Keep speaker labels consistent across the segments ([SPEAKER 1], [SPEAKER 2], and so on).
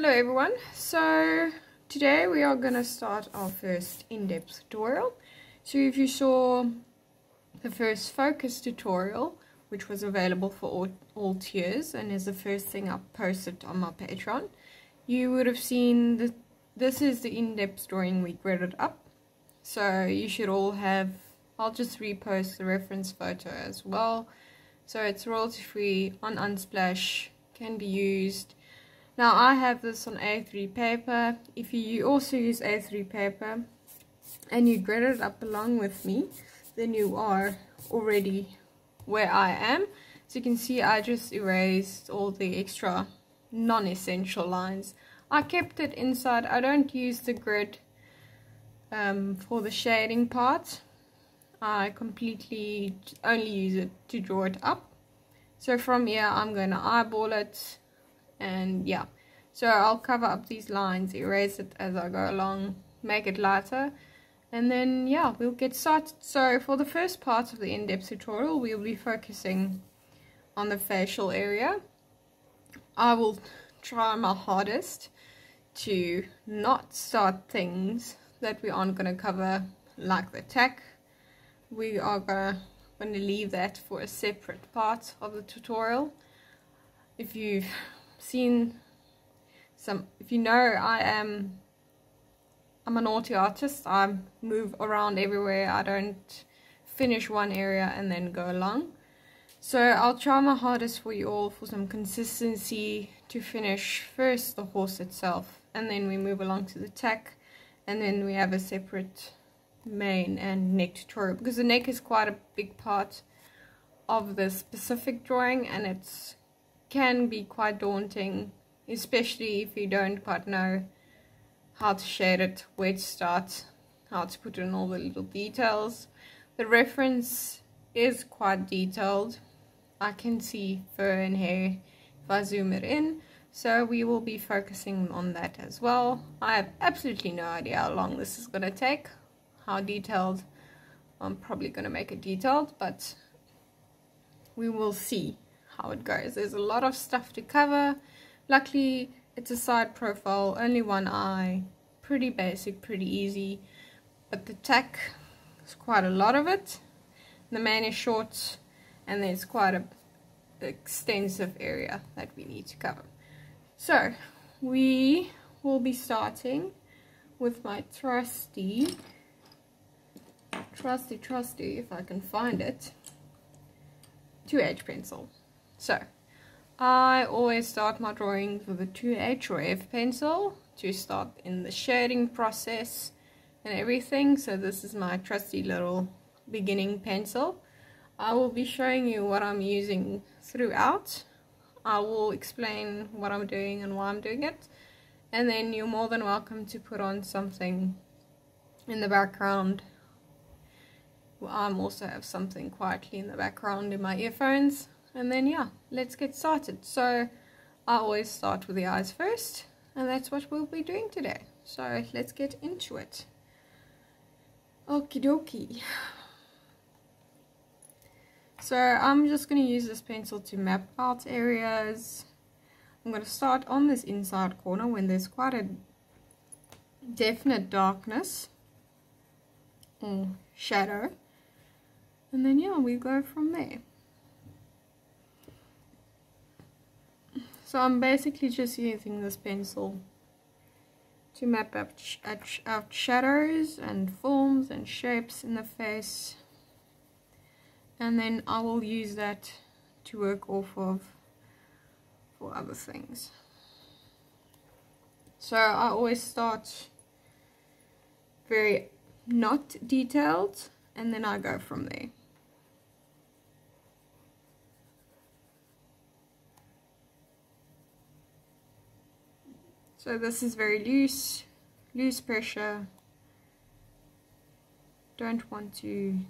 [SPEAKER 1] Hello everyone, so today we are going to start our first in-depth tutorial. So if you saw the first focus tutorial, which was available for all, all tiers and is the first thing I posted on my Patreon, you would have seen that this is the in-depth drawing we gridded up. So you should all have, I'll just repost the reference photo as well. So it's royalty free on Unsplash, can be used now I have this on A3 paper. If you also use A3 paper and you grid it up along with me, then you are already where I am. So you can see I just erased all the extra non-essential lines. I kept it inside. I don't use the grid um, for the shading part. I completely only use it to draw it up. So from here I'm going to eyeball it and yeah. So I'll cover up these lines erase it as I go along make it lighter. And then yeah we'll get started. So for the first part of the in-depth tutorial we'll be focusing on the facial area. I will try my hardest to not start things that we aren't going to cover like the tack we are gonna going to leave that for a separate part of the tutorial. If you've seen some if you know I am I'm a naughty artist. I move around everywhere. I don't finish one area and then go along. So I'll try my hardest for you all for some consistency to finish first the horse itself and then we move along to the tack and then we have a separate mane and neck tutorial because the neck is quite a big part of the specific drawing and it's can be quite daunting, especially if you don't quite know how to shade it, where to start, how to put in all the little details. The reference is quite detailed. I can see fur and hair if I zoom it in. So we will be focusing on that as well. I have absolutely no idea how long this is going to take, how detailed. I'm probably going to make it detailed, but we will see how it goes. There's a lot of stuff to cover. Luckily, it's a side profile, only one eye. Pretty basic, pretty easy. But the tack is quite a lot of it. The man is short and there's quite a extensive area that we need to cover. So, we will be starting with my trusty, trusty, trusty, if I can find it, 2H pencil. So, I always start my drawings with a 2H or F pencil to start in the shading process and everything. So this is my trusty little beginning pencil. I will be showing you what I'm using throughout. I will explain what I'm doing and why I'm doing it. And then you're more than welcome to put on something in the background. I also have something quietly in the background in my earphones and then yeah let's get started. So I always start with the eyes first and that's what we'll be doing today. So let's get into it. Okie dokie so I'm just going to use this pencil to map out areas. I'm going to start on this inside corner when there's quite a definite darkness or shadow. And then yeah we go from there So I'm basically just using this pencil to map out, out uh, uh, shadows and forms and shapes in the face and then I will use that to work off of for other things. So I always start very not detailed and then I go from there. So this is very loose, loose pressure. Don't want to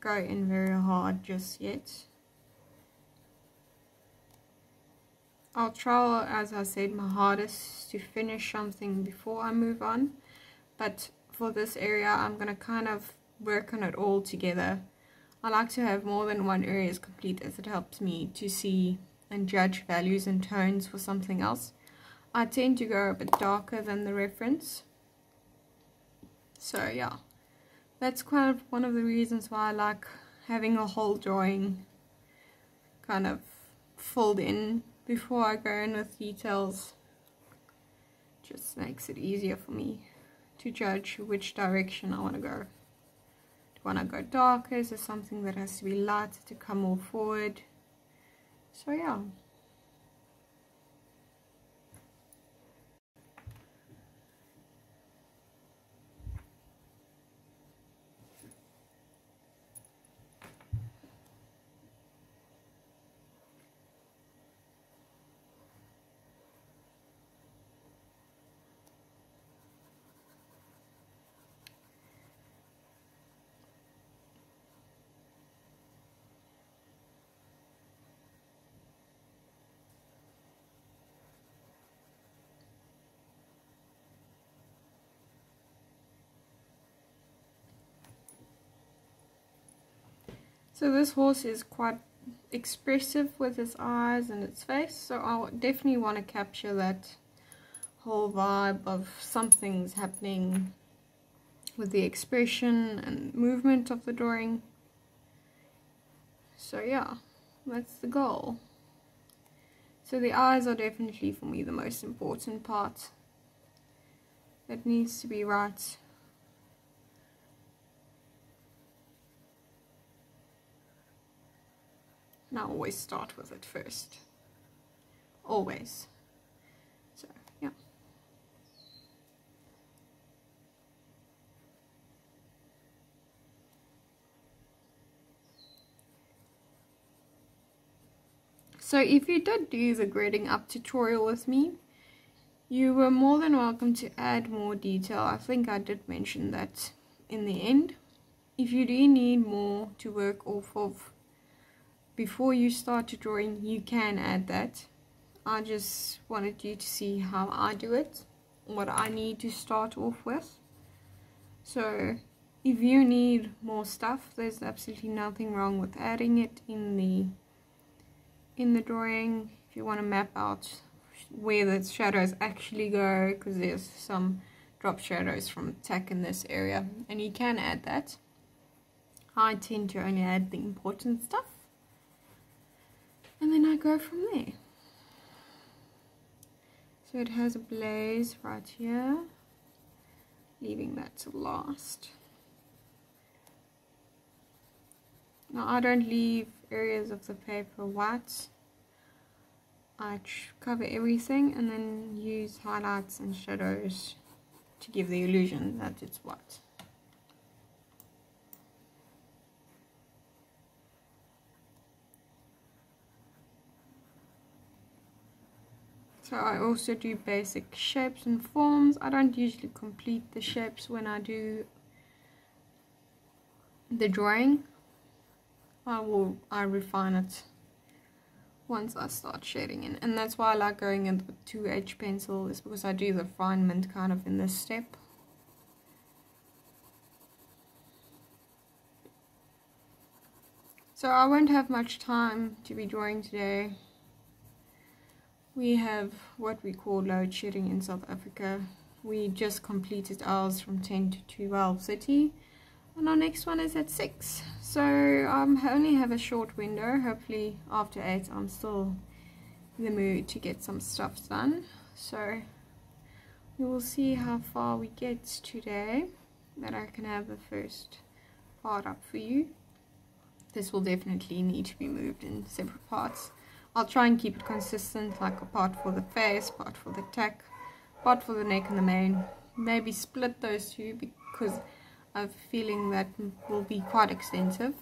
[SPEAKER 1] go in very hard just yet. I'll try, as I said, my hardest to finish something before I move on. But for this area, I'm going to kind of work on it all together. I like to have more than one area as complete as it helps me to see and judge values and tones for something else. I tend to go a bit darker than the reference. So yeah, that's kind of one of the reasons why I like having a whole drawing kind of filled in before I go in with details. Just makes it easier for me to judge which direction I want to go. Do I want to go darker? Is there something that has to be lighter to come more forward? So yeah. So this horse is quite expressive with its eyes and its face, so I definitely want to capture that whole vibe of something's happening with the expression and movement of the drawing. So yeah, that's the goal. So the eyes are definitely for me the most important part. It needs to be right I always start with it first. Always. So, yeah. So if you did do the gridding up tutorial with me, you were more than welcome to add more detail. I think I did mention that in the end. If you do need more to work off of before you start to drawing you can add that. I just wanted you to see how I do it what I need to start off with. So if you need more stuff there's absolutely nothing wrong with adding it in the in the drawing. If you want to map out where the shadows actually go because there's some drop shadows from tack in this area and you can add that. I tend to only add the important stuff and then I go from there. So it has a blaze right here, leaving that to last. Now I don't leave areas of the paper white. I cover everything and then use highlights and shadows to give the illusion that it's white. So I also do basic shapes and forms. I don't usually complete the shapes when I do the drawing. I will I refine it once I start shading in. And that's why I like going in with 2H pencil is because I do the refinement kind of in this step. So I won't have much time to be drawing today we have what we call load shedding in South Africa. We just completed ours from 10 to 12 city and our next one is at 6. So um, I only have a short window. Hopefully after 8 I'm still in the mood to get some stuff done. So we will see how far we get today that I can have the first part up for you. This will definitely need to be moved in separate parts. I'll try and keep it consistent, like a part for the face, part for the tack, part for the neck and the mane. Maybe split those two because I have a feeling that will be quite extensive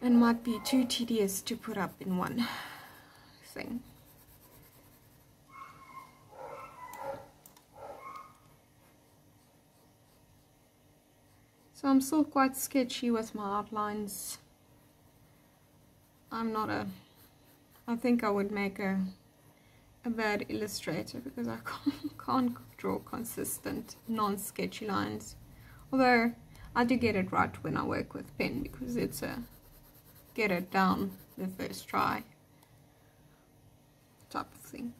[SPEAKER 1] and might be too tedious to put up in one thing. So I'm still quite sketchy with my outlines. I'm not a I think I would make a a bad illustrator because I can't, can't draw consistent non-sketchy lines. Although I do get it right when I work with pen because it's a get it down the first try type of thing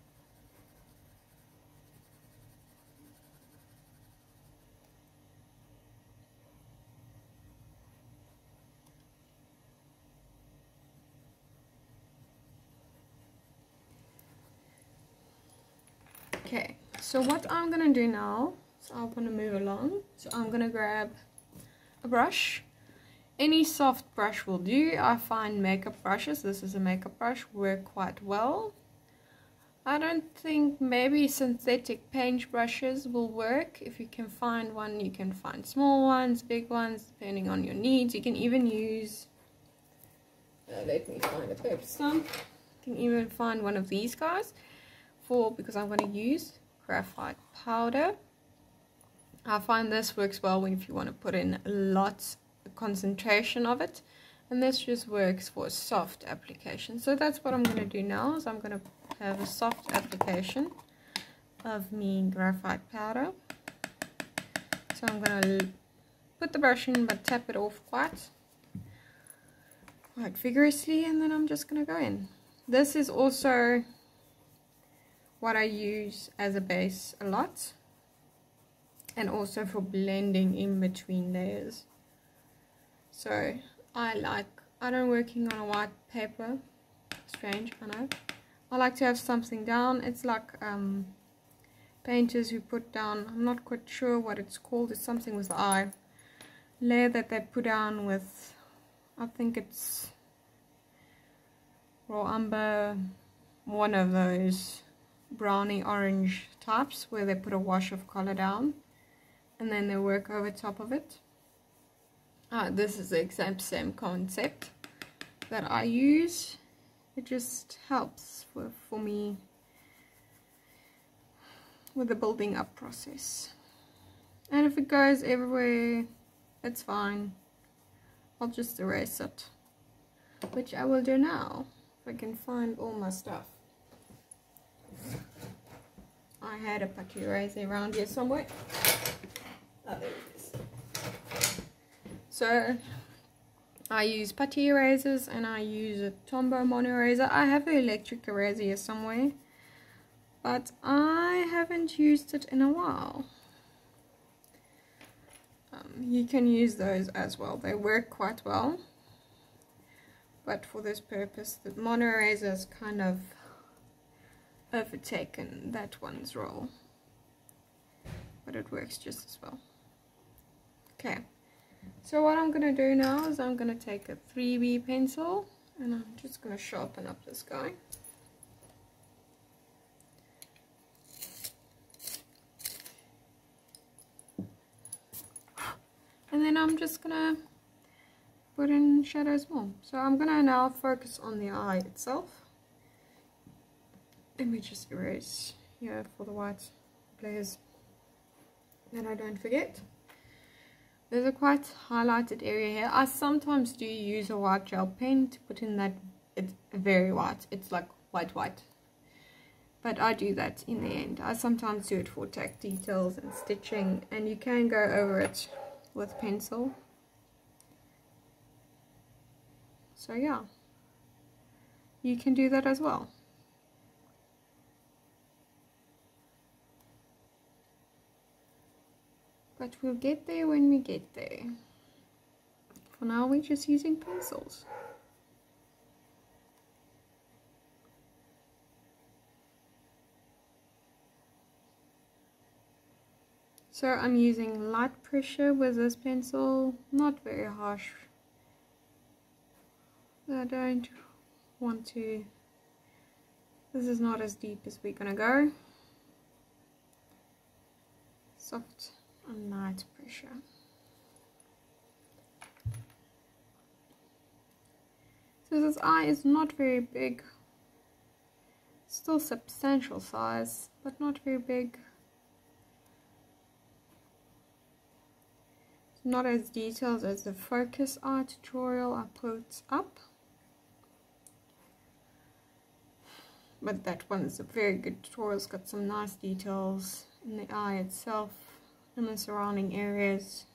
[SPEAKER 1] Okay, so what I'm gonna do now, so I'm gonna move along. So I'm gonna grab a brush. Any soft brush will do. I find makeup brushes, this is a makeup brush, work quite well. I don't think maybe synthetic paint brushes will work. If you can find one, you can find small ones, big ones, depending on your needs. You can even use, uh, let me find a paper stump. You can even find one of these guys for, because I'm going to use graphite powder. I find this works well if you want to put in lots of concentration of it. And this just works for a soft application. So that's what I'm going to do now, is I'm going to have a soft application of me graphite powder. So I'm going to put the brush in but tap it off quite, quite vigorously and then I'm just going to go in. This is also what I use as a base a lot and also for blending in between layers. So I like, I don't working on a white paper, strange I know, I like to have something down. It's like um, painters who put down, I'm not quite sure what it's called, it's something with the eye. Layer that they put down with, I think it's raw umber, one of those browny orange tops where they put a wash of color down and then they work over top of it. Ah, this is the exact same concept that I use. It just helps for, for me with the building up process. And if it goes everywhere it's fine. I'll just erase it which I will do now if I can find all my stuff I had a putty eraser around here somewhere oh there it is so I use putty erasers and I use a Tombow mono eraser. I have an electric eraser here somewhere, but I haven't used it in a while. Um, you can use those as well. They work quite well. But for this purpose, the mono eraser has kind of overtaken that one's role. But it works just as well. Okay. So what I'm going to do now is I'm going to take a 3B pencil and I'm just going to sharpen up this guy. And then I'm just going to put in shadows more. So I'm going to now focus on the eye itself. Let me just erase here for the white layers that I don't forget. There's a quite highlighted area here. I sometimes do use a white gel pen to put in that, it's very white. It's like white white. But I do that in the end. I sometimes do it for tack details and stitching and you can go over it with pencil. So yeah, you can do that as well. But we'll get there when we get there. For now, we're just using pencils. So I'm using light pressure with this pencil, not very harsh. I don't want to, this is not as deep as we're gonna go. Soft and light pressure. So this eye is not very big, still substantial size, but not very big. Not as detailed as the focus eye tutorial I put up. But that one is a very good tutorial, it's got some nice details in the eye itself and the surrounding areas.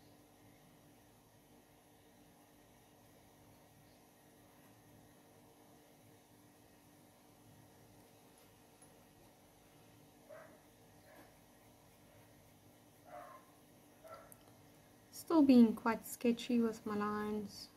[SPEAKER 1] Still being quite sketchy with my lines.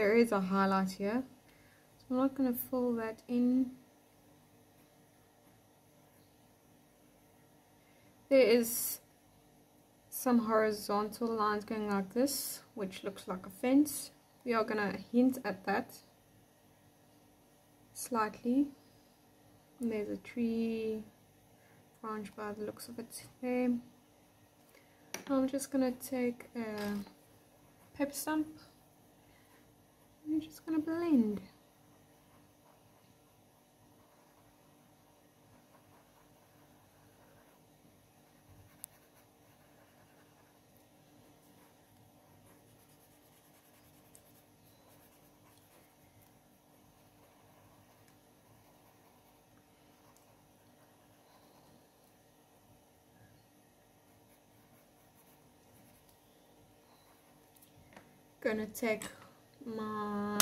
[SPEAKER 1] There is a highlight here. So I'm not going to fill that in. There is some horizontal lines going like this which looks like a fence. We are going to hint at that slightly. And there's a tree branch by the looks of it. There. I'm just going to take a paper stump I'm just going to blend. Gonna take my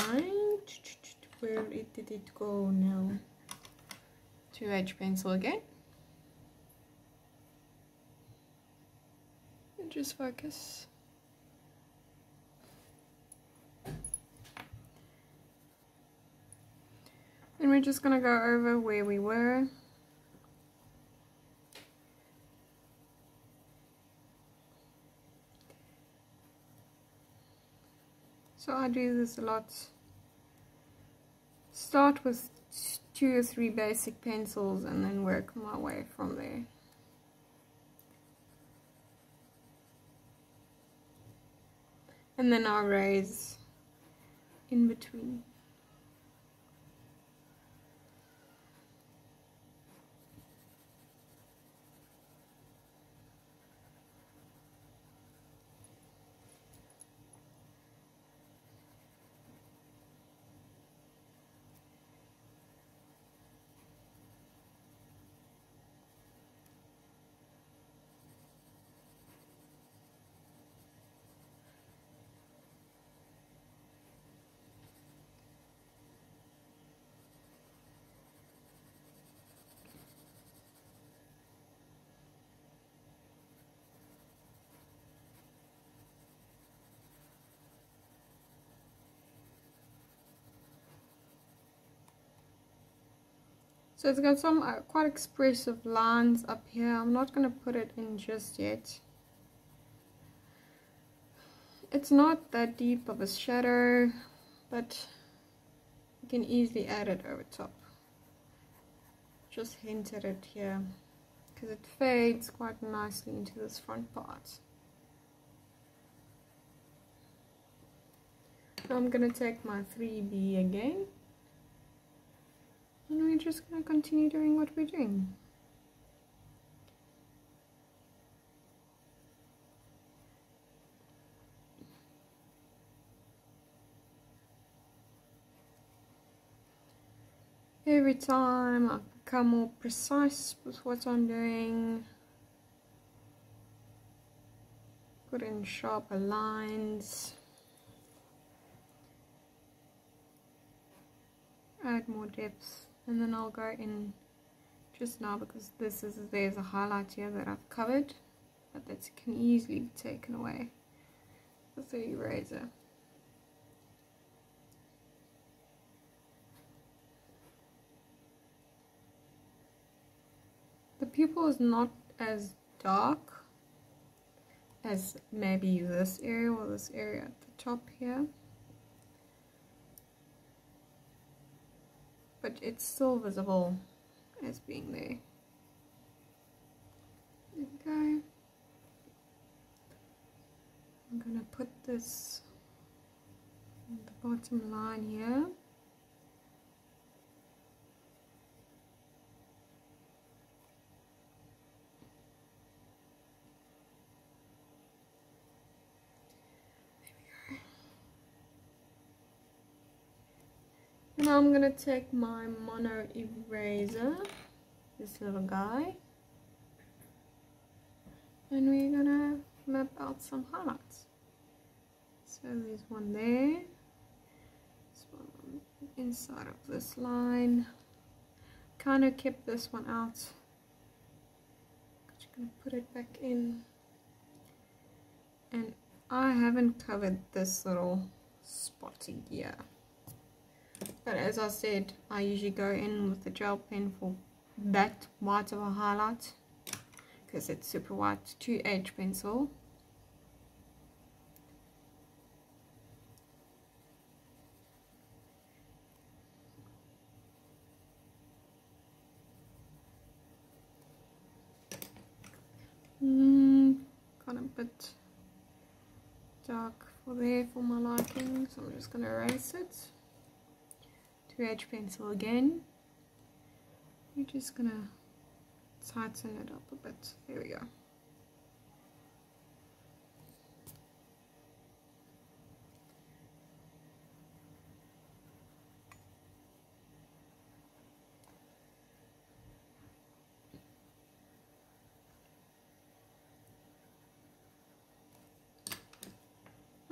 [SPEAKER 1] where did it go now? 2H pencil again? And just focus. And we're just gonna go over where we were so I do this a lot. Start with two or three basic pencils and then work my way from there. And then I'll raise in between So it's got some uh, quite expressive lines up here. I'm not going to put it in just yet. It's not that deep of a shadow, but you can easily add it over top. Just hint at it here, because it fades quite nicely into this front part. I'm going to take my 3B again and we're just going to continue doing what we're doing. Every time I become more precise with what I'm doing, put in sharper lines, add more depth and then I'll go in just now because this is there's a highlight here that I've covered but that can easily be taken away. With the eraser. The pupil is not as dark as maybe this area or this area at the top here but it's still visible as being there. Okay. I'm gonna put this on the bottom line here. Now I'm gonna take my mono eraser, this little guy, and we're gonna map out some highlights. So there's one there, this one inside of this line. Kind of kept this one out. Just gonna put it back in, and I haven't covered this little spotty here. But as I said, I usually go in with the gel pen for that white of a highlight because it's super white 2H pencil. Mm, kind of bit dark for there for my liking, so I'm just going to erase it. 2H pencil again. We're just to tighten it up a bit. There we go.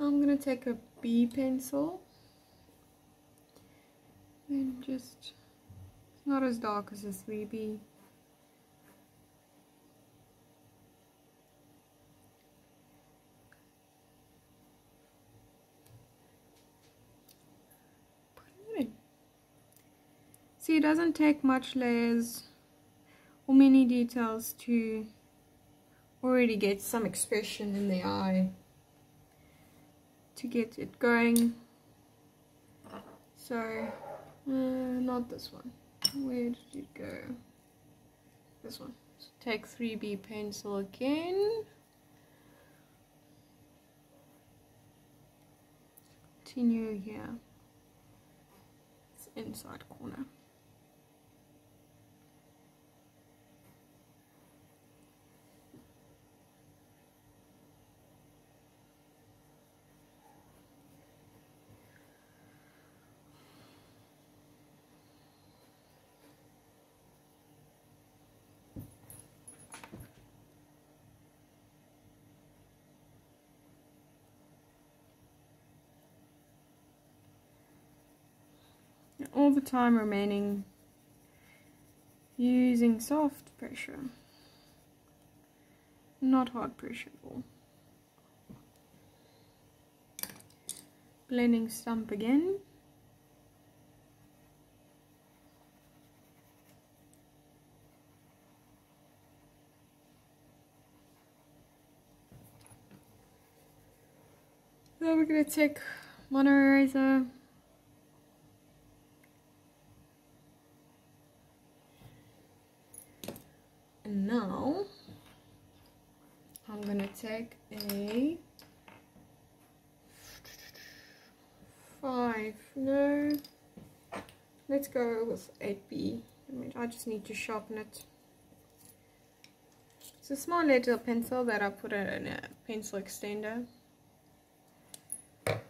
[SPEAKER 1] I'm going to take a B pencil just, it's not as dark as a 3B. See, it doesn't take much layers or many details to already get some expression in the eye to get it going. So, uh, not this one. Where did it go? This one. So take 3B pencil again. Continue here. It's inside corner. All the time remaining using soft pressure. Not hard pressure at all. Blending stump again. Now we're going to take mono And now I'm gonna take a five. No, let's go with 8B. I mean, I just need to sharpen it. It's a small little pencil that I put in a pencil extender. It's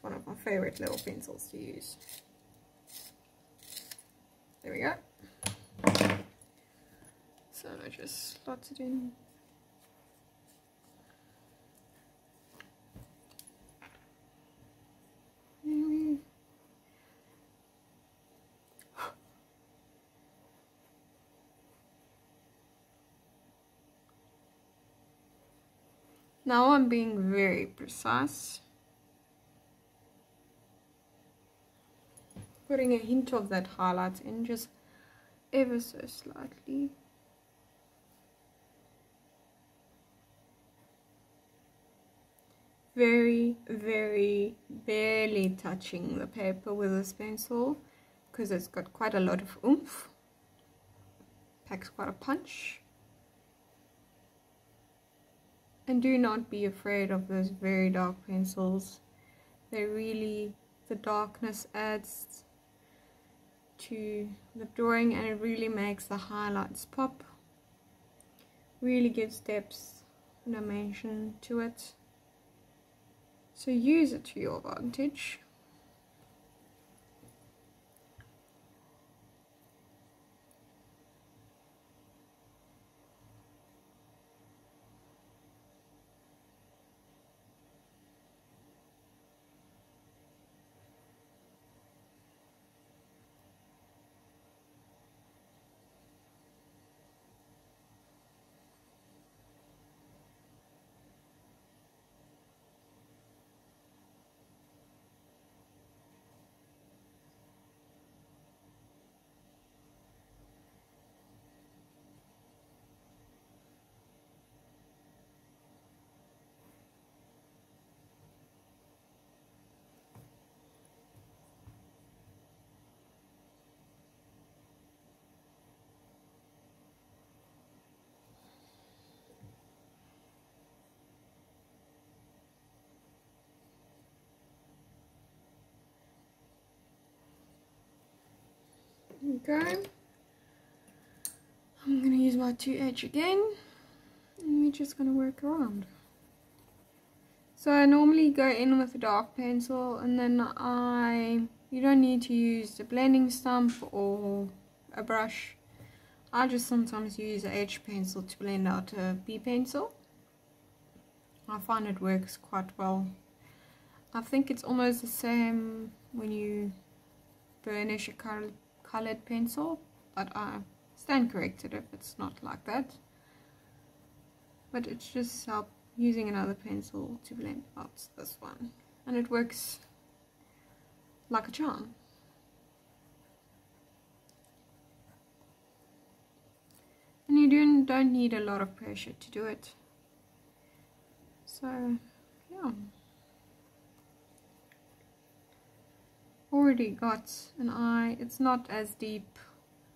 [SPEAKER 1] one of my favorite little pencils to use. There we go. So I just slot it in. Now I'm being very precise. Putting a hint of that highlight in just ever so slightly. Very very barely touching the paper with this pencil because it's got quite a lot of oomph. Packs quite a punch. And do not be afraid of those very dark pencils. They really the darkness adds to the drawing and it really makes the highlights pop. Really gives depth dimension to it so use it to your advantage. Go. I'm going to use my 2H again. And we're just going to work around. So I normally go in with a dark pencil and then I, you don't need to use a blending stump or a brush. I just sometimes use a H pencil to blend out a B pencil. I find it works quite well. I think it's almost the same when you burnish a colored, colored pencil, but I stand corrected if it's not like that. But it's just help using another pencil to blend out this one. And it works like a charm. And you don't, don't need a lot of pressure to do it. So, yeah. Already got an eye. It's not as deep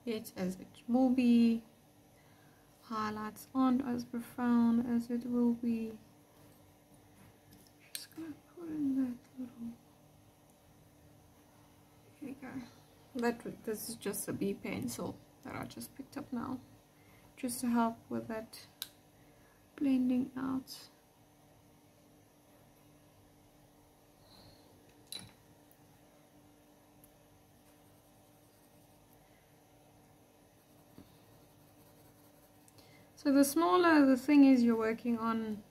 [SPEAKER 1] yet as it will be. Highlights aren't as profound as it will be. Just gonna put in that little. Here we go. That this is just a B pencil that I just picked up now, just to help with that blending out. So the smaller the thing is you're working on,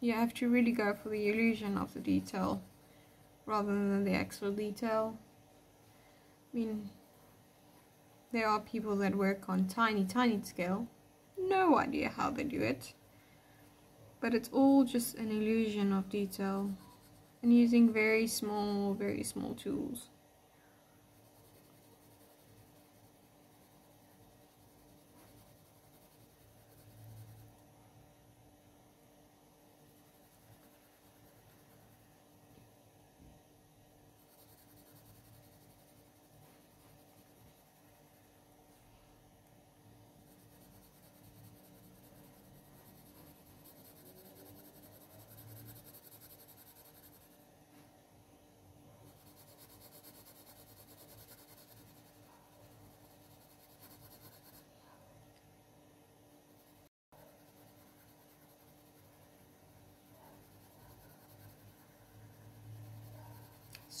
[SPEAKER 1] you have to really go for the illusion of the detail rather than the actual detail. I mean, there are people that work on tiny, tiny scale. No idea how they do it. But it's all just an illusion of detail and using very small, very small tools.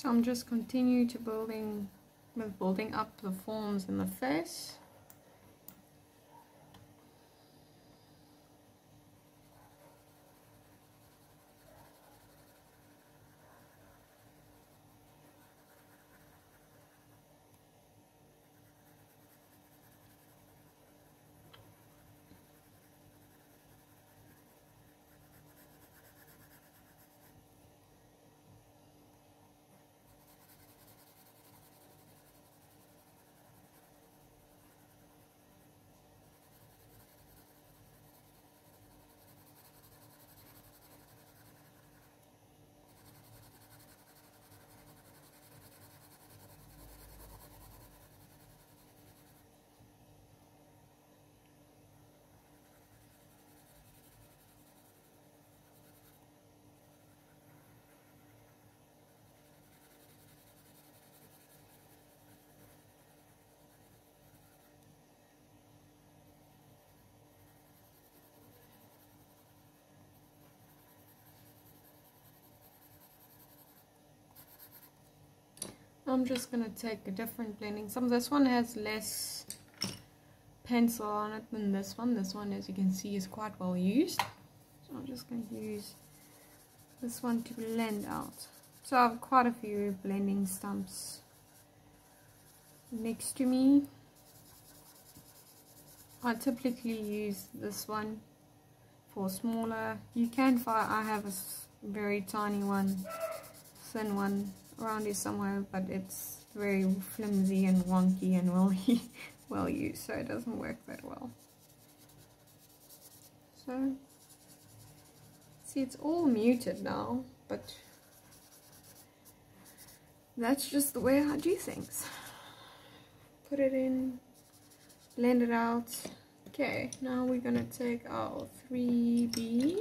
[SPEAKER 1] So I'm just continue to building with building up the forms in the face. I'm just going to take a different blending. Some this one has less pencil on it than this one. This one, as you can see, is quite well used. So I'm just going to use this one to blend out. So I have quite a few blending stumps next to me. I typically use this one for smaller. You can find I have a very tiny one, thin one around here somewhere, but it's very flimsy and wonky and well, well used, so it doesn't work that well. So, see it's all muted now, but that's just the way I do things. Put it in, blend it out. Okay, now we're gonna take our 3B,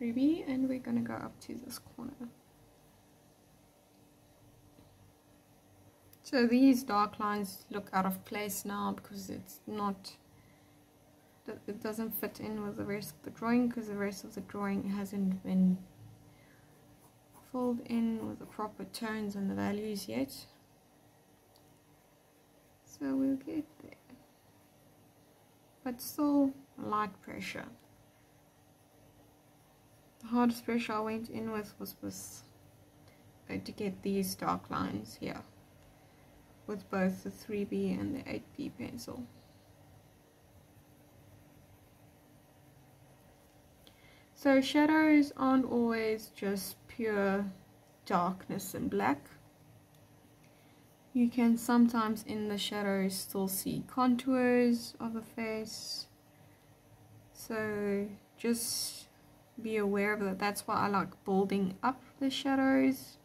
[SPEAKER 1] 3B, and we're gonna go up to this corner. So these dark lines look out of place now because it's not, it doesn't fit in with the rest of the drawing because the rest of the drawing hasn't been filled in with the proper tones and the values yet. So we'll get there. But still light pressure. The hardest pressure I went in with was with uh, to get these dark lines here with both the 3B and the 8B pencil. So shadows aren't always just pure darkness and black. You can sometimes in the shadows still see contours of a face. So just be aware of that. That's why I like building up the shadows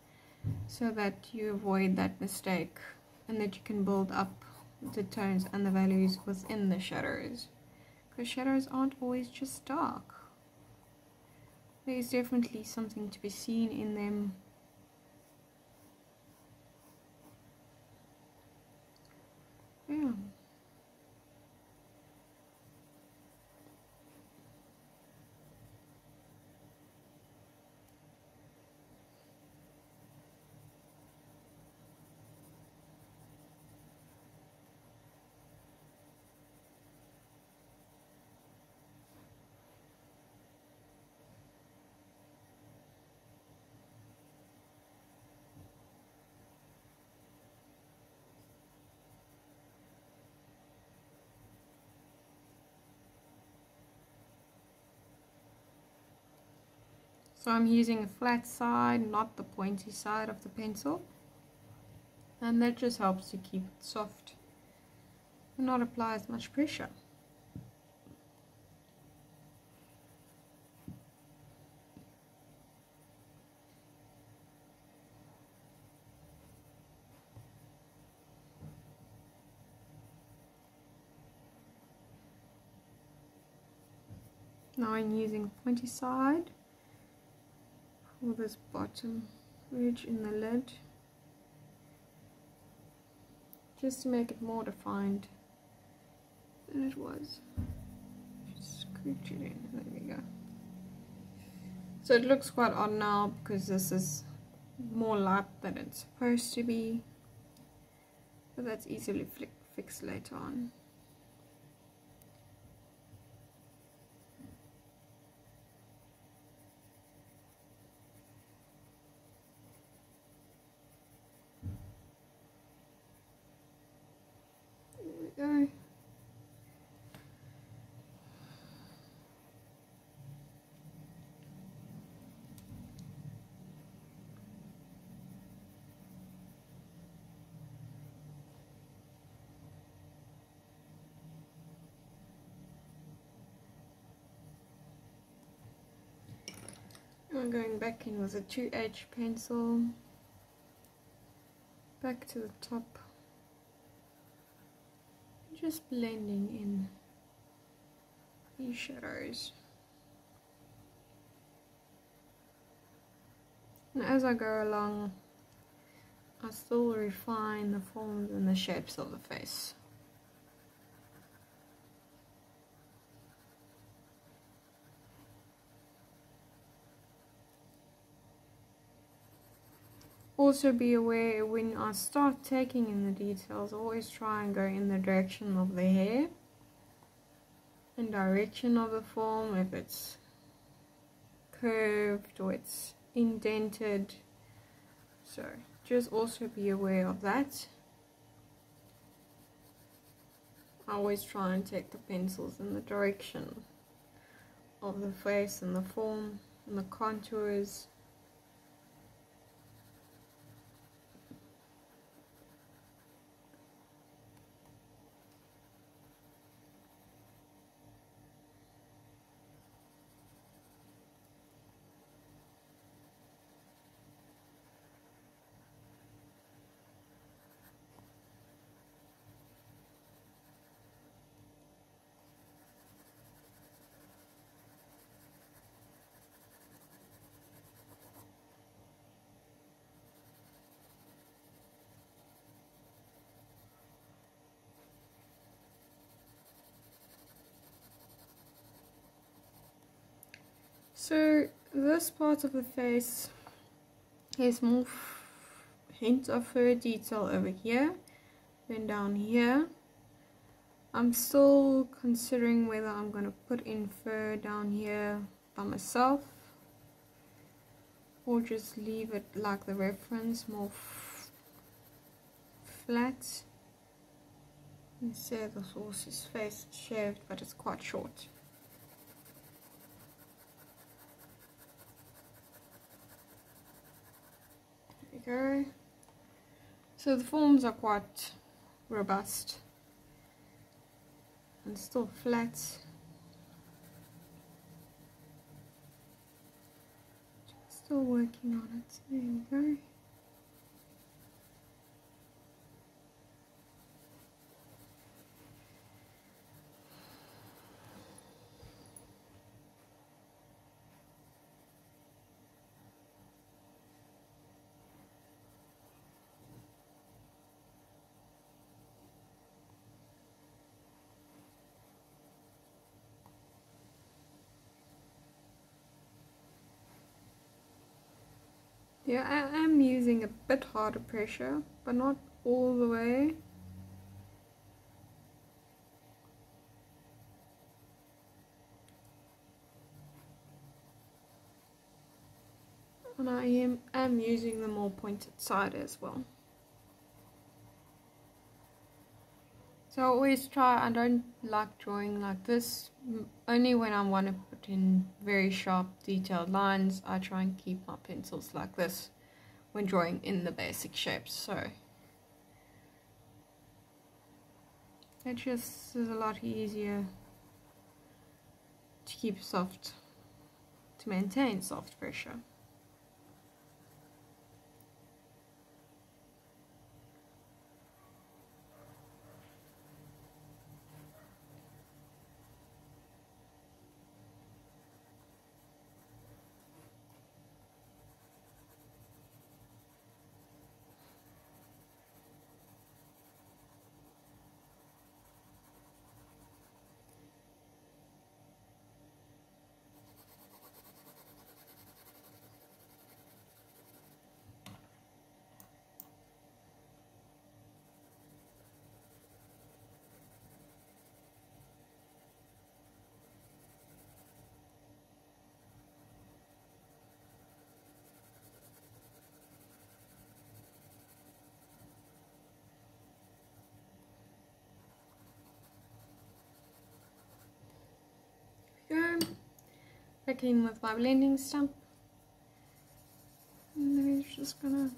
[SPEAKER 1] so that you avoid that mistake and that you can build up the tones and the values within the shadows. Because shadows aren't always just dark. There's definitely something to be seen in them. Yeah So I'm using a flat side, not the pointy side of the pencil. And that just helps to keep it soft and not apply as much pressure. Now I'm using pointy side this bottom ridge in the lid just to make it more defined than it was. Just scooch it in, there we go. So it looks quite odd now because this is more light than it's supposed to be. But that's easily fixed later on. go. I'm going back in with a 2H pencil, back to the top just blending in these shadows. And as I go along, I still refine the forms and the shapes of the face. Also be aware when I start taking in the details, always try and go in the direction of the hair and direction of the form, if it's curved or it's indented. So just also be aware of that. I always try and take the pencils in the direction of the face and the form and the contours So this part of the face has more hints of fur detail over here then down here. I'm still considering whether I'm going to put in fur down here by myself or just leave it like the reference more flat. You see the horse's face shaved but it's quite short go so the forms are quite robust and still flat. Still working on it. There we go. Yeah, I am using a bit harder pressure, but not all the way. And I am, am using the more pointed side as well. So I always try, I don't like drawing like this, only when I want to in very sharp detailed lines, I try and keep my pencils like this when drawing in the basic shapes, so it just is a lot easier to keep soft, to maintain soft pressure. go. Back in with my blending stump. And then we're just gonna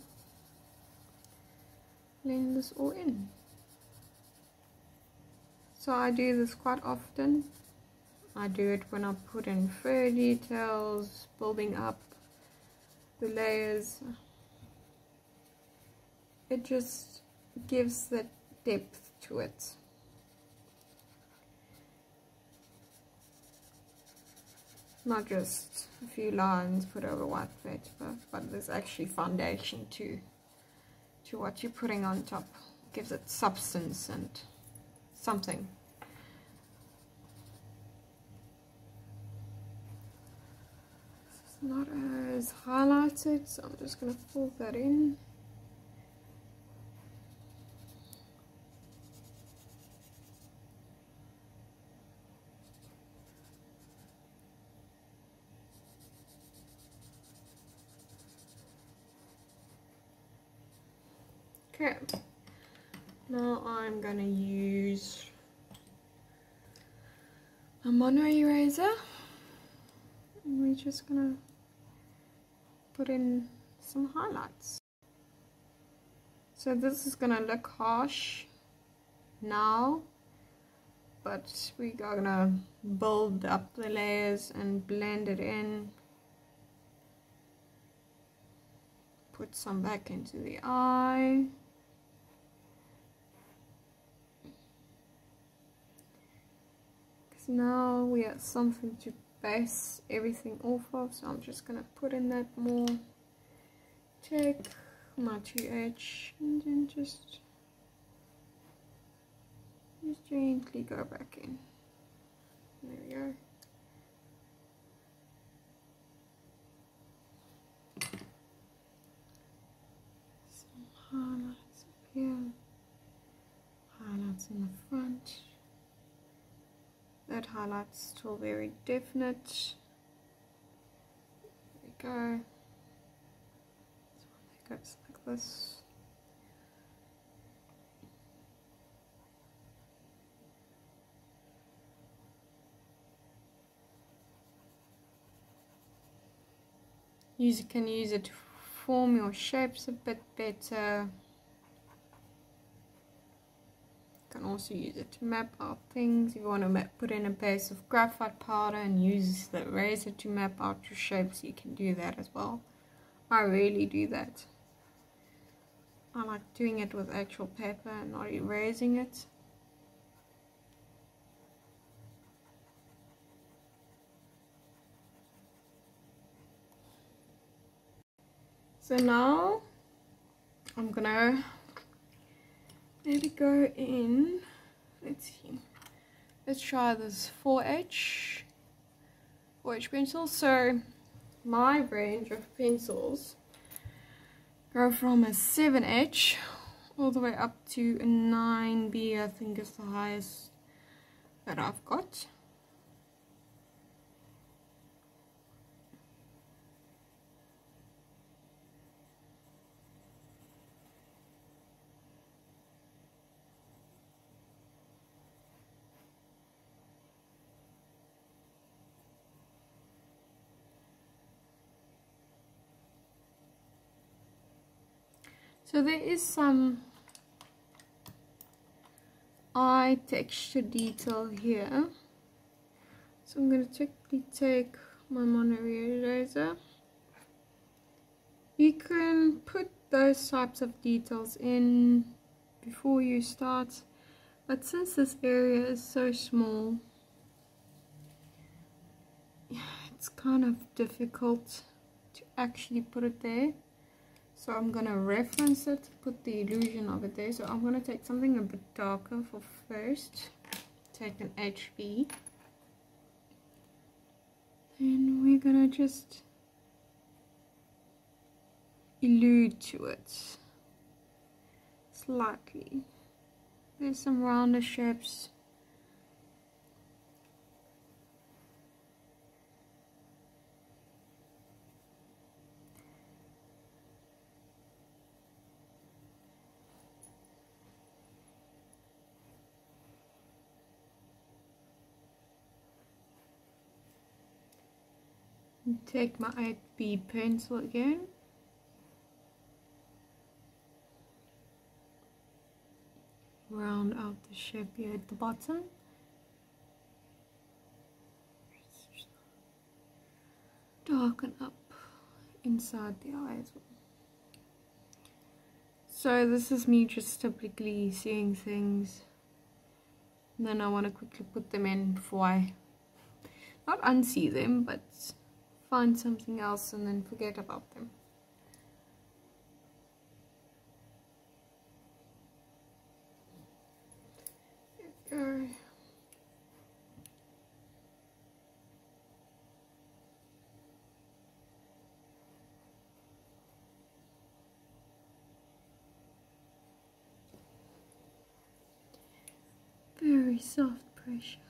[SPEAKER 1] blend this all in. So I do this quite often. I do it when I put in fur details, building up the layers. It just gives the depth to it. Not just a few lines put over white paper, but there's actually foundation to to what you're putting on top. gives it substance and something. It's not as highlighted, so I'm just going to pull that in. Okay, now I'm going to use a mono eraser and we're just going to put in some highlights. So this is going to look harsh now, but we're going to build up the layers and blend it in. Put some back into the eye. now we have something to base everything off of so I'm just gonna put in that more. Take my 2H and then just just gently go back in. There we go. Some highlights up here. Highlights in the front that highlight's still very definite. There we go. It goes like this. You can use it to form your shapes a bit better. You can also use it to map out things. If you want to map, put in a base of graphite powder and use the eraser to map out your shapes, you can do that as well. I really do that. I like doing it with actual paper and not erasing it. So now I'm gonna maybe go in, let's see, let's try this 4H, 4H pencil. So my range of pencils go from a 7H all the way up to a 9B I think is the highest that I've got. So there is some eye texture detail here. So I'm going to quickly take my mono eraser. You can put those types of details in before you start, but since this area is so small, it's kind of difficult to actually put it there so I'm gonna reference it put the illusion of it there. So I'm gonna take something a bit darker for first. Take an HB then we're gonna just allude to it slightly. There's some rounder shapes take my 8B pencil again. Round out the shape here at the bottom. Darken up inside the eye as well. So this is me just typically seeing things. And then I want to quickly put them in before I not unsee them but find something else and then forget about them. Very soft pressure.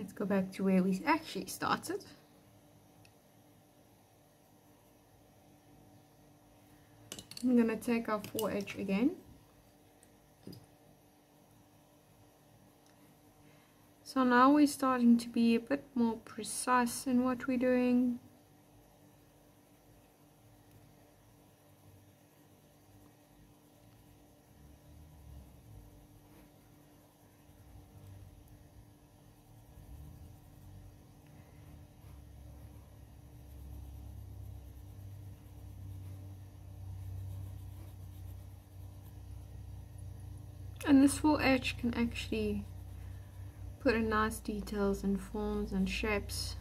[SPEAKER 1] Let's go back to where we actually started. I'm going to take our 4H again. So now we're starting to be a bit more precise in what we're doing. And this full edge can actually put in nice details and forms and shapes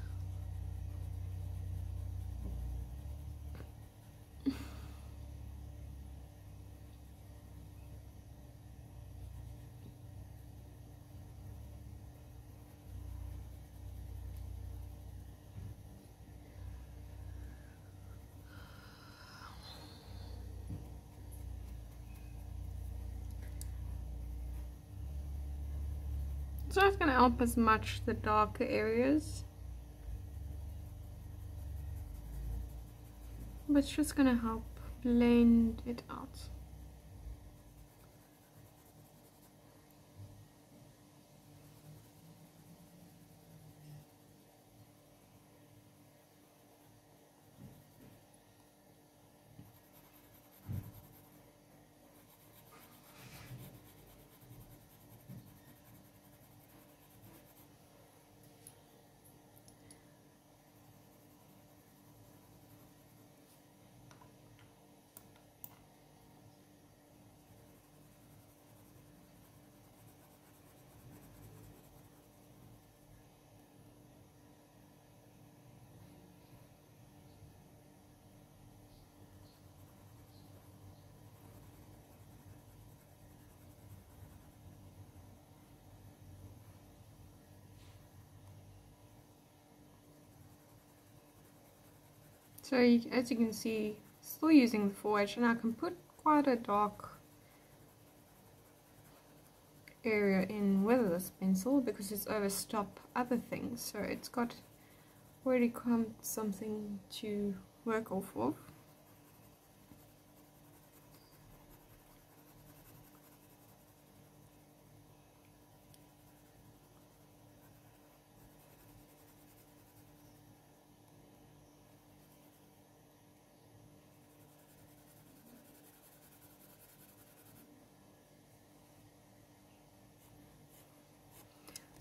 [SPEAKER 1] It's as much the darker areas. But it's just to help blend it out. So as you can see, still using the 4H and I can put quite a dark area in with this pencil because it's overstop other things. So it's got already come something to work off of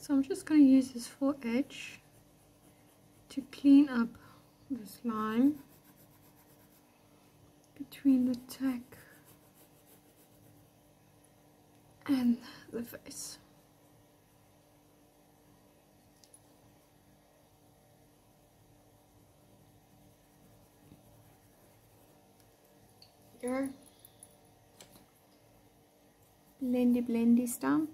[SPEAKER 1] So I'm just going to use this 4H to clean up this line between the tack and the face. Go. Blendy blendy stamp.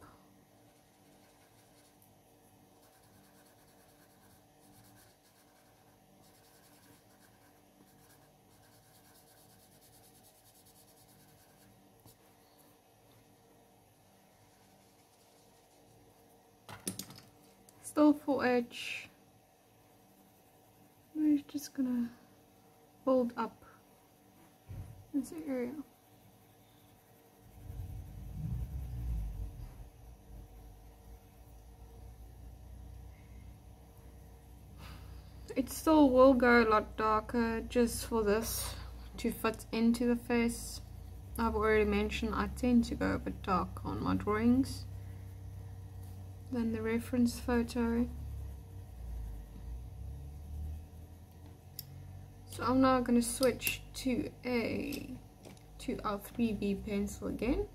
[SPEAKER 1] Still 4H. We're just gonna fold up this area. It still will go a lot darker just for this to fit into the face. I've already mentioned I tend to go a bit dark on my drawings then the reference photo. So I'm now going to switch to a to our 3B pencil again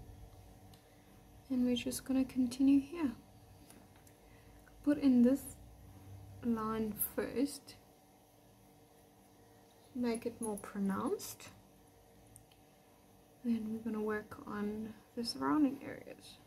[SPEAKER 1] and we're just going to continue here. Put in this line first, make it more pronounced. Then we're going to work on the surrounding areas.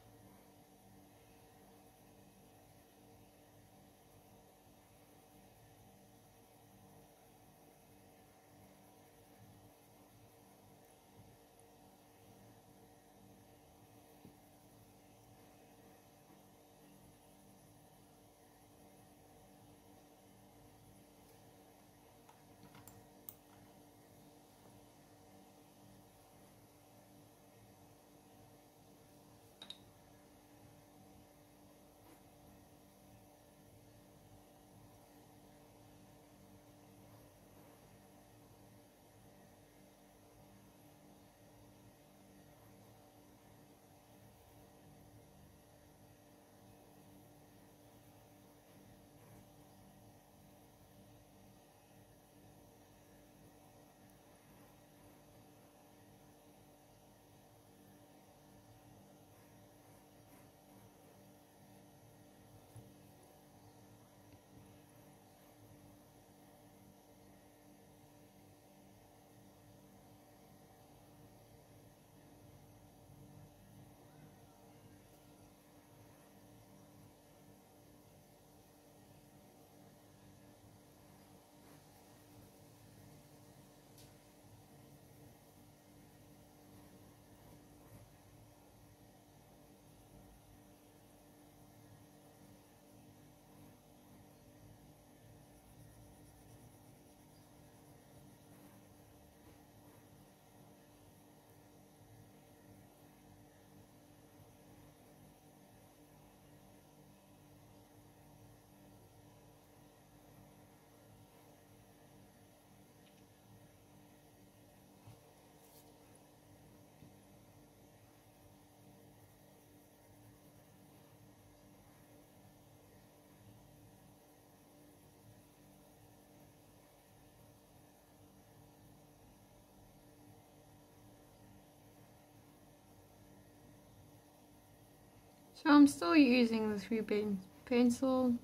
[SPEAKER 1] So I'm still using the 3 pen pencil,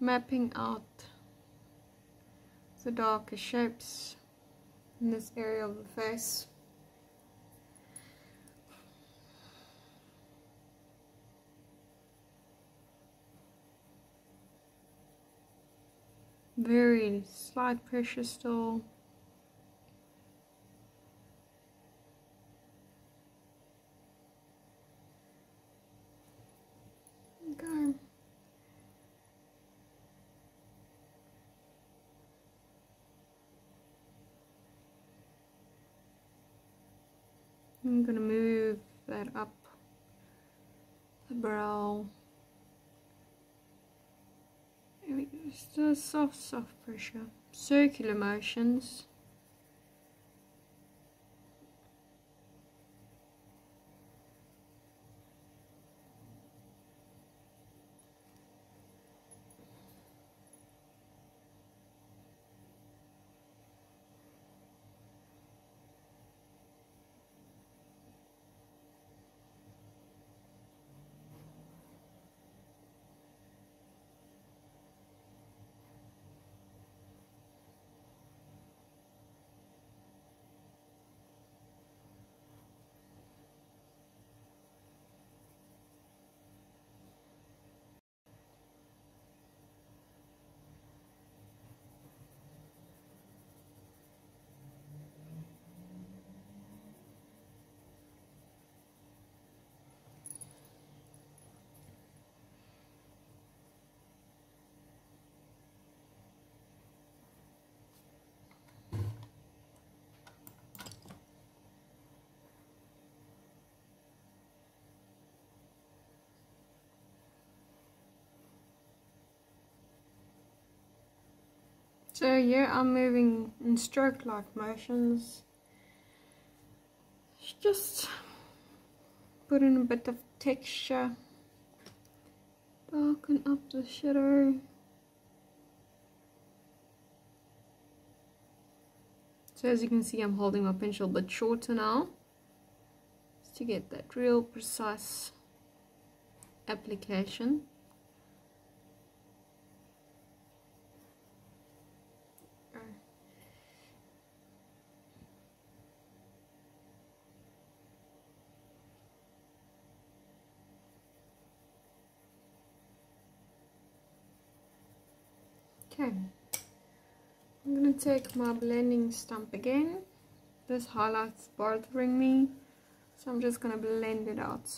[SPEAKER 1] mapping out the darker shapes in this area of the face. Very slight pressure still. Okay. I'm gonna move that up the brow. Just soft, soft pressure. Circular motions. So yeah, I'm moving in stroke-like motions. Just put in a bit of texture. Darken up the shadow. So as you can see, I'm holding my pencil a bit shorter now. Just to get that real precise application. Okay, I'm going to take my blending stump again. This highlight's bothering me, so I'm just to blend it out.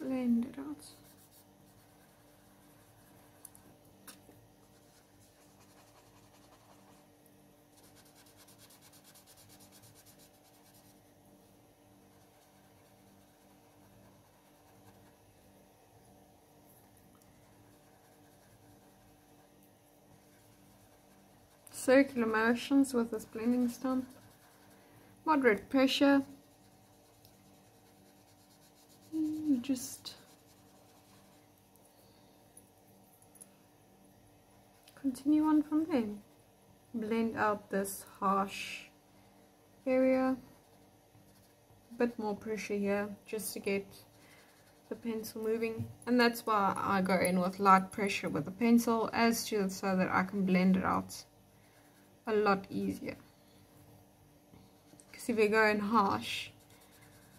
[SPEAKER 1] Blend it out. Circular motions with this blending stump. Moderate pressure. You just continue on from there. Blend out this harsh area. A bit more pressure here just to get the pencil moving and that's why I go in with light pressure with the pencil as to so that I can blend it out a lot easier. Because if you're going harsh,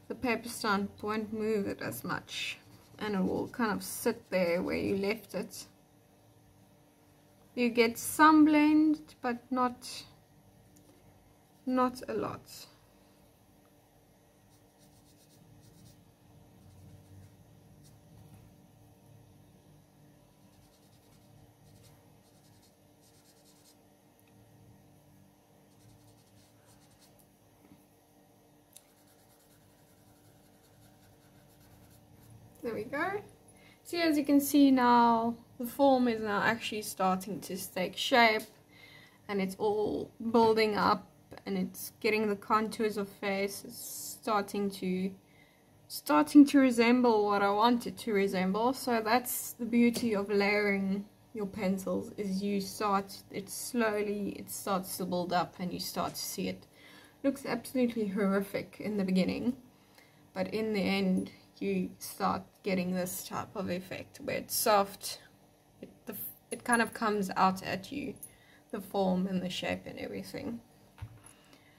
[SPEAKER 1] the paper stump won't move it as much and it will kind of sit there where you left it. You get some blend, but not, not a lot. There we go. See, as you can see now, the form is now actually starting to take shape and it's all building up and it's getting the contours of face. It's starting to starting to resemble what I want it to resemble. So that's the beauty of layering your pencils is you start it slowly it starts to build up and you start to see it looks absolutely horrific in the beginning but in the end you start getting this type of effect where it's soft it, the, it kind of comes out at you the form and the shape and everything.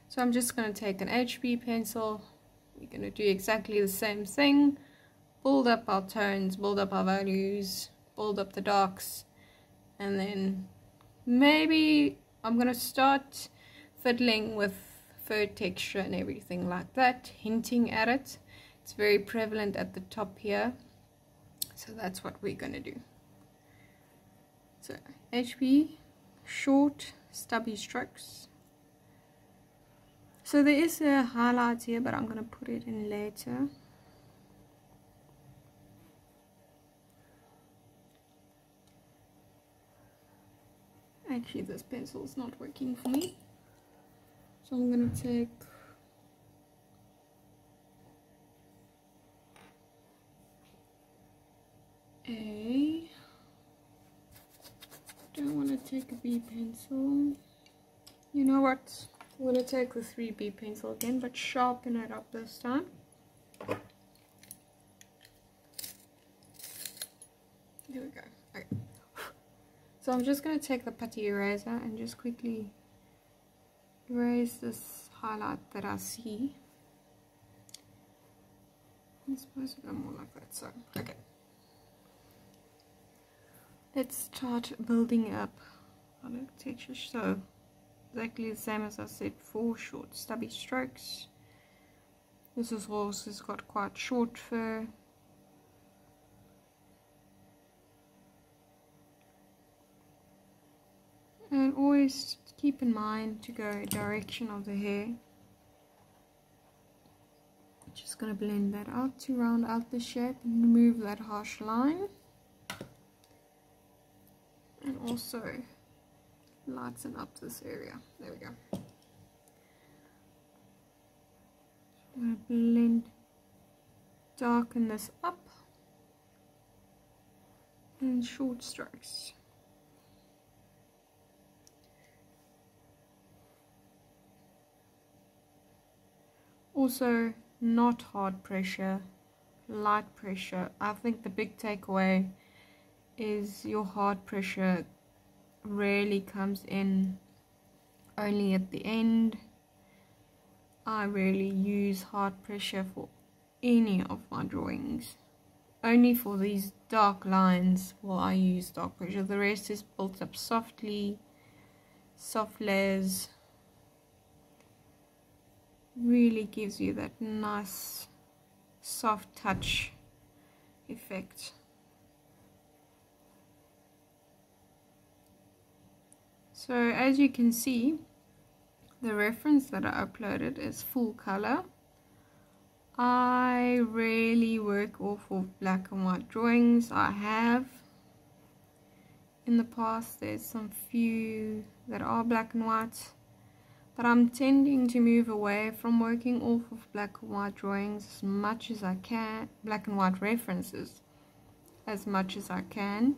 [SPEAKER 1] So I'm just going to take an HB pencil. We're going to do exactly the same thing. Build up our tones build up our values build up the darks and then maybe I'm going to start fiddling with fur texture and everything like that hinting at it it's very prevalent at the top here. So that's what we're to do. So HB, short, stubby strokes. So there is a highlight here, but I'm to put it in later. Actually, this pencil is not working for me. So I'm to take a. Don't want to take a B pencil? You know what? I'm going to take the 3B pencil again but sharpen it up this time. There we go. Okay. so I'm just going to take the putty eraser and just quickly erase this highlight that I see. I'm supposed to go more like that so okay let's start building up. Our texture so exactly the same as I said four short stubby strokes. This is horse has got quite short fur. And always keep in mind to go direction of the hair just gonna blend that out to round out the shape and remove that harsh line and also lighten up this area. There we go. I'm going to blend, darken this up in short strokes. Also, not hard pressure, light pressure. I think the big takeaway is your heart pressure rarely comes in only at the end. I rarely use heart pressure for any of my drawings. Only for these dark lines will I use dark pressure. The rest is built up softly, soft layers. Really gives you that nice soft touch effect. So as you can see, the reference that I uploaded is full color. I rarely work off of black and white drawings. I have in the past. There's some few that are black and white. But I'm tending to move away from working off of black and white drawings as much as I can. Black and white references as much as I can.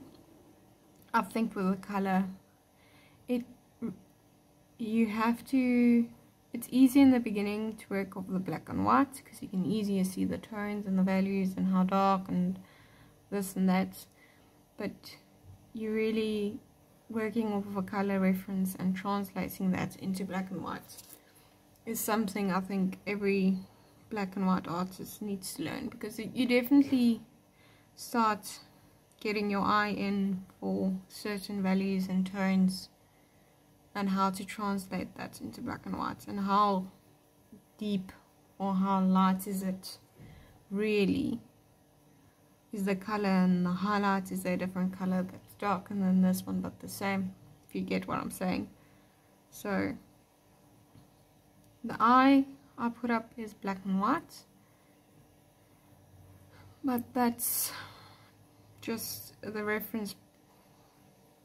[SPEAKER 1] I think with the color you have to it's easy in the beginning to work off the black and white because you can easier see the tones and the values and how dark and this and that. But you really working off of a color reference and translating that into black and white is something I think every black and white artist needs to learn because you definitely start getting your eye in for certain values and tones and how to translate that into black and white and how deep or how light is it really is the color and the highlight is a different color that's dark and then this one but the same if you get what I'm saying. So the eye I put up is black and white but that's just the reference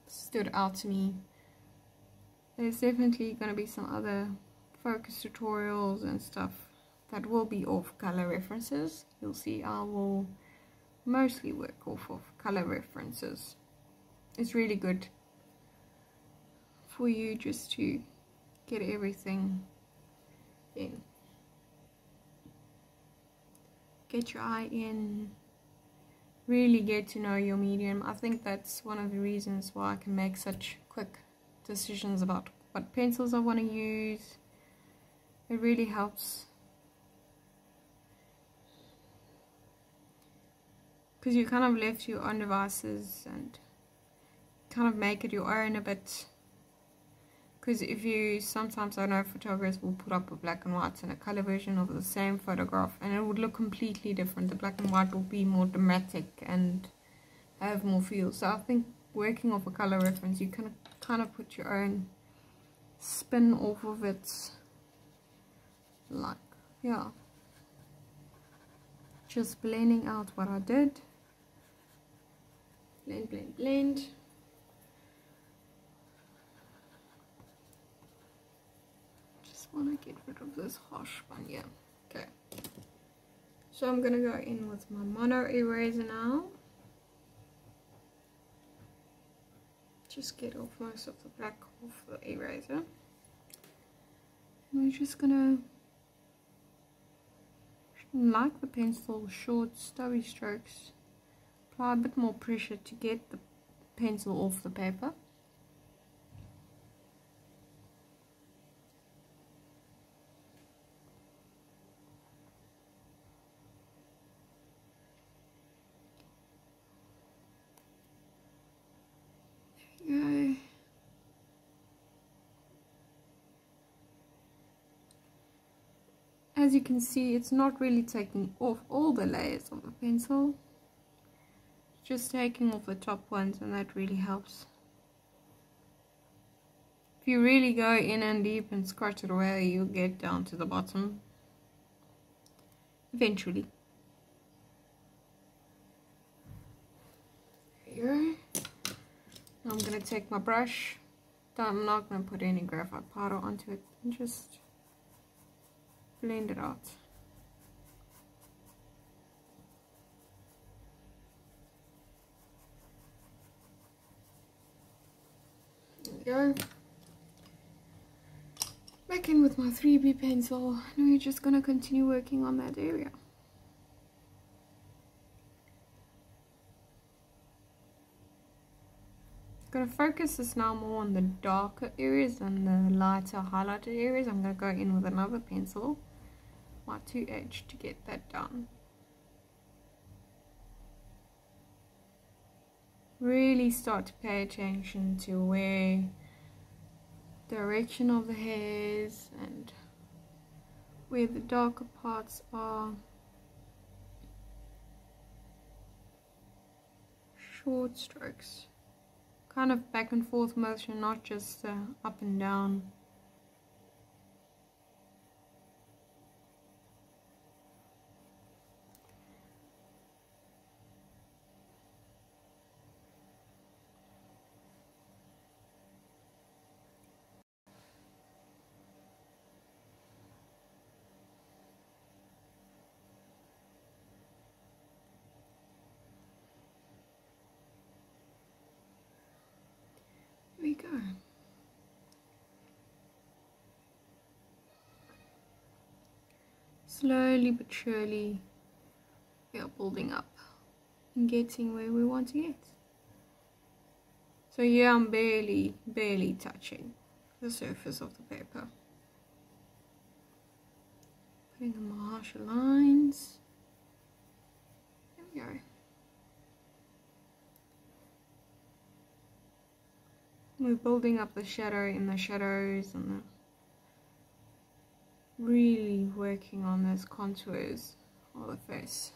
[SPEAKER 1] stood out to me there's definitely going to be some other focus tutorials and stuff that will be off color references. You'll see I will mostly work off of color references. It's really good for you just to get everything in. Get your eye in, really get to know your medium. I think that's one of the reasons why I can make such quick decisions about what pencils I want to use. It really helps. Because you kind of left your own devices and kind of make it your own a bit. Because if you sometimes I know photographers will put up a black and white and a color version of the same photograph and it would look completely different. The black and white will be more dramatic and have more feel. So I think working off a color reference you can kind of put your own spin off of it. Like yeah. Just blending out what I did. Blend blend blend. Just want to get rid of this harsh one yeah okay. So I'm gonna go in with my mono eraser now just get off most of the black off the eraser. And we're just gonna like the pencil short stubby strokes apply a bit more pressure to get the pencil off the paper as you can see it's not really taking off all the layers of the pencil. Just taking off the top ones and that really helps. If you really go in and deep and scratch it away you'll get down to the bottom. Eventually. Go now I'm going to take my brush. I'm not to put any graphite powder onto it. And just out. There we go. Back in with my 3B pencil and we're just going to continue working on that area. going to focus this now more on the darker areas and the lighter highlighted areas. I'm going to go in with another pencil my 2H to get that done. Really start to pay attention to where direction of the hairs and where the darker parts are. Short strokes. Kind of back and forth motion, not just uh, up and down. we go. Slowly but surely we are building up and getting where we want to get. So yeah, I'm barely, barely touching the surface of the paper. Putting the harsher lines. There we go. We're building up the shadow in the shadows and the really working on those contours of the face.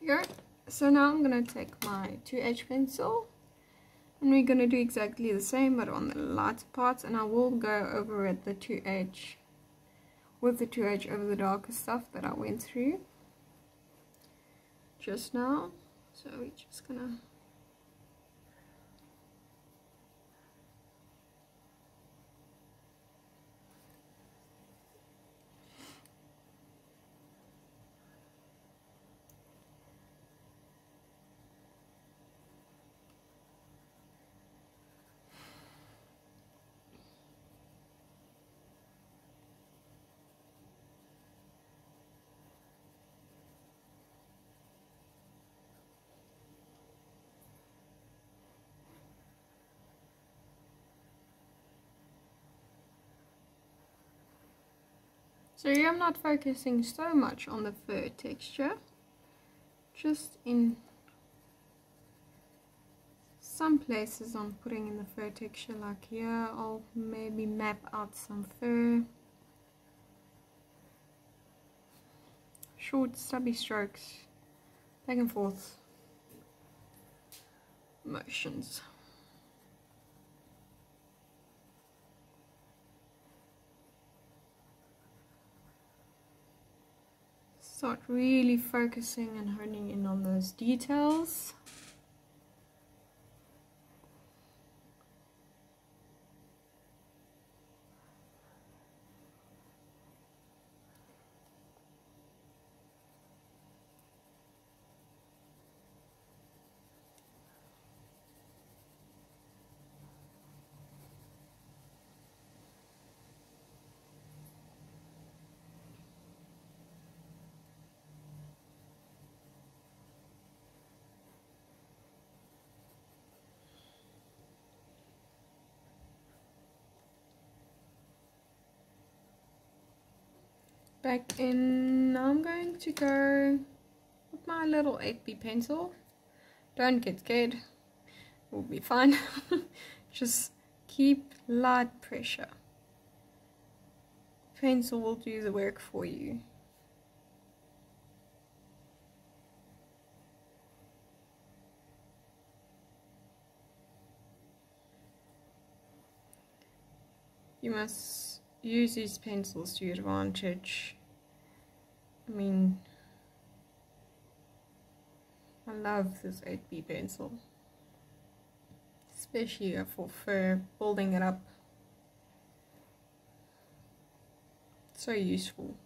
[SPEAKER 1] Here. So now I'm going to take my 2H pencil and we're going to do exactly the same but on the lighter parts and I will go over at the 2H with the 2H over the darker stuff that I went through just now. So we're just gonna So here I'm not focusing so much on the fur texture, just in some places I'm putting in the fur texture like here I'll maybe map out some fur. Short stubby strokes back and forth motions start really focusing and honing in on those details back in. Now I'm going to go with my little 8B pencil. Don't get scared. We'll be fine. Just keep light pressure. Pencil will do the work for you. You must use these pencils to your advantage. I mean, I love this 8B pencil, especially uh, for, for building it up. So useful.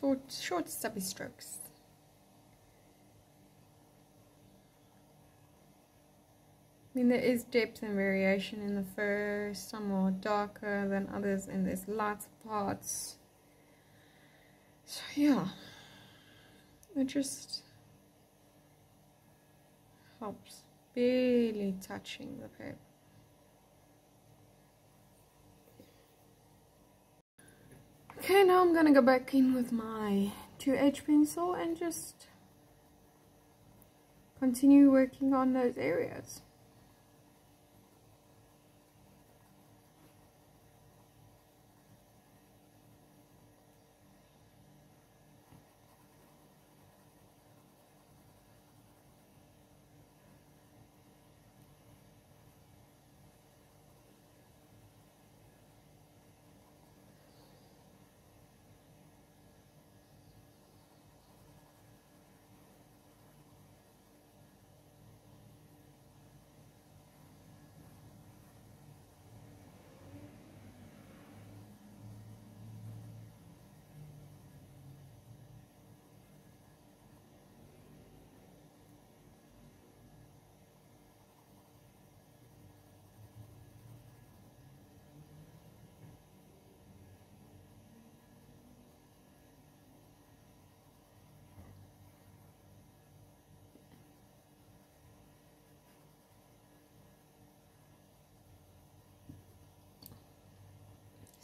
[SPEAKER 1] Short, short stubby strokes. I mean, there is depth and variation in the fur. Some are darker than others, and there's of parts. So, yeah, it just helps. Barely touching the paper. Okay, now I'm gonna go back in with my 2H pencil and just continue working on those areas.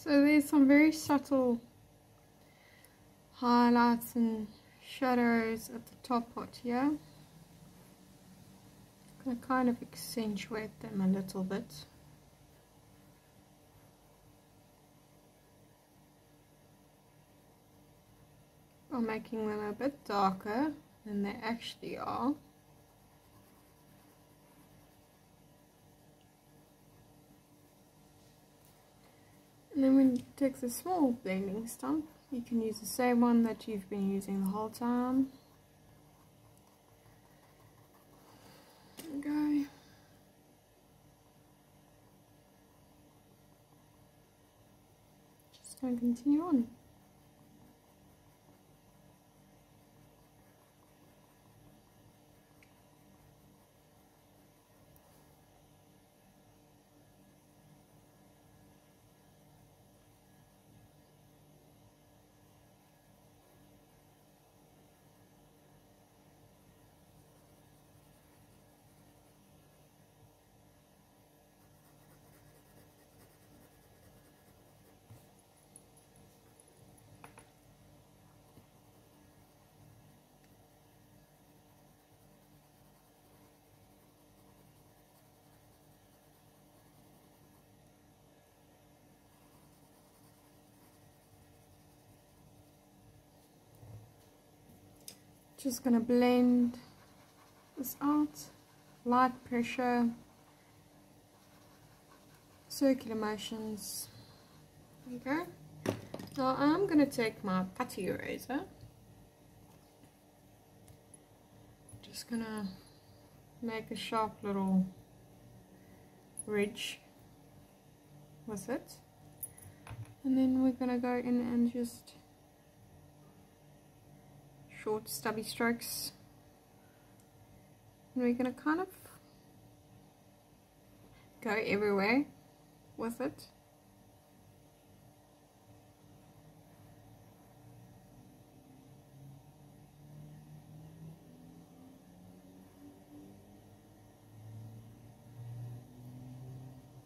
[SPEAKER 1] So there's some very subtle highlights and shadows at the top part here. I'm going to kind of accentuate them a little bit. By making them a bit darker than they actually are. And then when you take the small blending stump, you can use the same one that you've been using the whole time. Go. Just going to continue on. Just gonna blend this out light pressure circular motions. There you go. Now I'm gonna take my putty eraser. Just gonna make a sharp little ridge with it. And then we're gonna go in and just short stubby strokes and we're gonna kind of go everywhere with it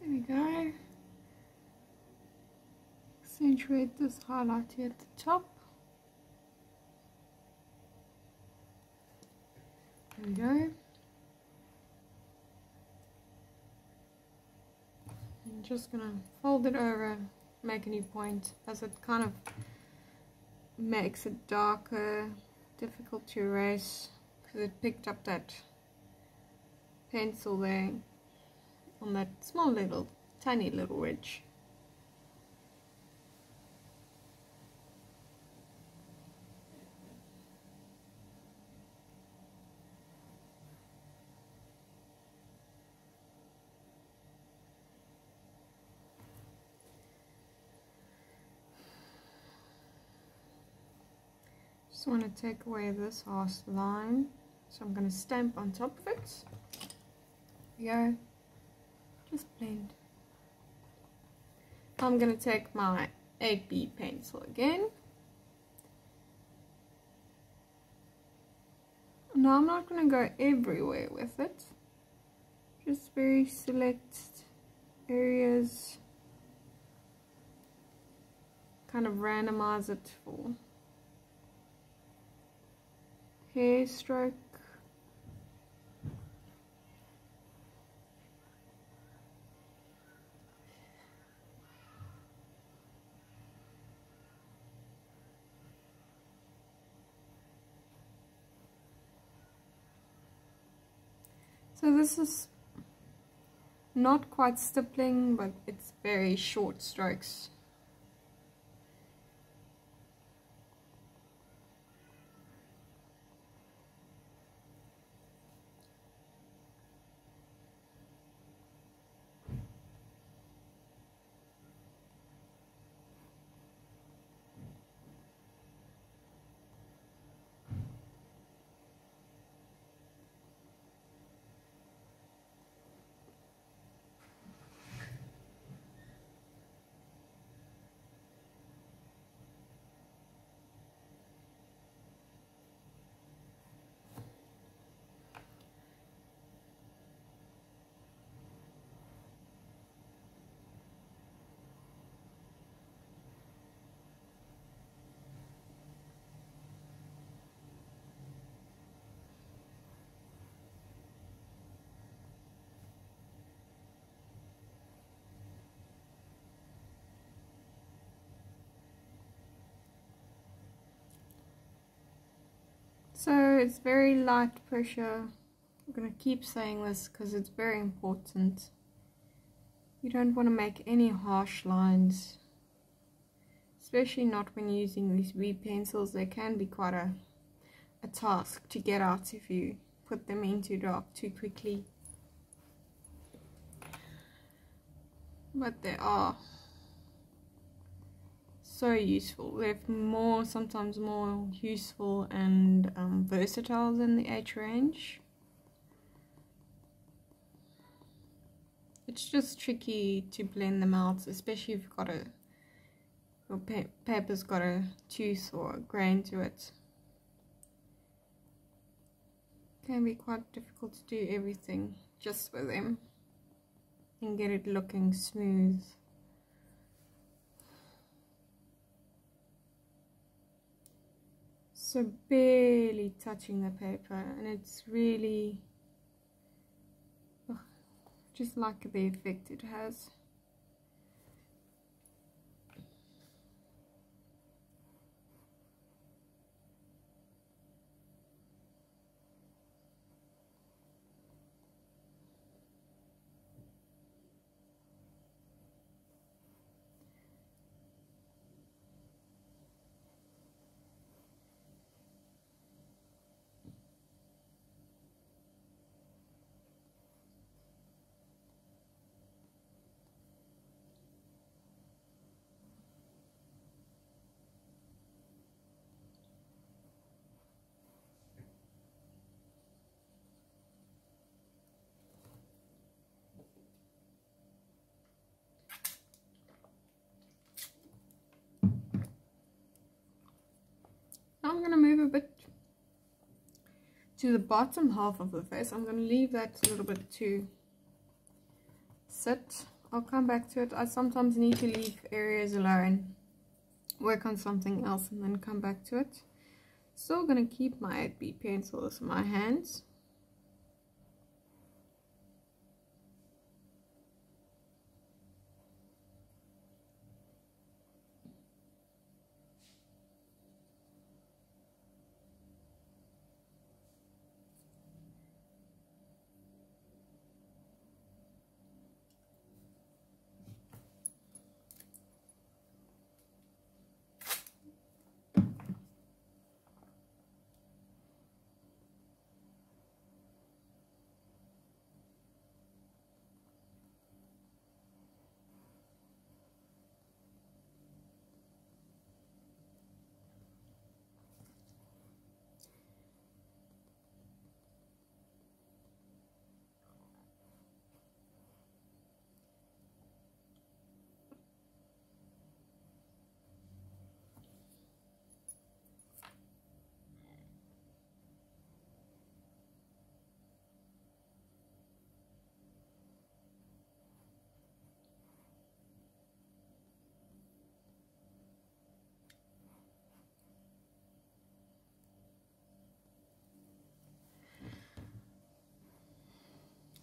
[SPEAKER 1] There we go. Accentuate this highlight here at the top. We go. I'm just gonna fold it over, make a new point as it kind of makes it darker, difficult to erase because it picked up that pencil there on that small little, tiny little ridge. Want to take away this last line, so I'm going to stamp on top of it. Go just blend. I'm going to take my 8B pencil again. Now I'm not going to go everywhere with it. Just very select areas. Kind of randomize it for hair stroke So this is not quite stippling, but it's very short strokes. So it's very light pressure. I'm going to keep saying this because it's very important. You don't want to make any harsh lines. Especially not when using these B pencils. They can be quite a, a task to get out if you put them into dark too quickly. But they are so useful. They're more, sometimes more useful and um, versatile than the H range. It's just tricky to blend them out, especially if you've got a your pa paper's got a tooth or a grain to it. Can be quite difficult to do everything just with them and get it looking smooth. So barely touching the paper and it's really oh, just like the effect it has Now I'm going to move a bit to the bottom half of the face. I'm going to leave that a little bit to sit. I'll come back to it. I sometimes need to leave areas alone, work on something else and then come back to it. Still going to keep my 8B pencils in my hands.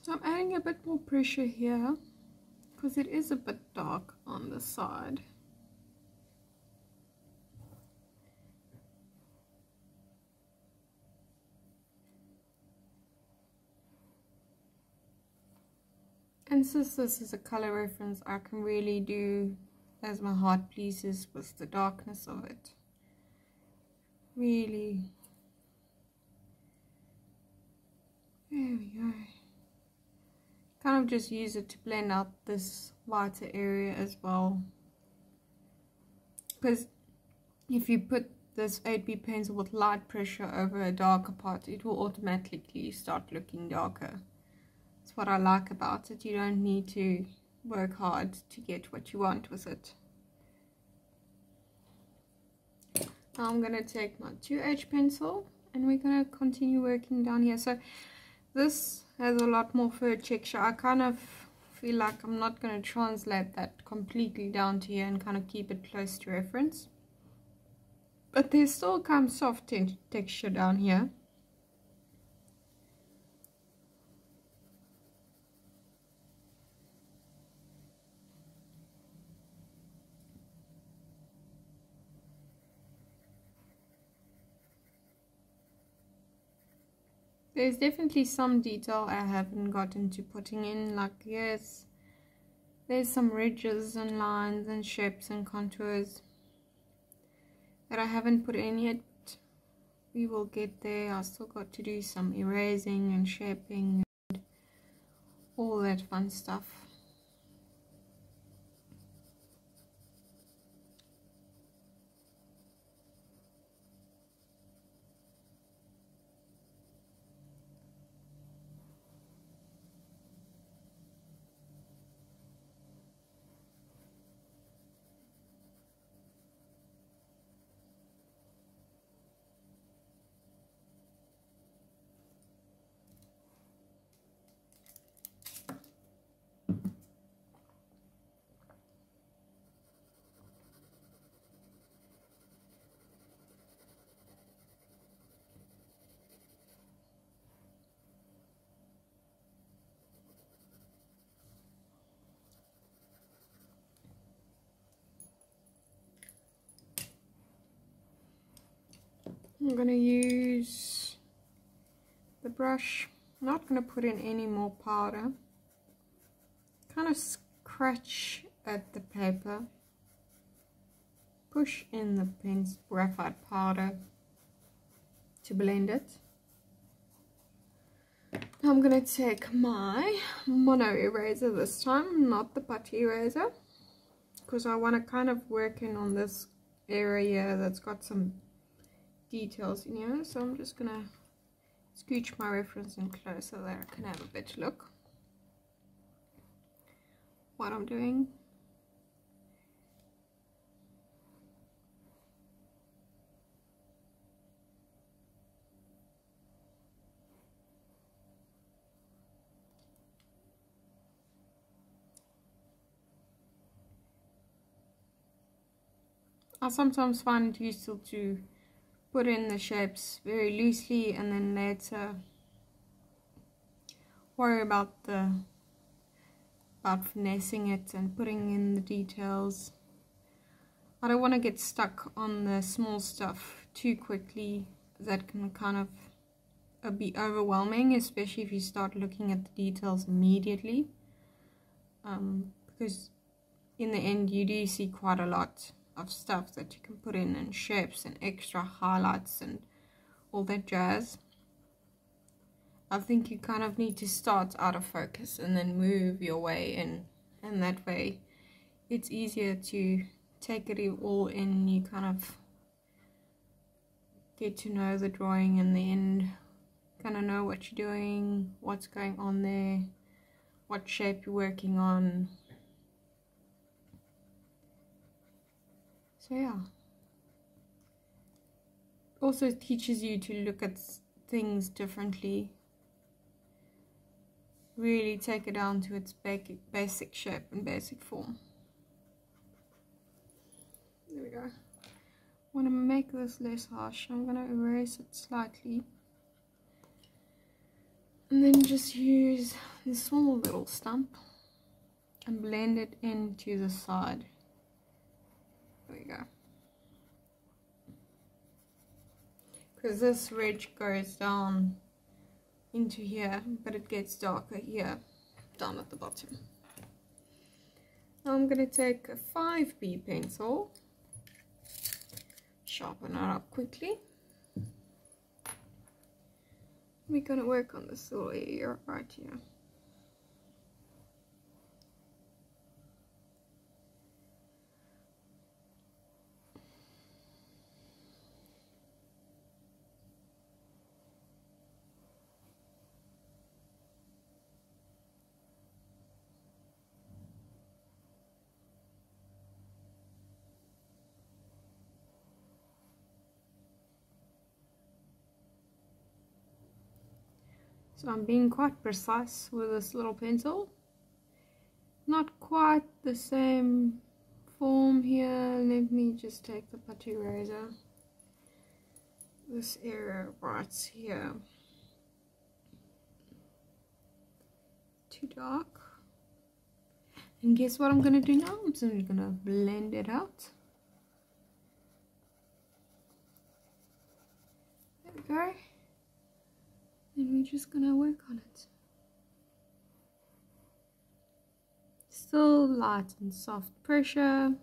[SPEAKER 1] So I'm adding a bit more pressure here because it is a bit dark on the side. And since this is a color reference, I can really do as my heart pleases with the darkness of it. Really. There we go kind of just use it to blend out this lighter area as well. Because if you put this 8B pencil with light pressure over a darker part it will automatically start looking darker. That's what I like about it. You don't need to work hard to get what you want with it. Now I'm going to take my 2H pencil and we're going to continue working down here. So this has a lot more for fur texture. I kind of feel like I'm not going to translate that completely down to here and kind of keep it close to reference. But there's still kind of soft texture down here. There's definitely some detail I haven't gotten to putting in, like yes, there's some ridges and lines and shapes and contours that I haven't put in yet. We will get there. I still got to do some erasing and shaping and all that fun stuff. I'm going to use the brush. I'm not going to put in any more powder. Kind of scratch at the paper. Push in the pen's graphite powder to blend it. I'm going to take my mono eraser this time, not the putty eraser. Because I want to kind of work in on this area that's got some details in here so I'm just gonna scooch my reference in closer so that I can have a better look. What I'm doing. I sometimes find it useful to put in the shapes very loosely and then later worry about the about finessing it and putting in the details. I don't want to get stuck on the small stuff too quickly. That can kind of uh, be overwhelming especially if you start looking at the details immediately. Um, because in the end you do see quite a lot of stuff that you can put in and shapes and extra highlights and all that jazz. I think you kind of need to start out of focus and then move your way in. And that way it's easier to take it all in. You kind of get to know the drawing in the end. Kind of know what you're doing what's going on there what shape you're working on so yeah. Also teaches you to look at things differently. Really take it down to its basic shape and basic form. There we go. Want to make this less harsh. I'm going to erase it slightly. And then just use this small little stump and blend it into the side go because this ridge goes down into here but it gets darker here down at the bottom. Now I'm going to take a 5B pencil sharpen it up quickly. We're gonna work on this little area right here. So I'm being quite precise with this little pencil. Not quite the same form here. Let me just take the putty eraser. This area right here. Too dark. And guess what I'm going to do now? I'm simply going to blend it out. There we go and we're just gonna work on it. Still light and soft pressure.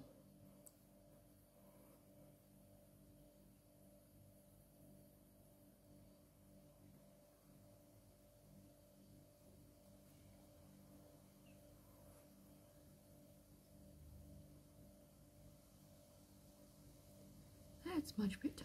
[SPEAKER 1] That's much better.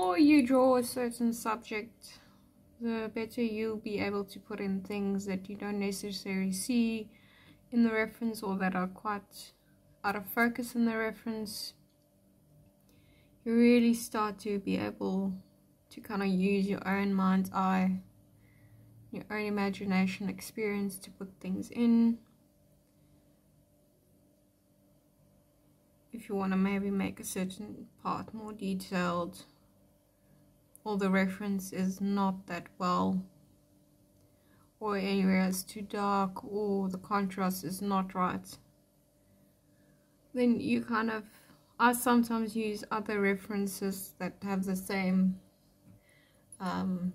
[SPEAKER 1] More you draw a certain subject, the better you'll be able to put in things that you don't necessarily see in the reference or that are quite out of focus in the reference. You really start to be able to kind of use your own mind's eye, your own imagination experience to put things in. If you want to maybe make a certain part more detailed or the reference is not that well or areas too dark or the contrast is not right. Then you kind of I sometimes use other references that have the same um,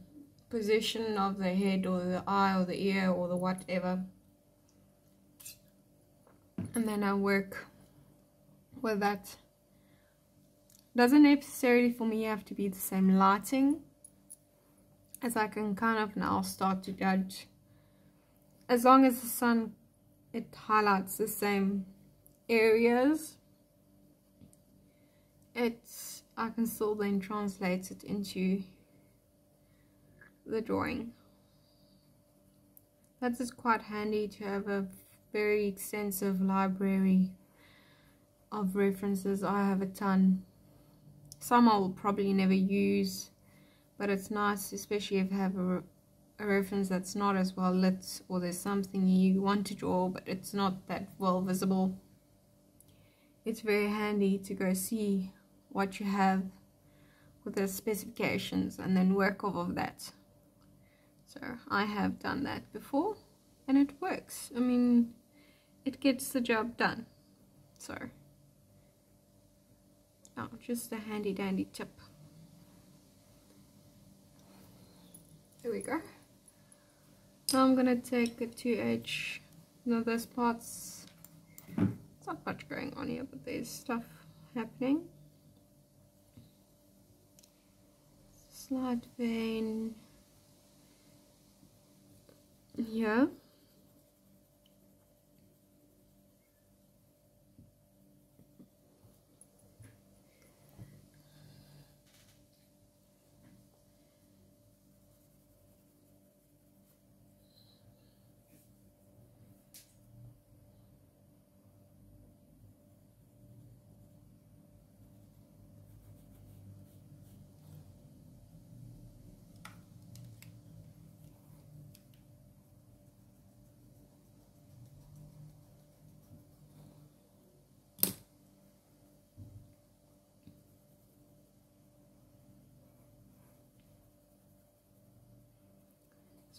[SPEAKER 1] position of the head or the eye or the ear or the whatever. And then I work with that doesn't necessarily for me have to be the same lighting as I can kind of now start to judge as long as the sun it highlights the same areas it's I can still then translate it into the drawing. That is quite handy to have a very extensive library of references. I have a ton. Some I will probably never use, but it's nice, especially if you have a, a reference that's not as well lit or there's something you want to draw but it's not that well visible. It's very handy to go see what you have with the specifications and then work off of that. So I have done that before and it works. I mean, it gets the job done. So, oh, just a handy dandy tip. There we go. Now I'm gonna take a 2H. Now this part's it's not much going on here, but there's stuff happening. Slide vein here.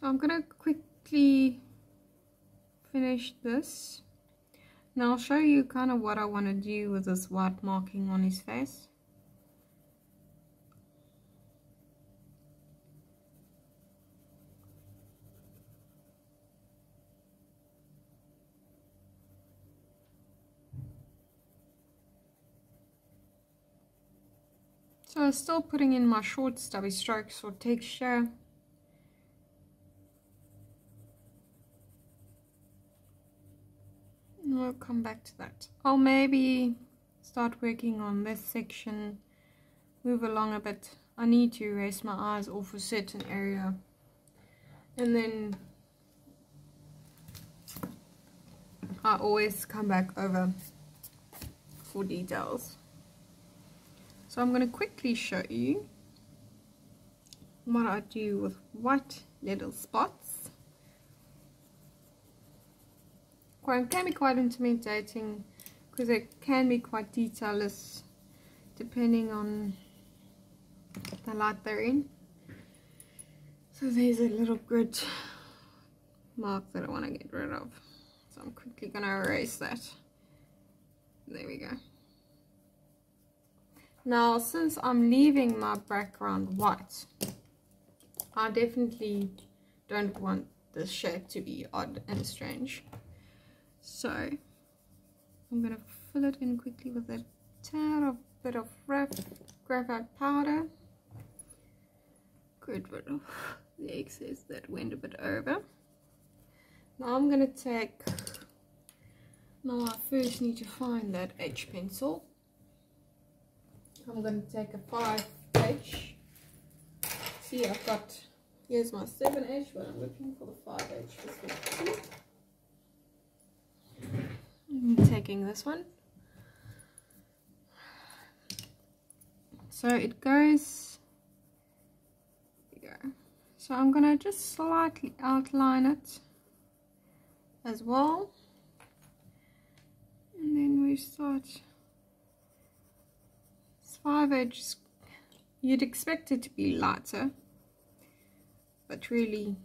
[SPEAKER 1] I'm gonna quickly finish this. Now I'll show you kind of what I want to do with this white marking on his face. So I'm still putting in my short stubby strokes for texture. We'll come back to that. I'll maybe start working on this section, move along a bit. I need to erase my eyes off a certain area and then I always come back over for details. So I'm going to quickly show you what I do with white little spots. Quite, can be quite intimidating because it can be quite detailless depending on the light they're in. So there's a little grid mark that I want to get rid of. So I'm quickly going to erase that. There we go. Now since I'm leaving my background white, I definitely don't want this shape to be odd and strange. So I'm going to fill it in quickly with a tad of bit of graphite powder. Good rid of oh, the excess that went a bit over. Now I'm going to take, now I first need to find that H pencil. I'm going to take a 5H. See I've got, here's my 7H but I'm looking for the 5H. I'm taking this one. So it goes, go. So I'm gonna just slightly outline it as well. And then we start, it's five edges, you'd expect it to be lighter, but really,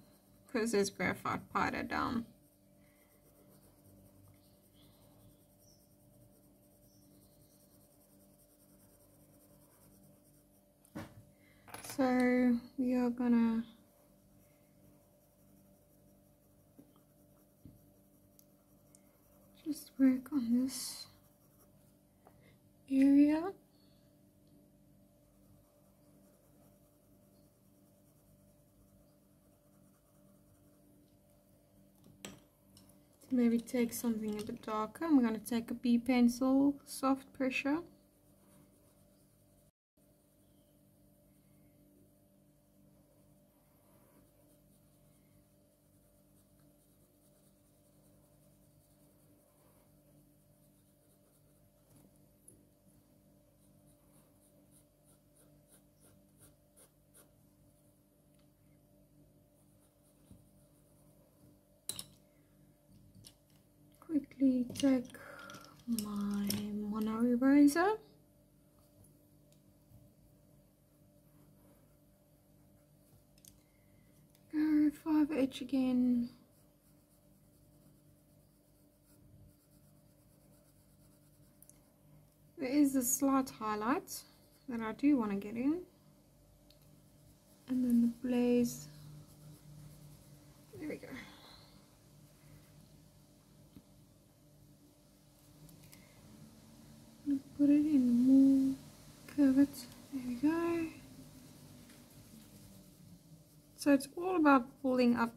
[SPEAKER 1] because there's graphite powder down, so we are gonna just work on this area. Maybe take something a bit darker. I'm going to take a B pencil soft pressure quickly take my mono eraser go 5H again. There is a slight highlight that I do want to get in. And then the blaze. There we go put it in more curve it. There we go. So it's all about pulling up.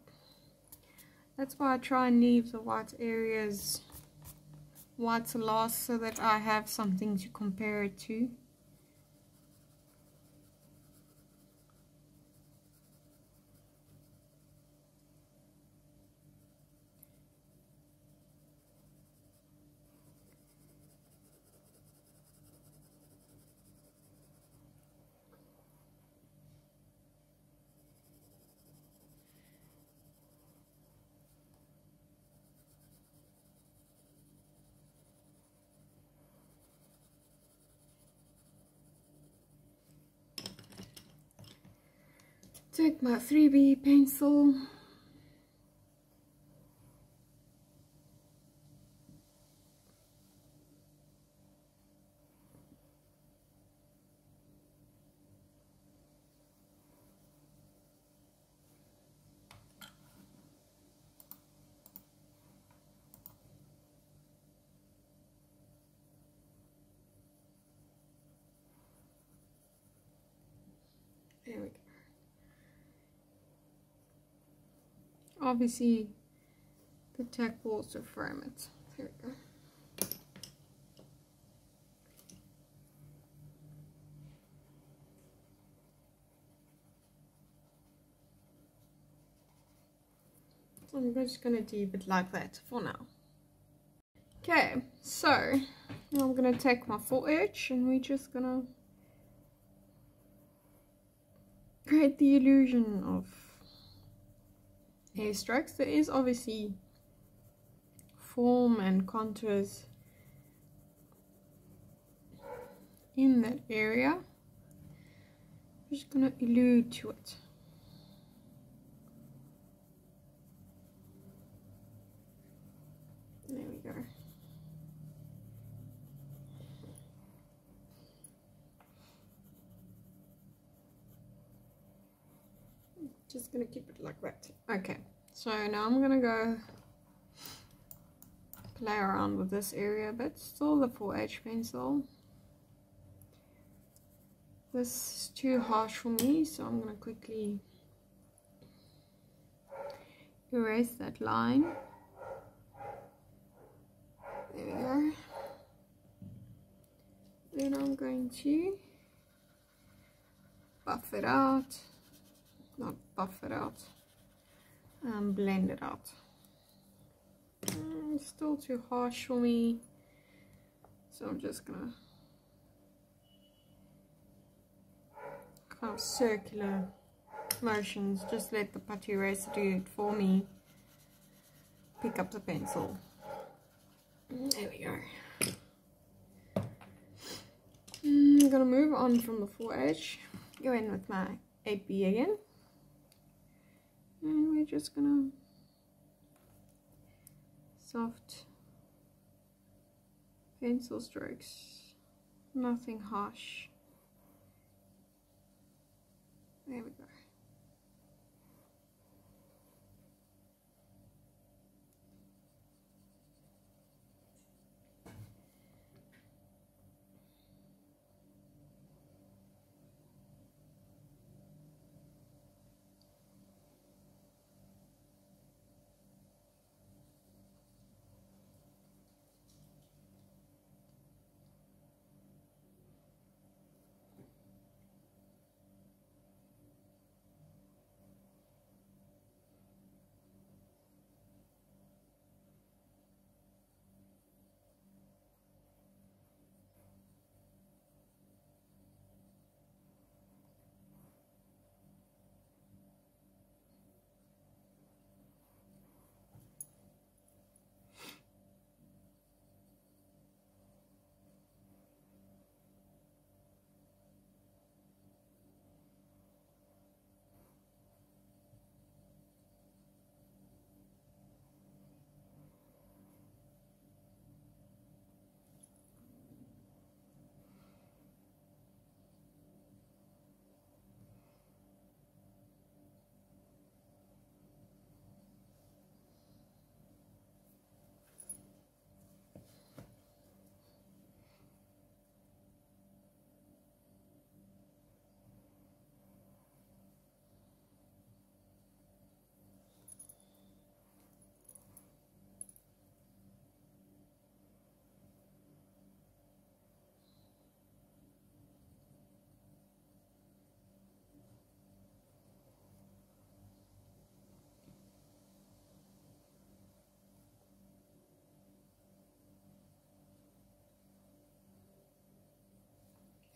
[SPEAKER 1] That's why I try and leave the white areas white last so that I have something to compare it to take my 3B pencil There we go. Obviously the tack will also frame it. There we go. So I'm just going to leave it like that for now. Okay, so now I'm going to take my 4H and we're just going to create the illusion of strokes there is obviously form and contours in that area. I'm just gonna allude to it there we go just gonna keep it like that. Okay so now I'm gonna go play around with this area but still the 4H pencil. This is too harsh for me so I'm gonna quickly erase that line. There we go. Then I'm going to buff it out not buff it out and blend it out mm, still too harsh for me so I'm just gonna kind of circular motions. Just let the putty eraser do it for me. Pick up the pencil. There we go. Mm, I'm gonna move on from the 4H go in with my 8B again. And we're just gonna soft pencil strokes, nothing harsh. There we go.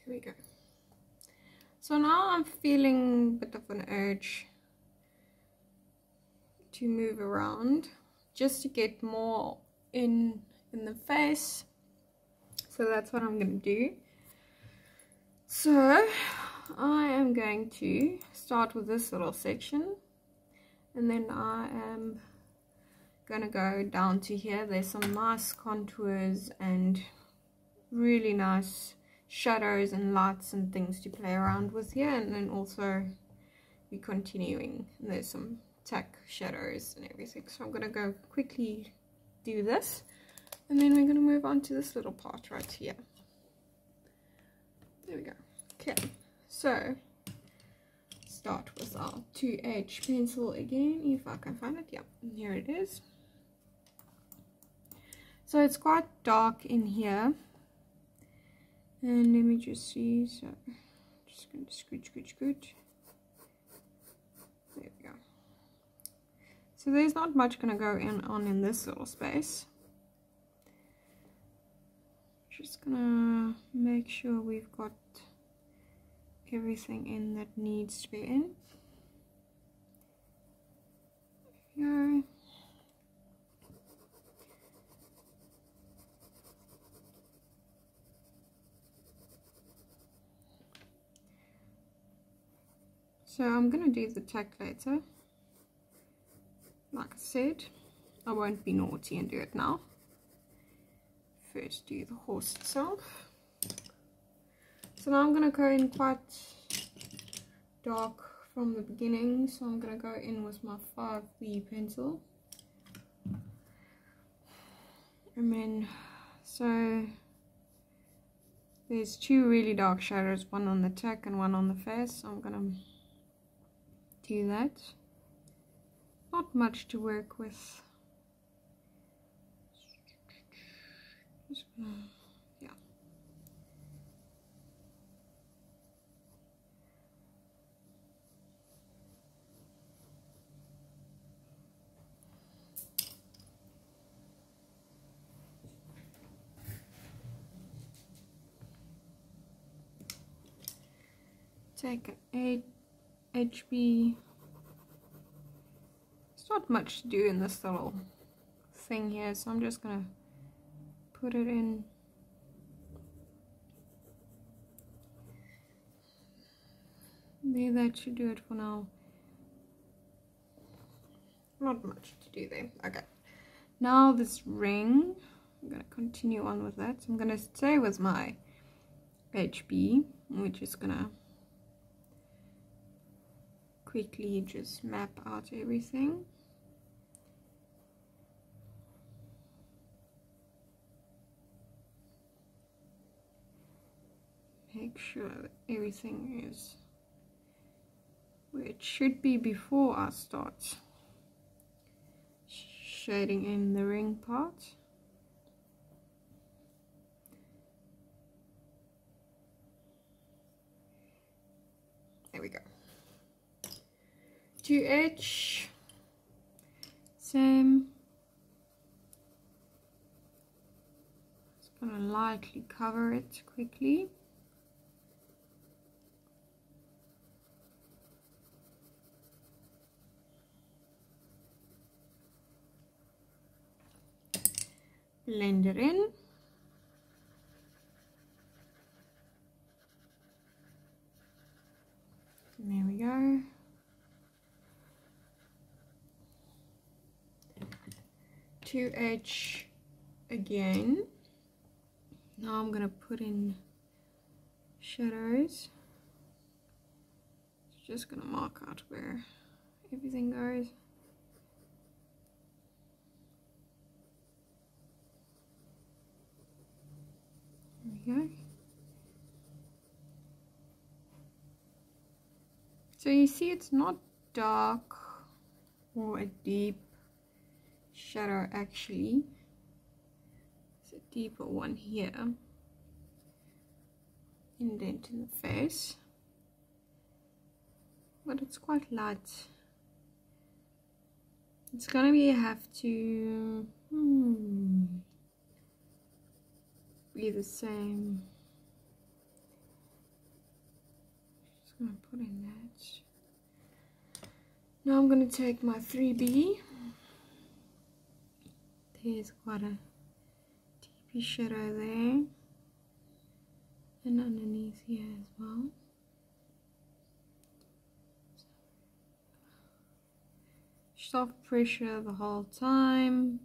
[SPEAKER 1] There we go. So now I'm feeling a bit of an urge to move around just to get more in in the face. So that's what I'm going to do. So I am going to start with this little section and then I am going to go down to here. There's some nice contours and really nice shadows and lights and things to play around with here and then also be continuing. There's some tack shadows and everything. So I'm gonna go quickly do this and then we're gonna move on to this little part right here. There we go. Okay. So start with our 2H pencil again. If I can find it yeah here it is. So it's quite dark in here and let me just see so just gonna scooch scooch scooch there we go. So there's not much gonna go in on in this little space. Just gonna make sure we've got everything in that needs to be in. There we go So I'm going to do the tack later. Like I said, I won't be naughty and do it now. First do the horse itself. So now I'm going to go in quite dark from the beginning. So I'm going to go in with my 5B pencil. And then, so there's two really dark shadows, one on the tack and one on the face. So I'm going to do that. Not much to work with. yeah. Take an eight HB. It's not much to do in this little thing here, so I'm just gonna put it in. There, that should do it for now. Not much to do there. Okay. Now this ring, I'm gonna continue on with that. So I'm gonna stay with my HB, which is gonna quickly just map out everything. Make sure everything is where it should be before I start shading in the ring part. There we go. 2H, same. Just gonna lightly cover it quickly. Blend it in. there we go. 2H again. Now I'm to put in shadows. Just to mark out where everything goes. There we go. So you see it's not dark or a deep shadow actually. It's a deeper one here. Indent in the face. But it's quite light. It's gonna be have to hmm, be the same. Just gonna put in that. Now I'm gonna take my 3B. There's quite a deep shadow there. And underneath here as well. Soft pressure the whole time.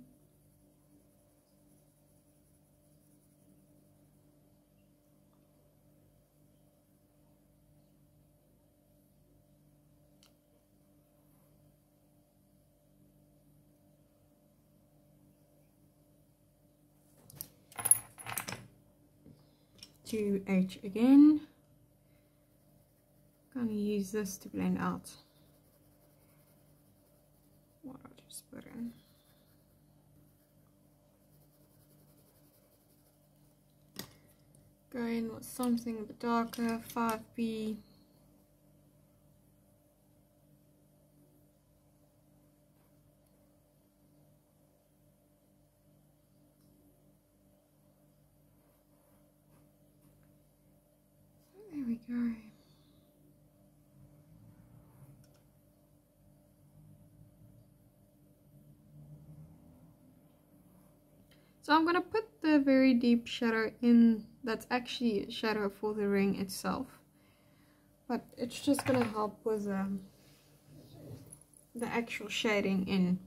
[SPEAKER 1] To H again. I'm going to use this to blend out what I just put in. Go in with something a bit darker, 5B. So I'm going to put the very deep shadow in that's actually shadow for the ring itself. But it's just going to help with um, the actual shading in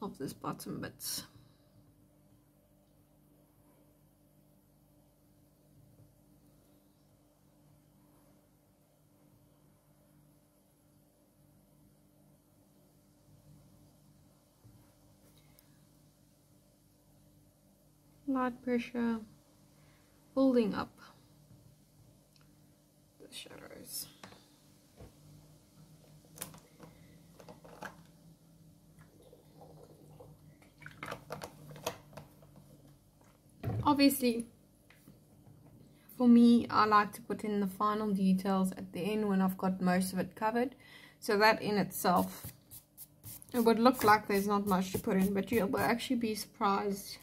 [SPEAKER 1] of this bottom bits. Blood pressure building up the shadows. Obviously, for me, I like to put in the final details at the end when I've got most of it covered. So that in itself, it would look like there's not much to put in, but you will actually be surprised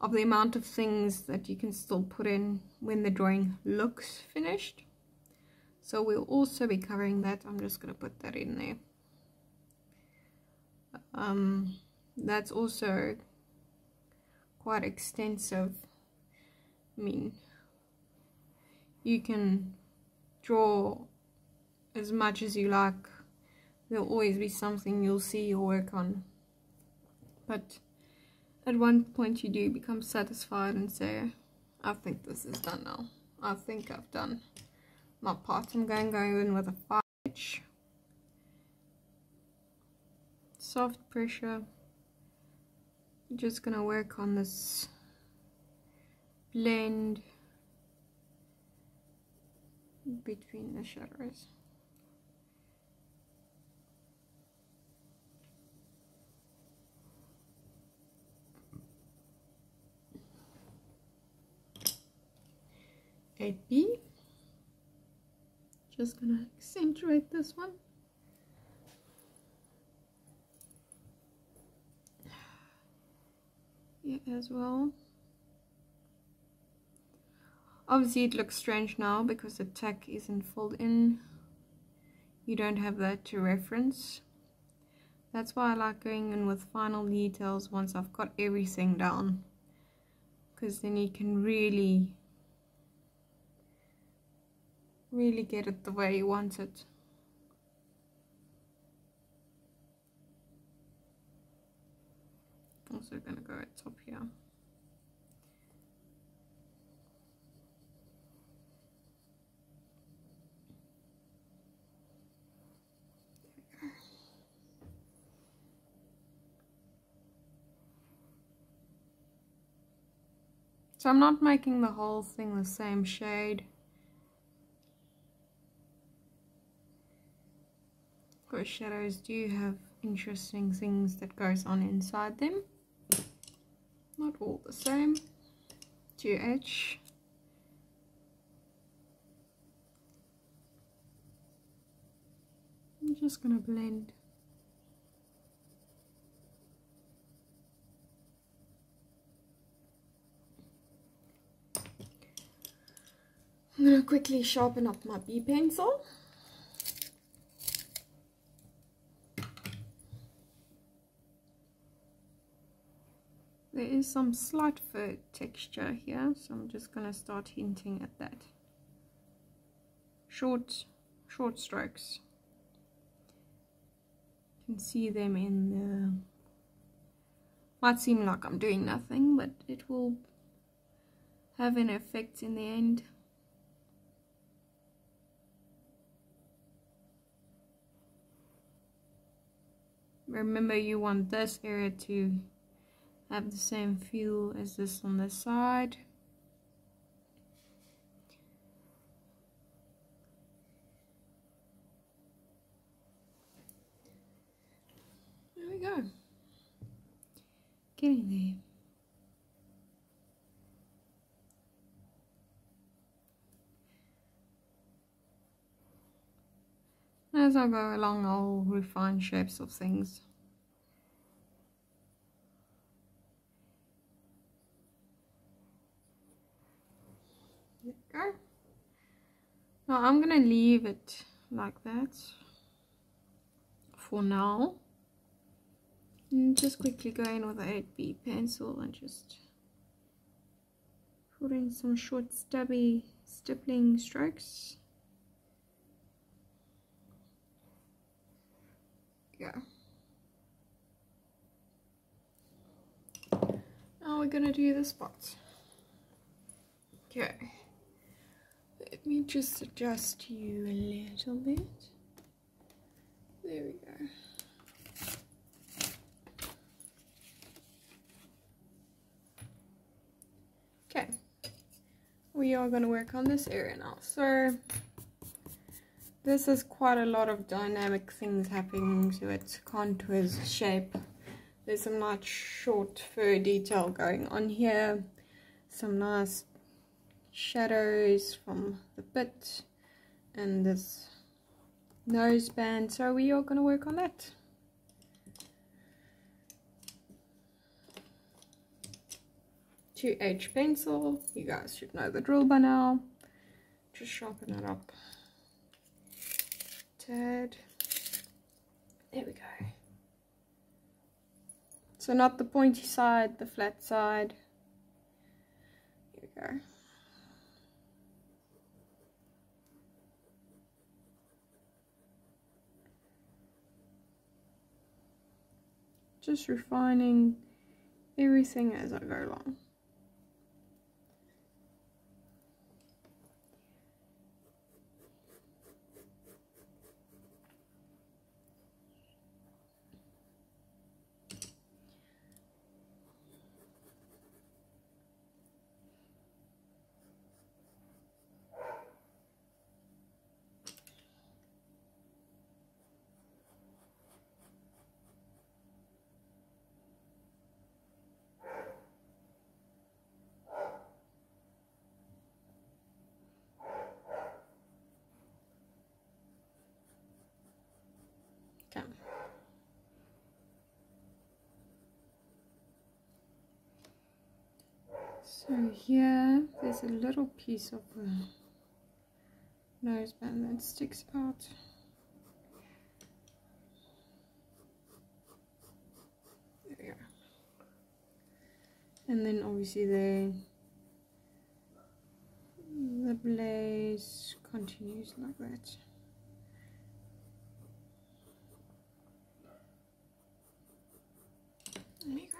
[SPEAKER 1] of the amount of things that you can still put in when the drawing looks finished. So we'll also be covering that. I'm just going to put that in there. Um, that's also quite extensive. I mean, you can draw as much as you like. There'll always be something you'll see or work on. But at one point you do become satisfied and say, I think this is done now. I think I've done my part. I'm going, going in with a 5 inch. Soft pressure. I'm just going to work on this blend between the shadows. A B. Just gonna accentuate this one. Yeah, as well. Obviously it looks strange now because the tack isn't filled in. You don't have that to reference. That's why I like going in with final details once I've got everything down. Because then you can really really get it the way you want it. Also gonna go at top here. So I'm not making the whole thing the same shade. Shadows do have interesting things that goes on inside them? Not all the same. 2H I'm just gonna blend. I'm going to quickly sharpen up my B pencil. There is some slight fur texture here, so I'm just going to start hinting at that. Short, short strokes. You can see them in the... Might seem like I'm doing nothing, but it will have an effect in the end. Remember you want this area to have the same feel as this on the side. There we go. Getting there. As I go along, I'll refine shapes of things. Go. Now I'm going to leave it like that for now. And just quickly go in with the 8B pencil and just put in some short stubby stippling strokes. Yeah. Now we're gonna do the spots. Okay. Let me just adjust you a little bit. There we go. Okay. We are going to work on this area now. So, this is quite a lot of dynamic things happening to its Contours, shape. There's some nice short fur detail going on here. Some nice shadows from the bit. And this nose band. So we are going to work on that. Two H pencil. You guys should know the drill by now. Just sharpen it up tad. There we go. So not the pointy side, the flat side. Here we go. Just refining everything as I go along. So here there's a little piece of the noseband that sticks out. There we go. And then obviously the the blaze continues like that. There you go.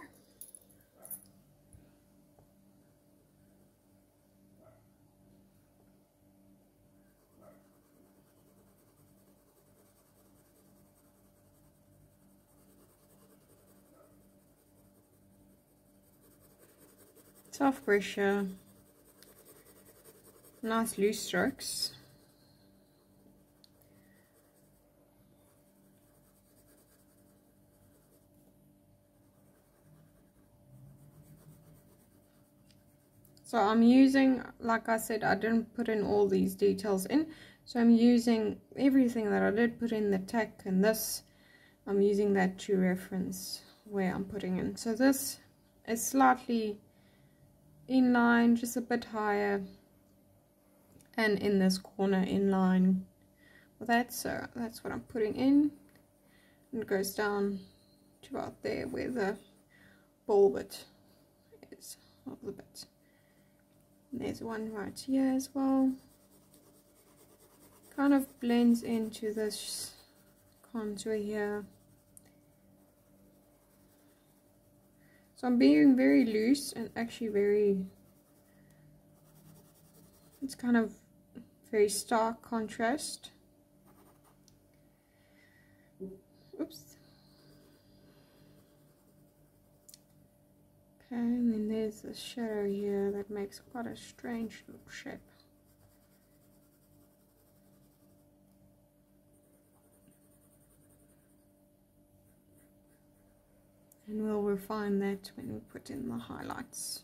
[SPEAKER 1] Soft pressure, nice loose strokes. So I'm using, like I said, I didn't put in all these details in. So I'm using everything that I did put in the tack and this, I'm using that to reference where I'm putting in. So this is slightly in line just a bit higher. And in this corner in line. With that so uh, that's what I'm putting in. And it goes down to about there where the ball bit is of the bit. And there's one right here as well. Kind of blends into this contour here so I'm being very loose and actually very it's kind of very stark contrast. Oops. Okay and then there's a shadow here that makes quite a strange shape and we'll refine that when we put in the highlights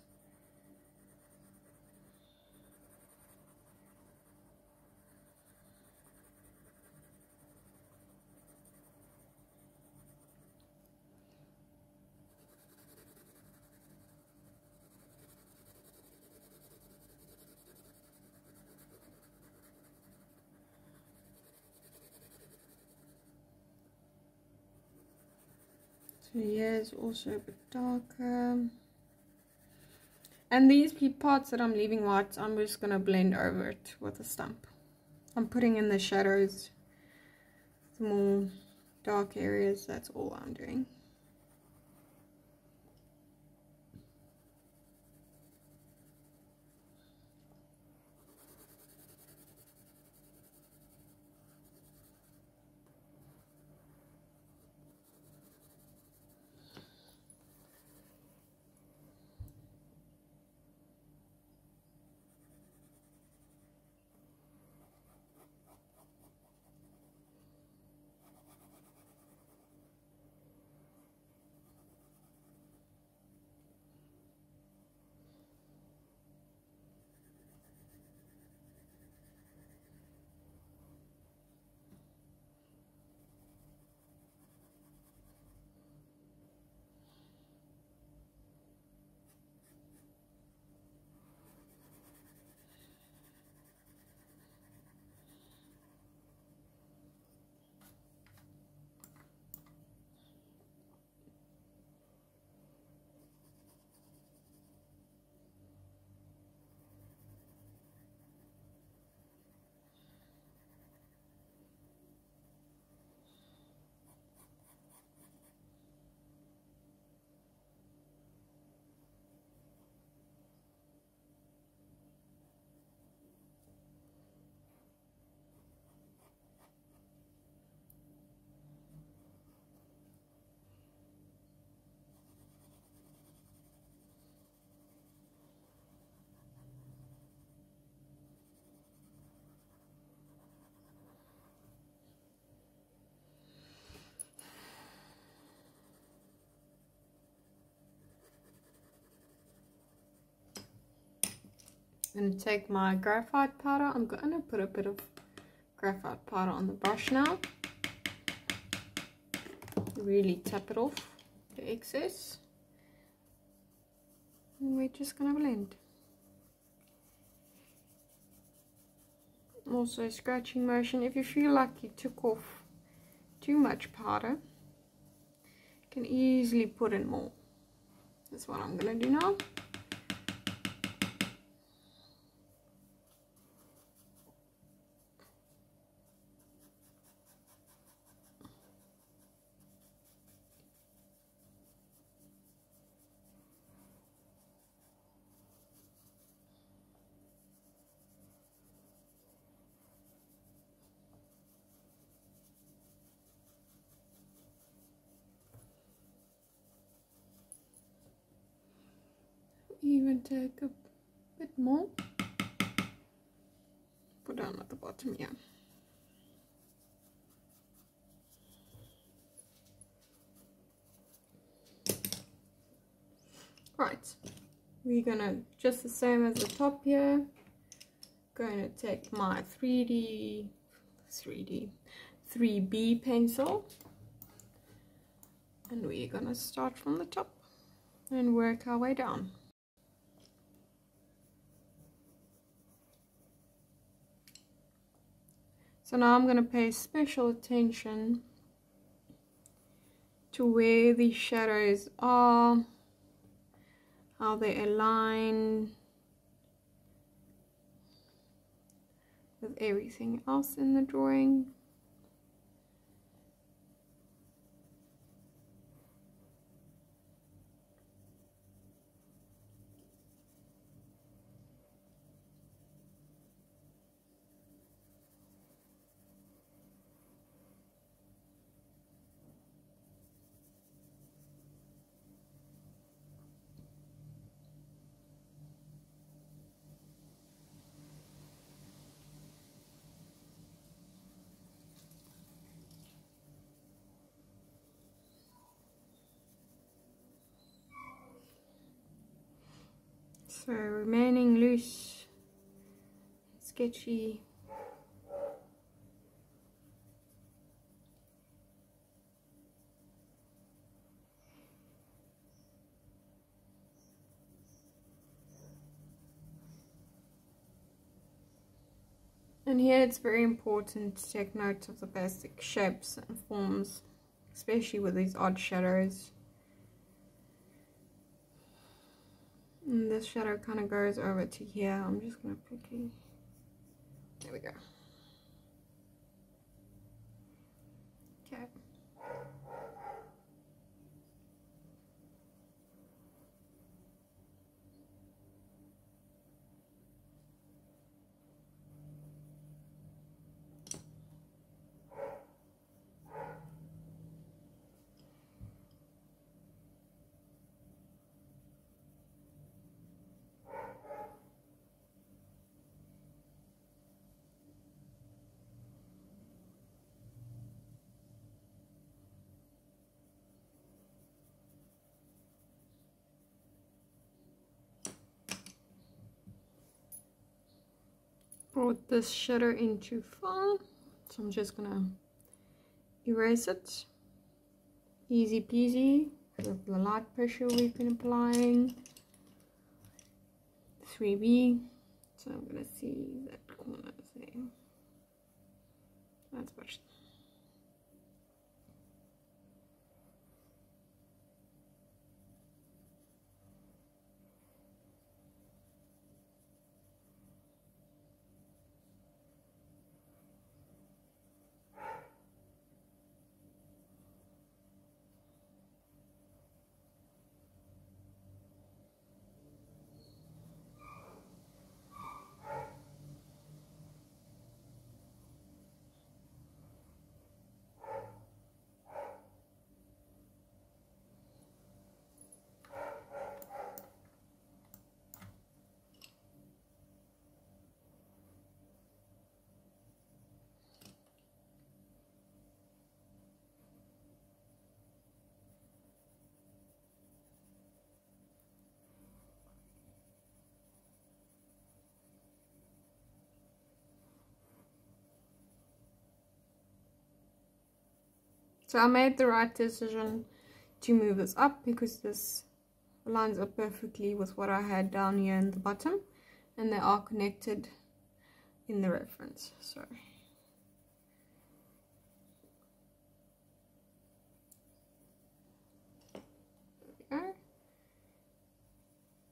[SPEAKER 1] So yeah, it's also a bit darker. And these parts that I'm leaving white, I'm just going to blend over it with a stump. I'm putting in the shadows, the more dark areas, that's all I'm doing. Going to take my graphite powder. I'm going to put a bit of graphite powder on the brush now. Really tap it off the excess. And we're just going to blend. Also scratching motion. If you feel like you took off too much powder, you can easily put in more. That's what I'm going to do now. Take a bit more? Put down at the bottom yeah. right. We're gonna just the same as the top here going to take my 3d 3d 3b pencil and we're gonna start from the top and work our way down So now I'm going to pay special attention to where the shadows are, how they align with everything else in the drawing. So remaining loose, sketchy. And here it's very important to take note of the basic shapes and forms, especially with these odd shadows. And this shadow kind of goes over to here. I'm just going to quickly, there we go. Okay. Brought this in too far so I'm just gonna erase it. Easy peasy. With the light pressure we've been applying. 3B so I'm gonna see that corner there. That's much So I made the right decision to move this up because this lines up perfectly with what I had down here in the bottom and they are connected in the reference. So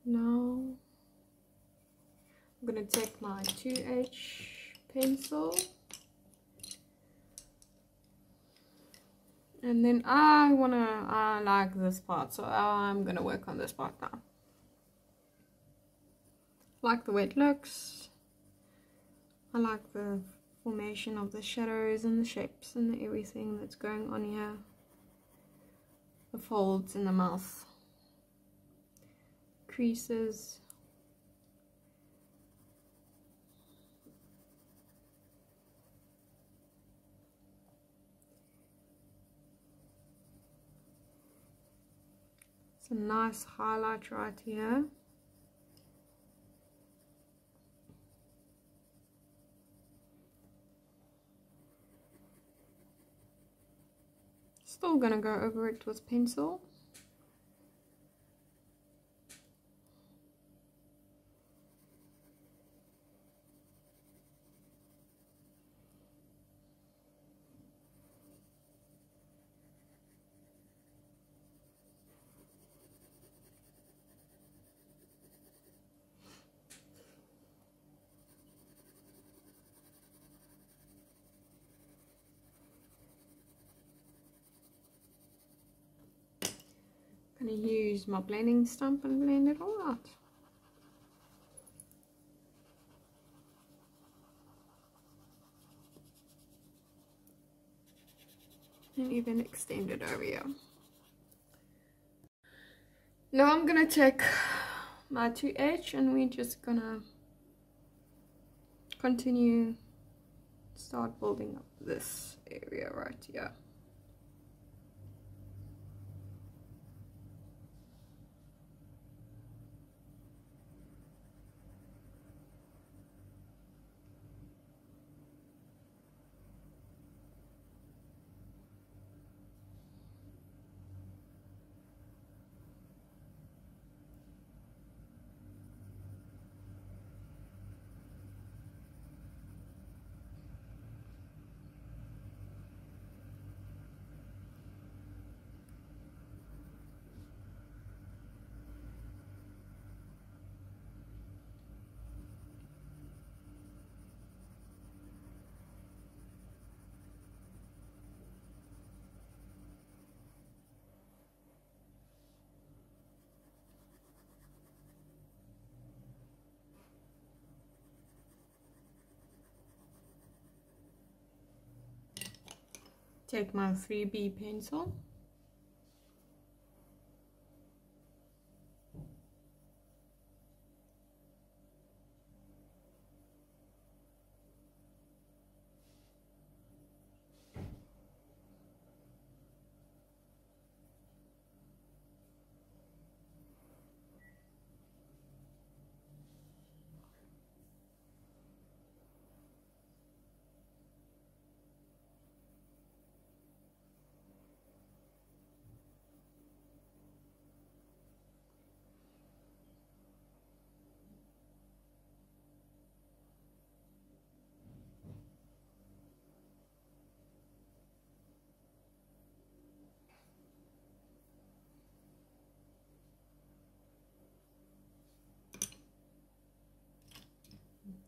[SPEAKER 1] Now I'm going to take my 2H pencil and then I wanna I like this part so I'm gonna work on this part now. Like the way it looks. I like the formation of the shadows and the shapes and everything that's going on here. The folds in the mouth. Creases a nice highlight right here. Still gonna go over it with pencil. Use my blending stump and blend it all out. And even extend it over here. Now I'm to take my 2H and we're just to continue start building up this area right here. Take my 3B pencil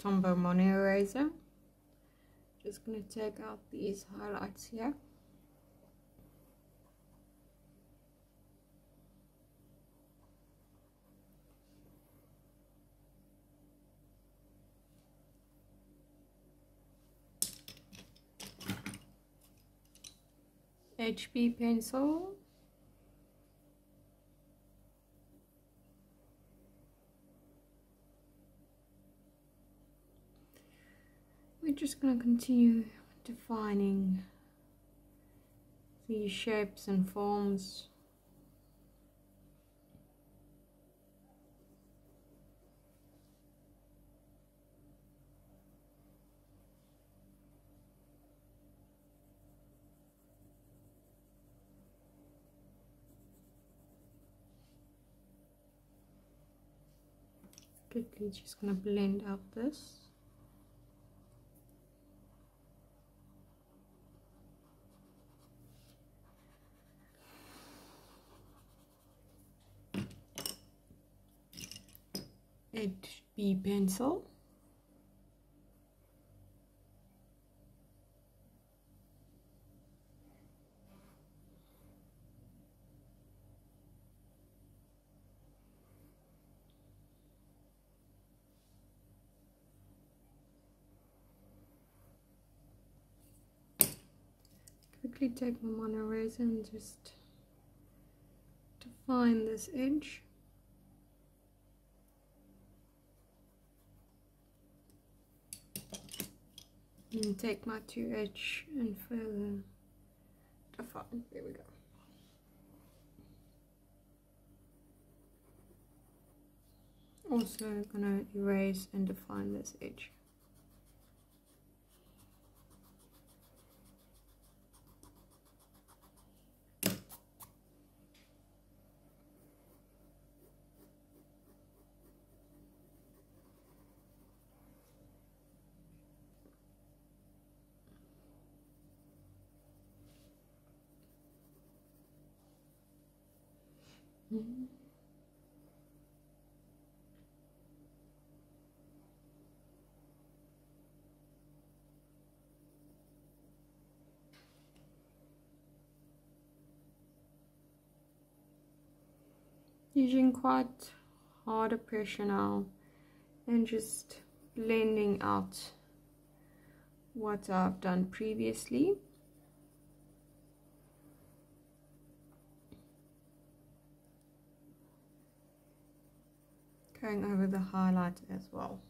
[SPEAKER 1] Tombow Mono Eraser. Just going to take out these highlights here. HB pencil just going to continue defining these shapes and forms. Quickly just going to blend out this HB pencil. Quickly take my mono eraser and just define this edge and take my 2H and further define. There we go. Also gonna erase and define this edge. Using quite harder pressure now and just blending out what I've done previously going over the highlight as well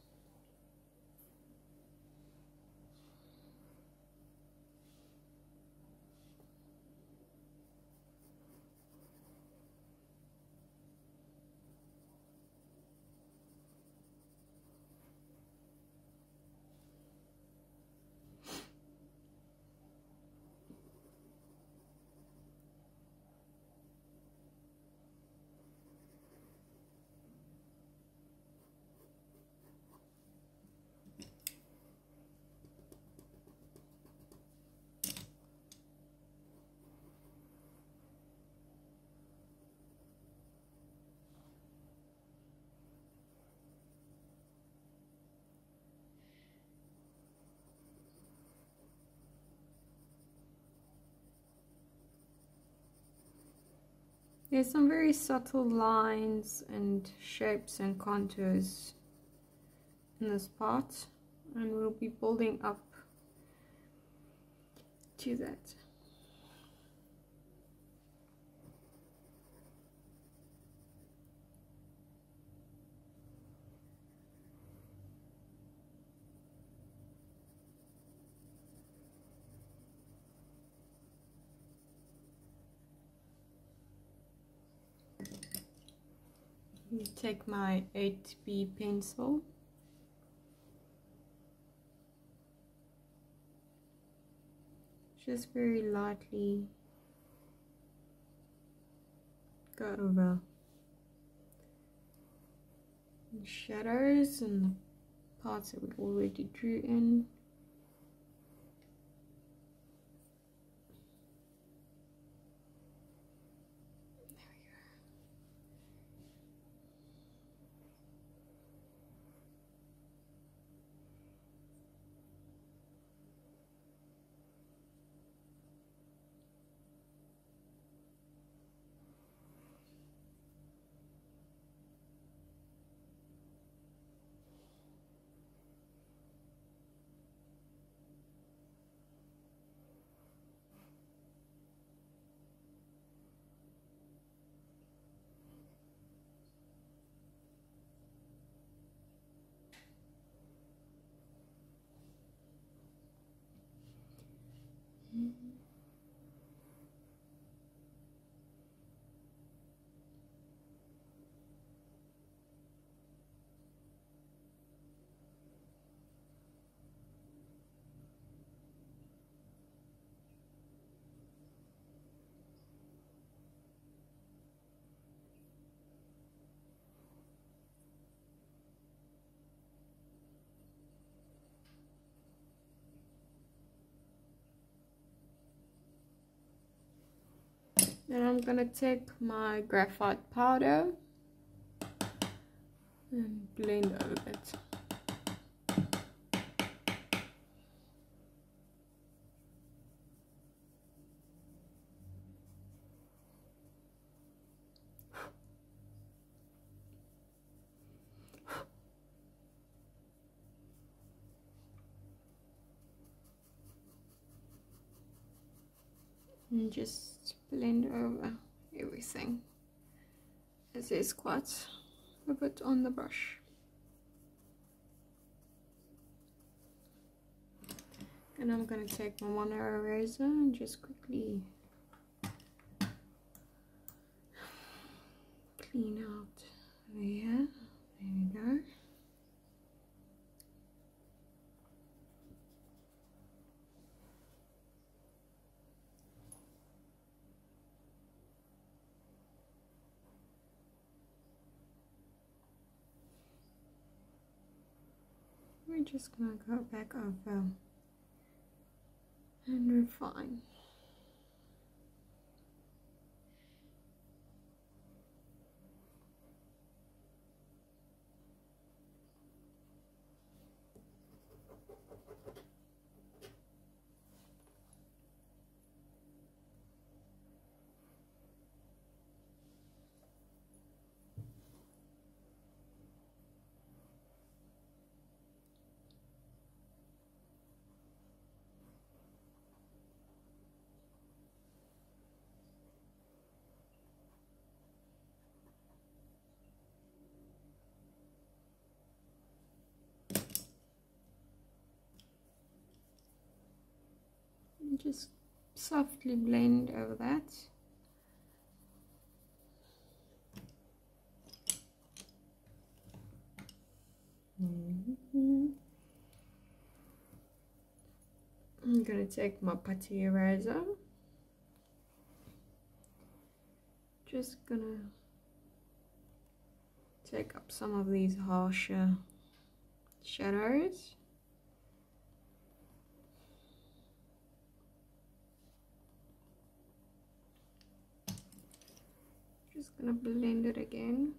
[SPEAKER 1] There's some very subtle lines and shapes and contours in this part and we'll be building up to that. Take my 8B pencil. Just very lightly go over the shadows and the parts that we already drew in Then I'm gonna take my graphite powder and blend over it. And just blend over everything as there's quite a bit on the brush. And I'm going to take my mono eraser and just quickly clean out there. There we go we're just gonna go back over and refine just softly blend over that. Mm -hmm. I'm going to take my putty eraser. Just gonna take up some of these harsher shadows. Just gonna blend it again.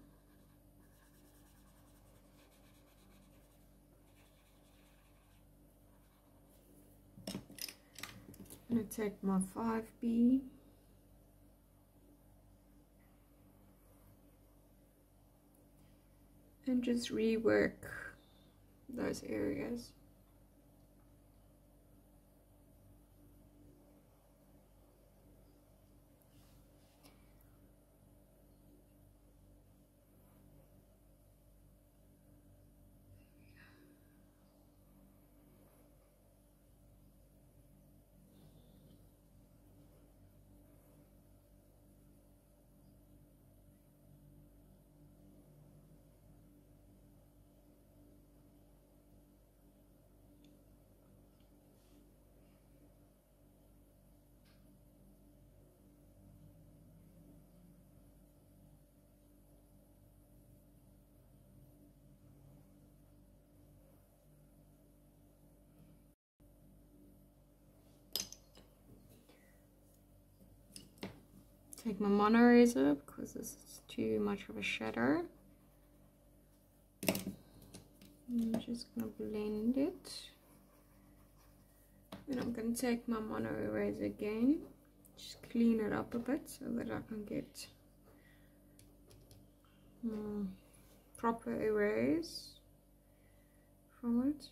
[SPEAKER 1] I'm gonna take my 5B and just rework those areas. Take my mono eraser because this is too much of a shadow. I'm just gonna blend it. Then I'm gonna take my mono eraser again, just clean it up a bit so that I can get proper erase from it.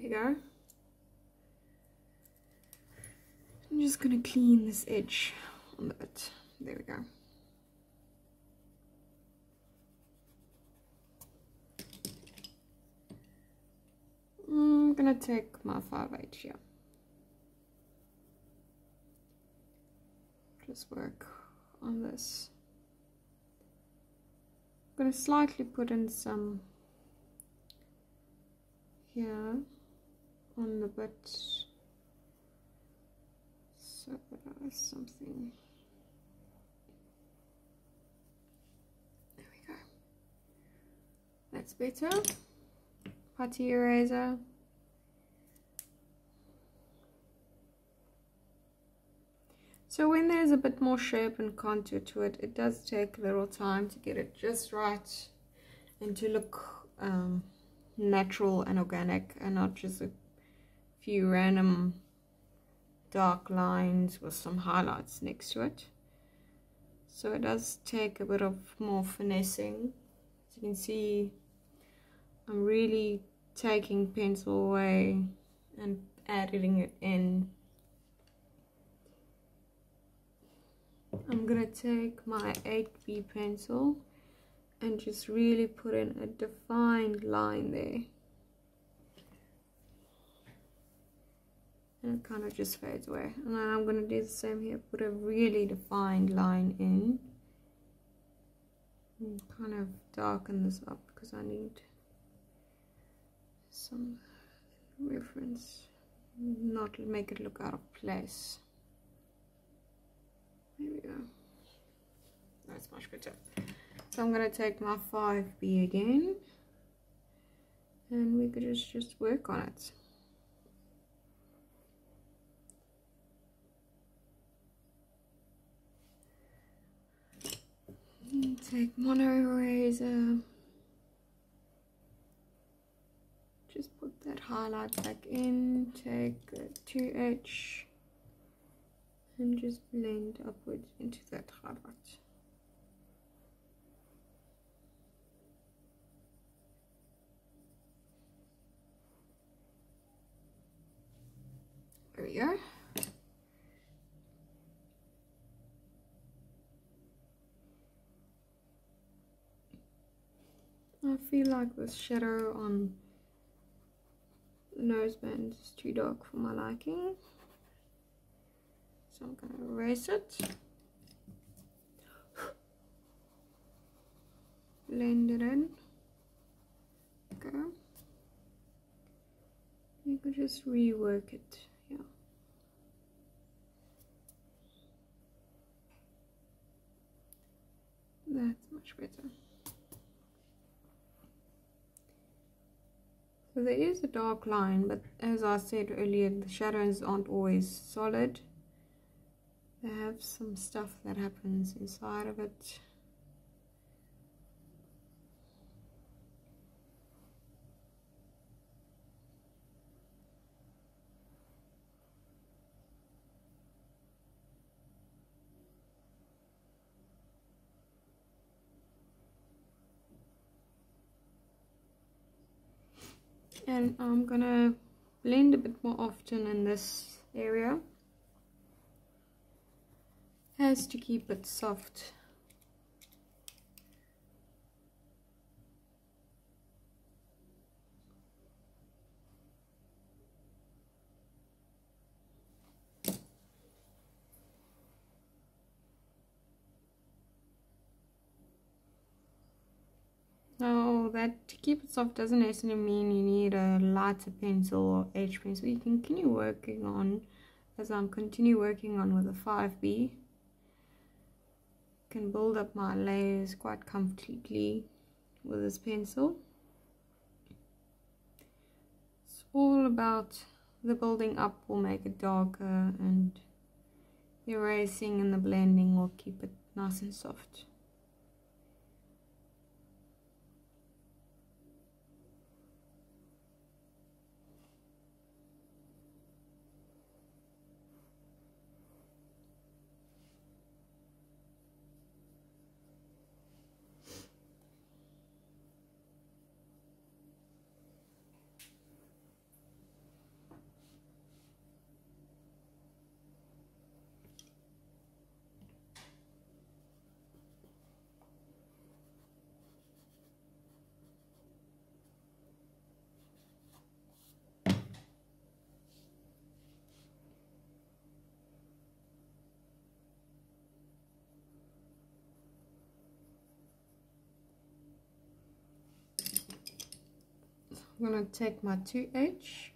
[SPEAKER 1] There we go. I'm just gonna clean this edge on the bit. There we go. I'm gonna take my 5H here. Just work on this. I'm gonna slightly put in some here on the bit something. There we go. That's better. Putty eraser. So when there's a bit more shape and contour to it, it does take a little time to get it just right and to look um, natural and organic and not just a few random dark lines with some highlights next to it. So it does take a bit of more finessing. As you can see, I'm really taking pencil away and adding it in. I'm gonna take my 8B pencil and just really put in a defined line there. It kind of just fades away. And then I'm going to do the same here put a really defined line in. And kind of darken this up because I need some reference not make it look out of place. There we go. That's much better. So I'm going to take my 5B again and we could just just work on it take mono eraser. Just put that highlight back in. Take the 2h and just blend upwards into that highlight. There we go I feel like this shadow on the noseband is too dark for my liking. So I'm going to erase it. Blend it in. Okay. You could just rework it. Yeah. That's much better. There is a dark line, but as I said earlier, the shadows aren't always solid. They have some stuff that happens inside of it. And I'm gonna blend a bit more often in this area. As to keep it soft That to keep it soft doesn't necessarily mean you need a lighter pencil or H pencil. You can continue working on as I'm continue working on with a 5B. Can build up my layers quite comfortably with this pencil. It's all about the building up will make it darker and erasing and the blending will keep it nice and soft. I'm going to take my 2H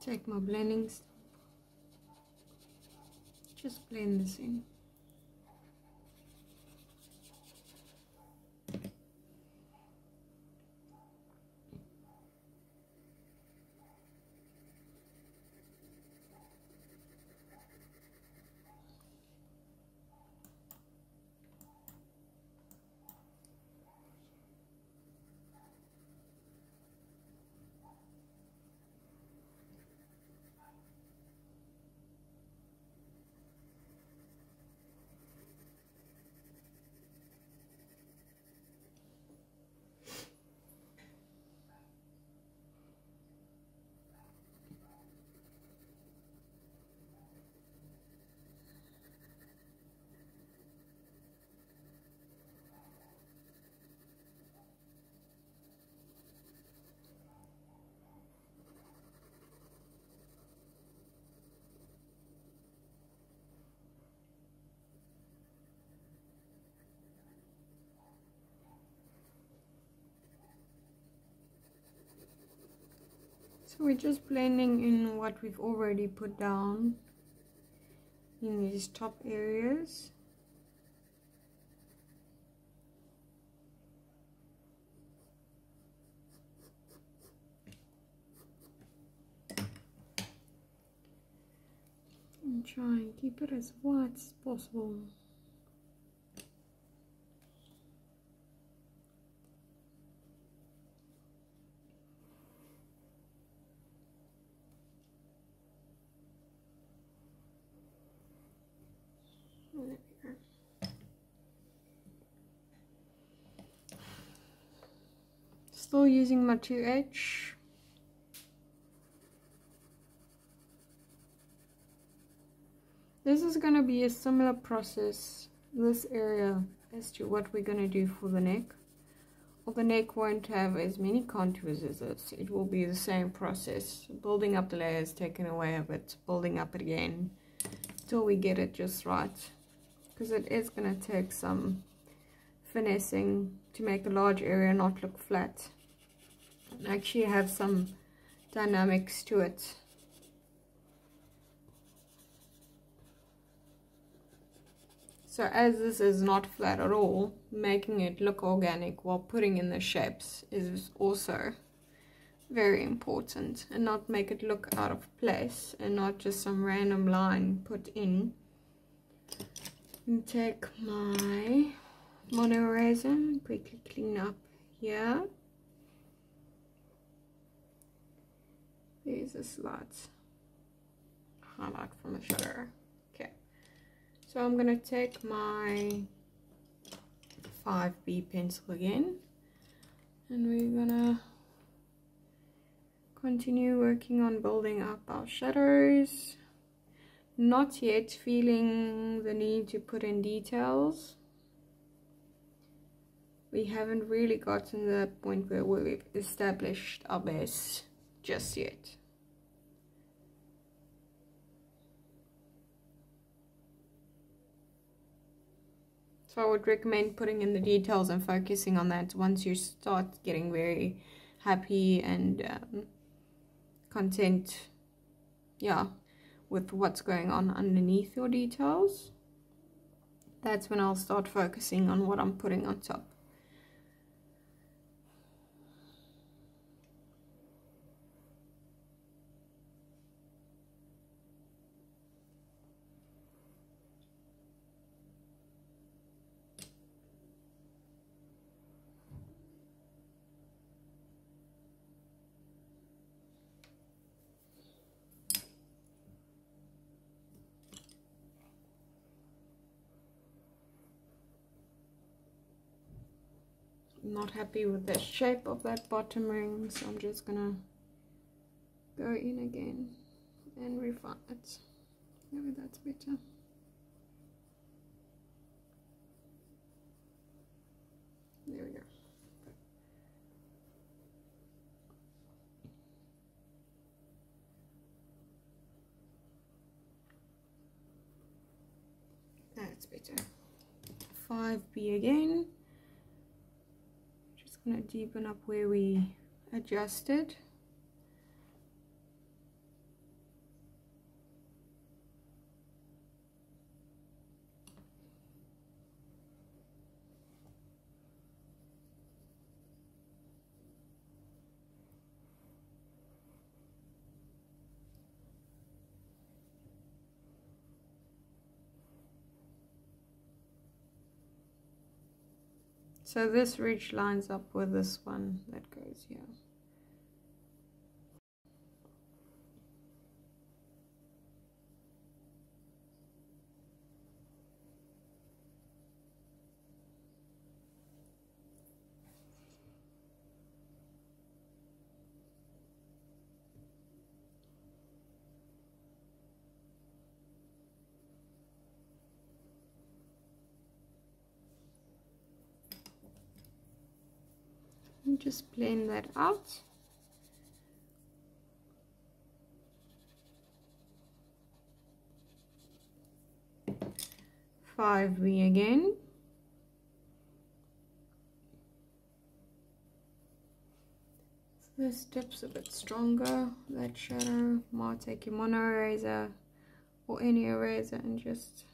[SPEAKER 1] take my blendings just blend this in We're just blending in what we've already put down in these top areas. And try and keep it as white as possible. Using my 2H. This is going to be a similar process, this area, as to what we're going to do for the neck. Well, the neck won't have as many contours as this. It will be the same process. Building up the layers, taking away a bit, building up it again, till we get it just right. Because it is going to take some finessing to make a large area not look flat. Actually have some dynamics to it. So as this is not flat at all, making it look organic while putting in the shapes is also very important and not make it look out of place and not just some random line put in. And take my mono and quickly clean up here. There's a slot highlight from the shutter. Okay, so I'm to take my 5B pencil again and we're to continue working on building up our shadows. Not yet feeling the need to put in details. We haven't really gotten to the point where we've established our base just yet. So I would recommend putting in the details and focusing on that once you start getting very happy and um, content, yeah, with what's going on underneath your details. That's when I'll start focusing on what I'm putting on top. Happy with the shape of that bottom ring so I'm just gonna go in again and refine it maybe that's better. There we go. That's better. 5b again going to deepen up where we adjusted. So this ridge lines up with this one that goes here. Just blend that out. Five B again. This dip's a bit stronger that shadow might take your mono eraser or any eraser and just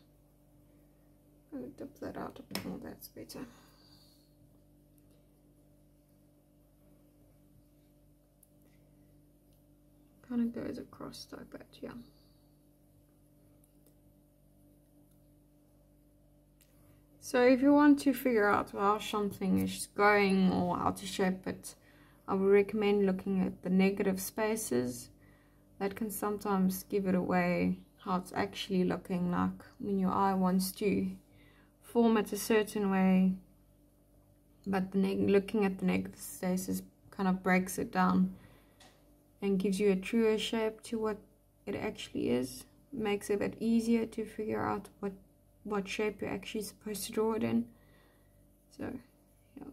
[SPEAKER 1] uh, dip that out more that's better kind of goes across like that, yeah. So if you want to figure out how something is going or how to shape it, I would recommend looking at the negative spaces. That can sometimes give it away how it's actually looking like when your eye wants to form it a certain way. But the looking at the negative spaces kind of breaks it down and gives you a truer shape to what it actually is makes it a bit easier to figure out what what shape you're actually supposed to draw it in. So yeah.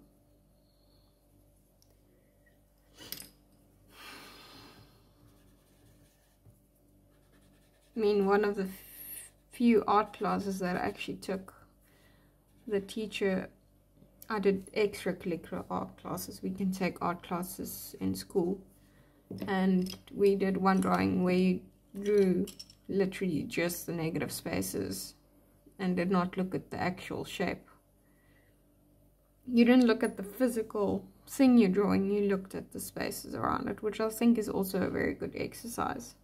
[SPEAKER 1] I mean one of the few art classes that I actually took the teacher I did extracurricular art classes. We can take art classes in school and we did one drawing where you drew literally just the negative spaces and did not look at the actual shape. You didn't look at the physical thing you're drawing, you looked at the spaces around it, which I think is also a very good exercise.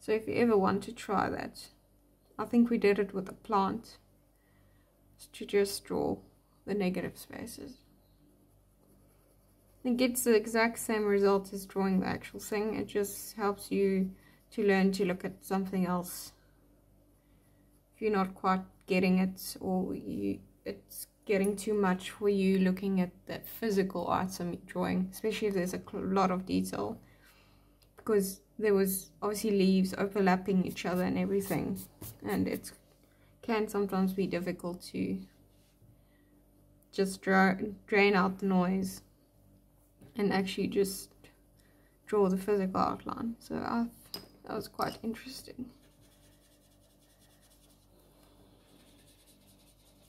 [SPEAKER 1] So if you ever want to try that, I think we did it with a plant, to just draw the negative spaces. It gets the exact same result as drawing the actual thing, it just helps you to learn to look at something else. If you're not quite getting it or you it's getting too much for you looking at that physical item drawing especially if there's a lot of detail. Because there was obviously leaves overlapping each other and everything and it can sometimes be difficult to just drain out the noise and actually just draw the physical outline so I that was quite interesting.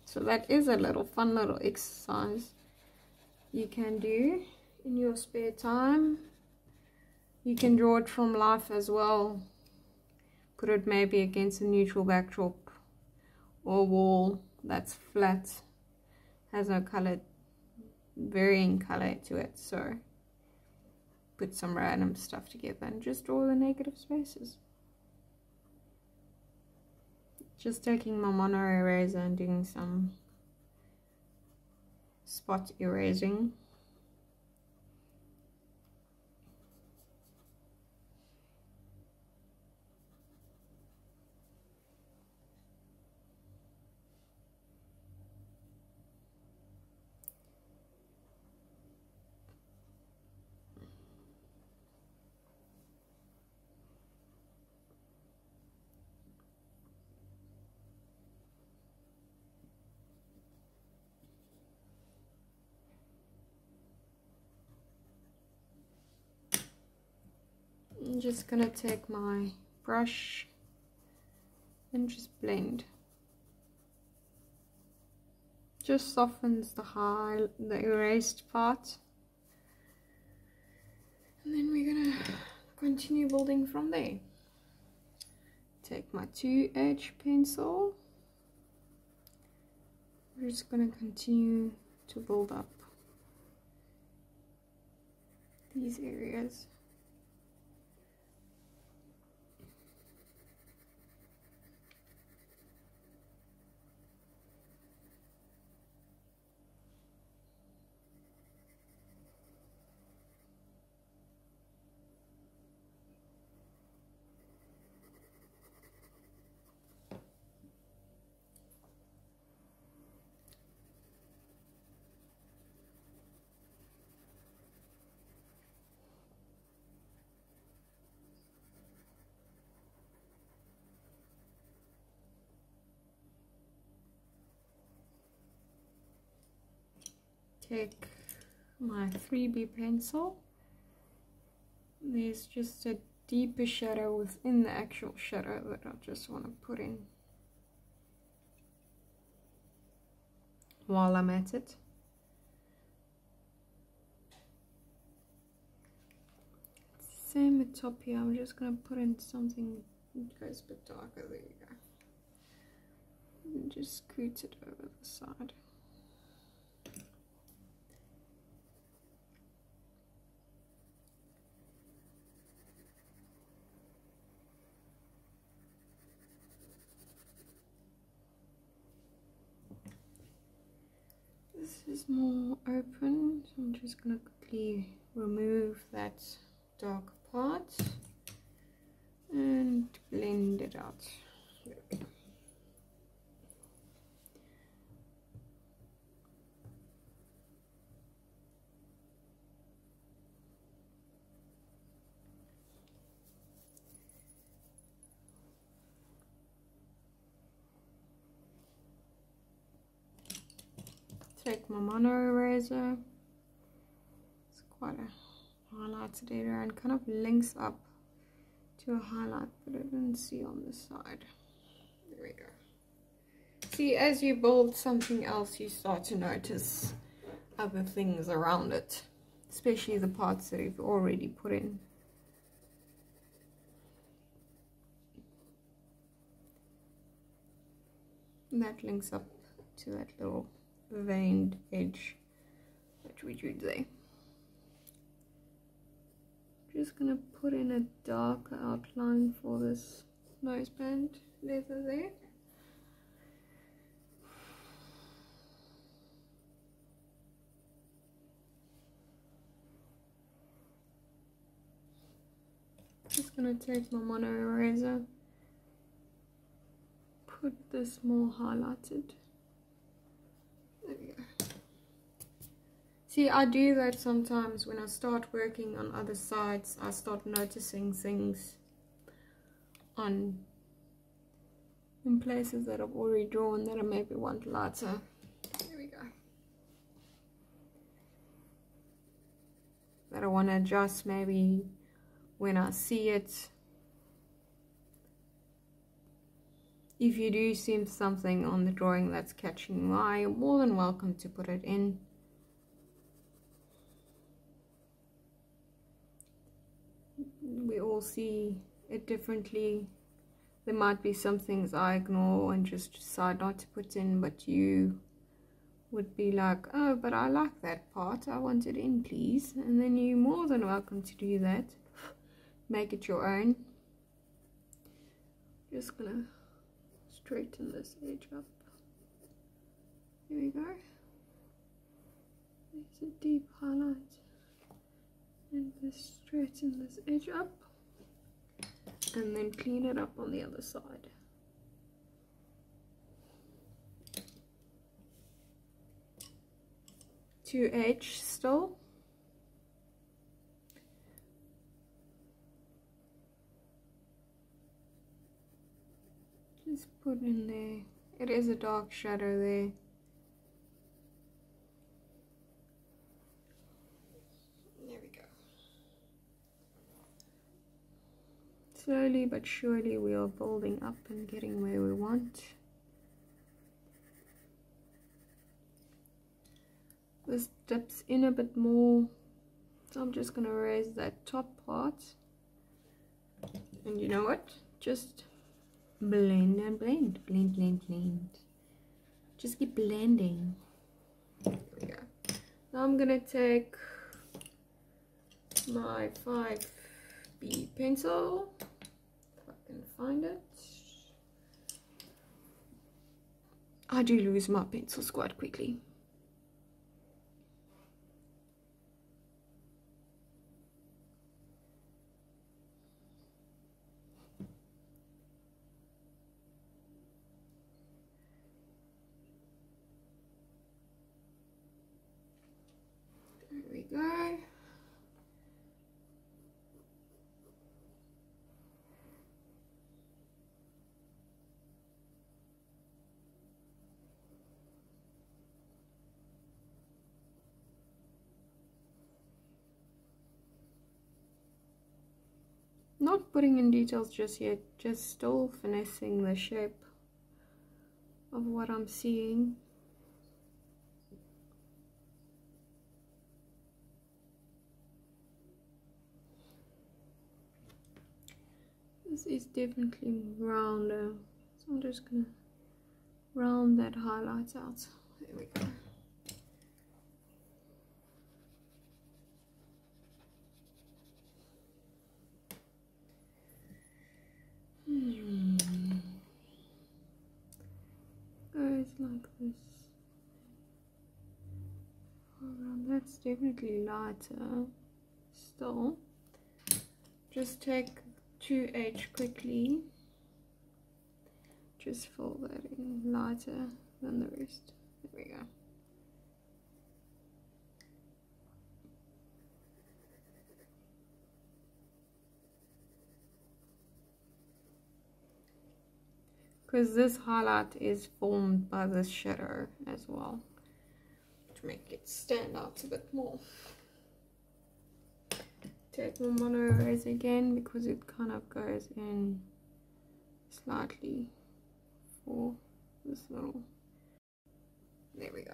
[SPEAKER 1] So that is a little fun little exercise you can do in your spare time. You can draw it from life as well. Put it maybe against a neutral backdrop or wall that's flat, has no color, varying color to it. So put some random stuff together and just draw the negative spaces. Just taking my mono eraser and doing some spot erasing. Just gonna take my brush and just blend. Just softens the high the erased part. And then we're gonna continue building from there. Take my 2H pencil. We're just gonna continue to build up these areas take my 3B pencil. There's just a deeper shadow within the actual shadow that I just want to put in while I'm at it. Same at top here, I'm just going to put in something that goes a bit darker, there you go. And just scoot it over the side. Is more open so I'm just gonna quickly remove that dark part and blend it out my mono eraser. It's quite a highlighted area and kind of links up to a highlight that I didn't see on the side. There we go. See, as you build something else, you start to notice other things around it, especially the parts that you've already put in. And that links up to that little veined edge which we drew there. Just gonna put in a dark outline for this noseband leather there. Just gonna take my mono eraser put this more highlighted. See, I do that sometimes when I start working on other sides. I start noticing things on in places that I've already drawn that I maybe want lighter. There we go. That I want to adjust maybe when I see it If you do see something on the drawing that's catching your eye, you're more than welcome to put it in. We all see it differently. There might be some things I ignore and just decide not to put in, but you would be like, oh, but I like that part, I want it in, please. And then you're more than welcome to do that. Make it your own. Just gonna straighten this edge up. Here we go. There's a deep highlight. And just straighten this edge up. And then clean it up on the other side. 2H still. just put in there. It is a dark shadow there. There we go. Slowly but surely we are building up and getting where we want. This dips in a bit more so I'm just gonna raise that top part. And you know what? Just blend and blend. Blend blend blend. Just keep blending. There we go now i'm gonna take my 5b pencil. If i can find it. I do lose my pencils quite quickly go. Not putting in details just yet, just still finessing the shape of what I'm seeing. This is definitely rounder. So I'm just gonna round that highlight out. There we go. Hmm. Goes like this. Around that's definitely lighter still. Just take 2H quickly. Just fill that in lighter than the rest. There we go. Because this highlight is formed by this shadow as well. to make it stand out a bit more. Take my mono again because it kind of goes in slightly for this little, there we go.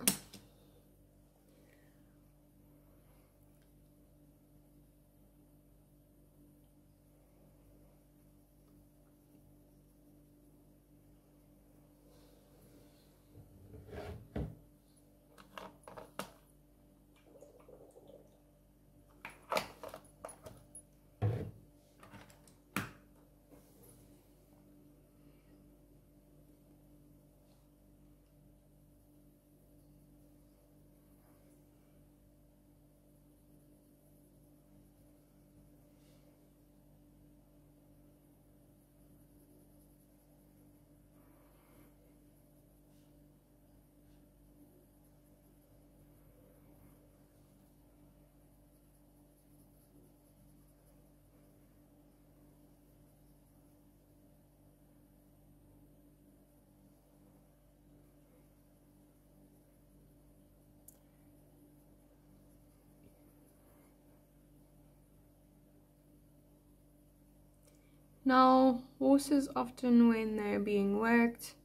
[SPEAKER 1] Now, horses often when they're being worked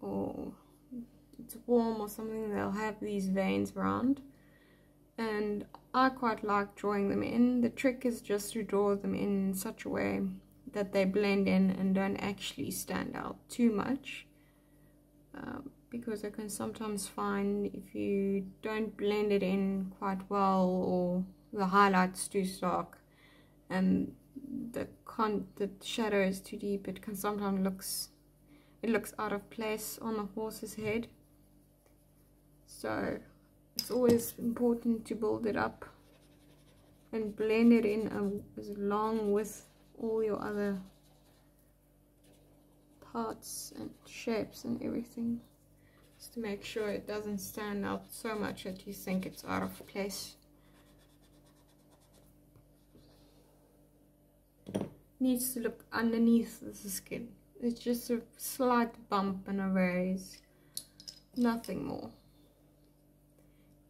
[SPEAKER 1] or it's warm or something, they'll have these veins around. And I quite like drawing them in. The trick is just to draw them in such a way that they blend in and don't actually stand out too much. Uh, because I can sometimes find if you don't blend it in quite well or the highlights too stark and the con the shadow is too deep. It can sometimes looks it looks out of place on the horse's head. So it's always important to build it up and blend it in um, along with all your other parts and shapes and everything just to make sure it doesn't stand out so much that you think it's out of place needs to look underneath the skin. It's just a slight bump and a raise, nothing more.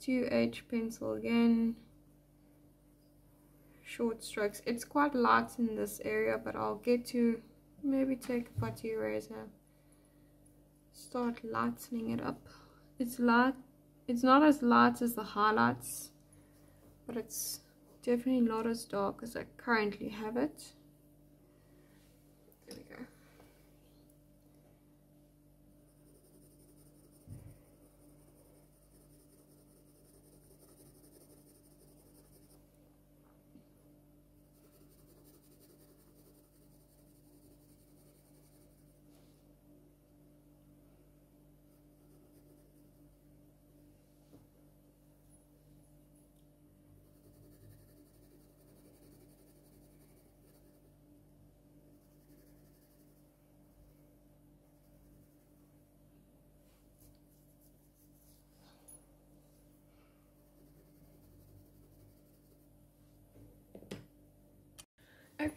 [SPEAKER 1] 2H pencil again, short strokes. It's quite light in this area, but I'll get to maybe take a putty eraser, start lightening it up. It's light, it's not as light as the highlights, but it's definitely not as dark as I currently have it.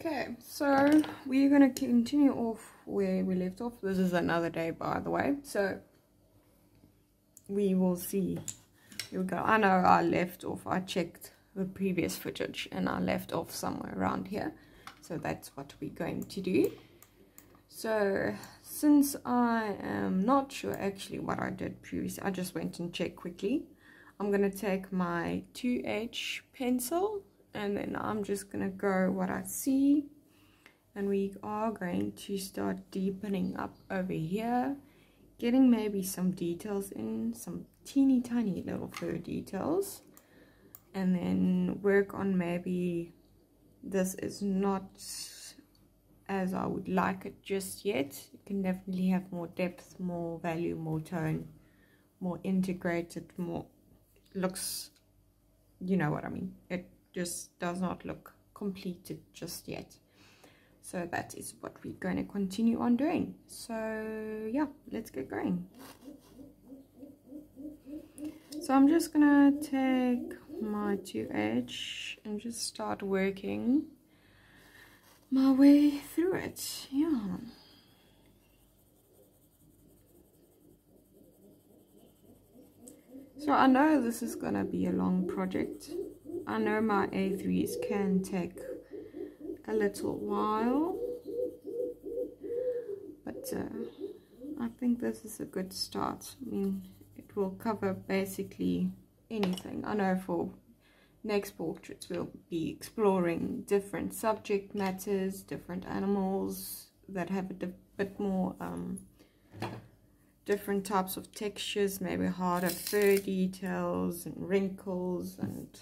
[SPEAKER 1] Okay, so we're going to continue off where we left off. This is another day, by the way. So we will see. Here we go. I know I left off. I checked the previous footage and I left off somewhere around here. So that's what we're going to do. So since I am not sure actually what I did previously, I just went and checked quickly. I'm going to take my 2H pencil and then I'm just gonna go what I see. And we are going to start deepening up over here getting maybe some details in some teeny tiny little fur details. And then work on maybe this is not as I would like it just yet. It can definitely have more depth more value more tone more integrated more looks. You know what I mean? It just does not look completed just yet. So that is what we're going to continue on doing. So yeah let's get going. So I'm just gonna take my 2H and just start working my way through it. Yeah. So I know this is gonna be a long project. I know my A3s can take a little while. But uh, I think this is a good start. I mean, it will cover basically anything. I know for next portraits we'll be exploring different subject matters, different animals that have a bit more um, different types of textures, maybe harder fur details and wrinkles and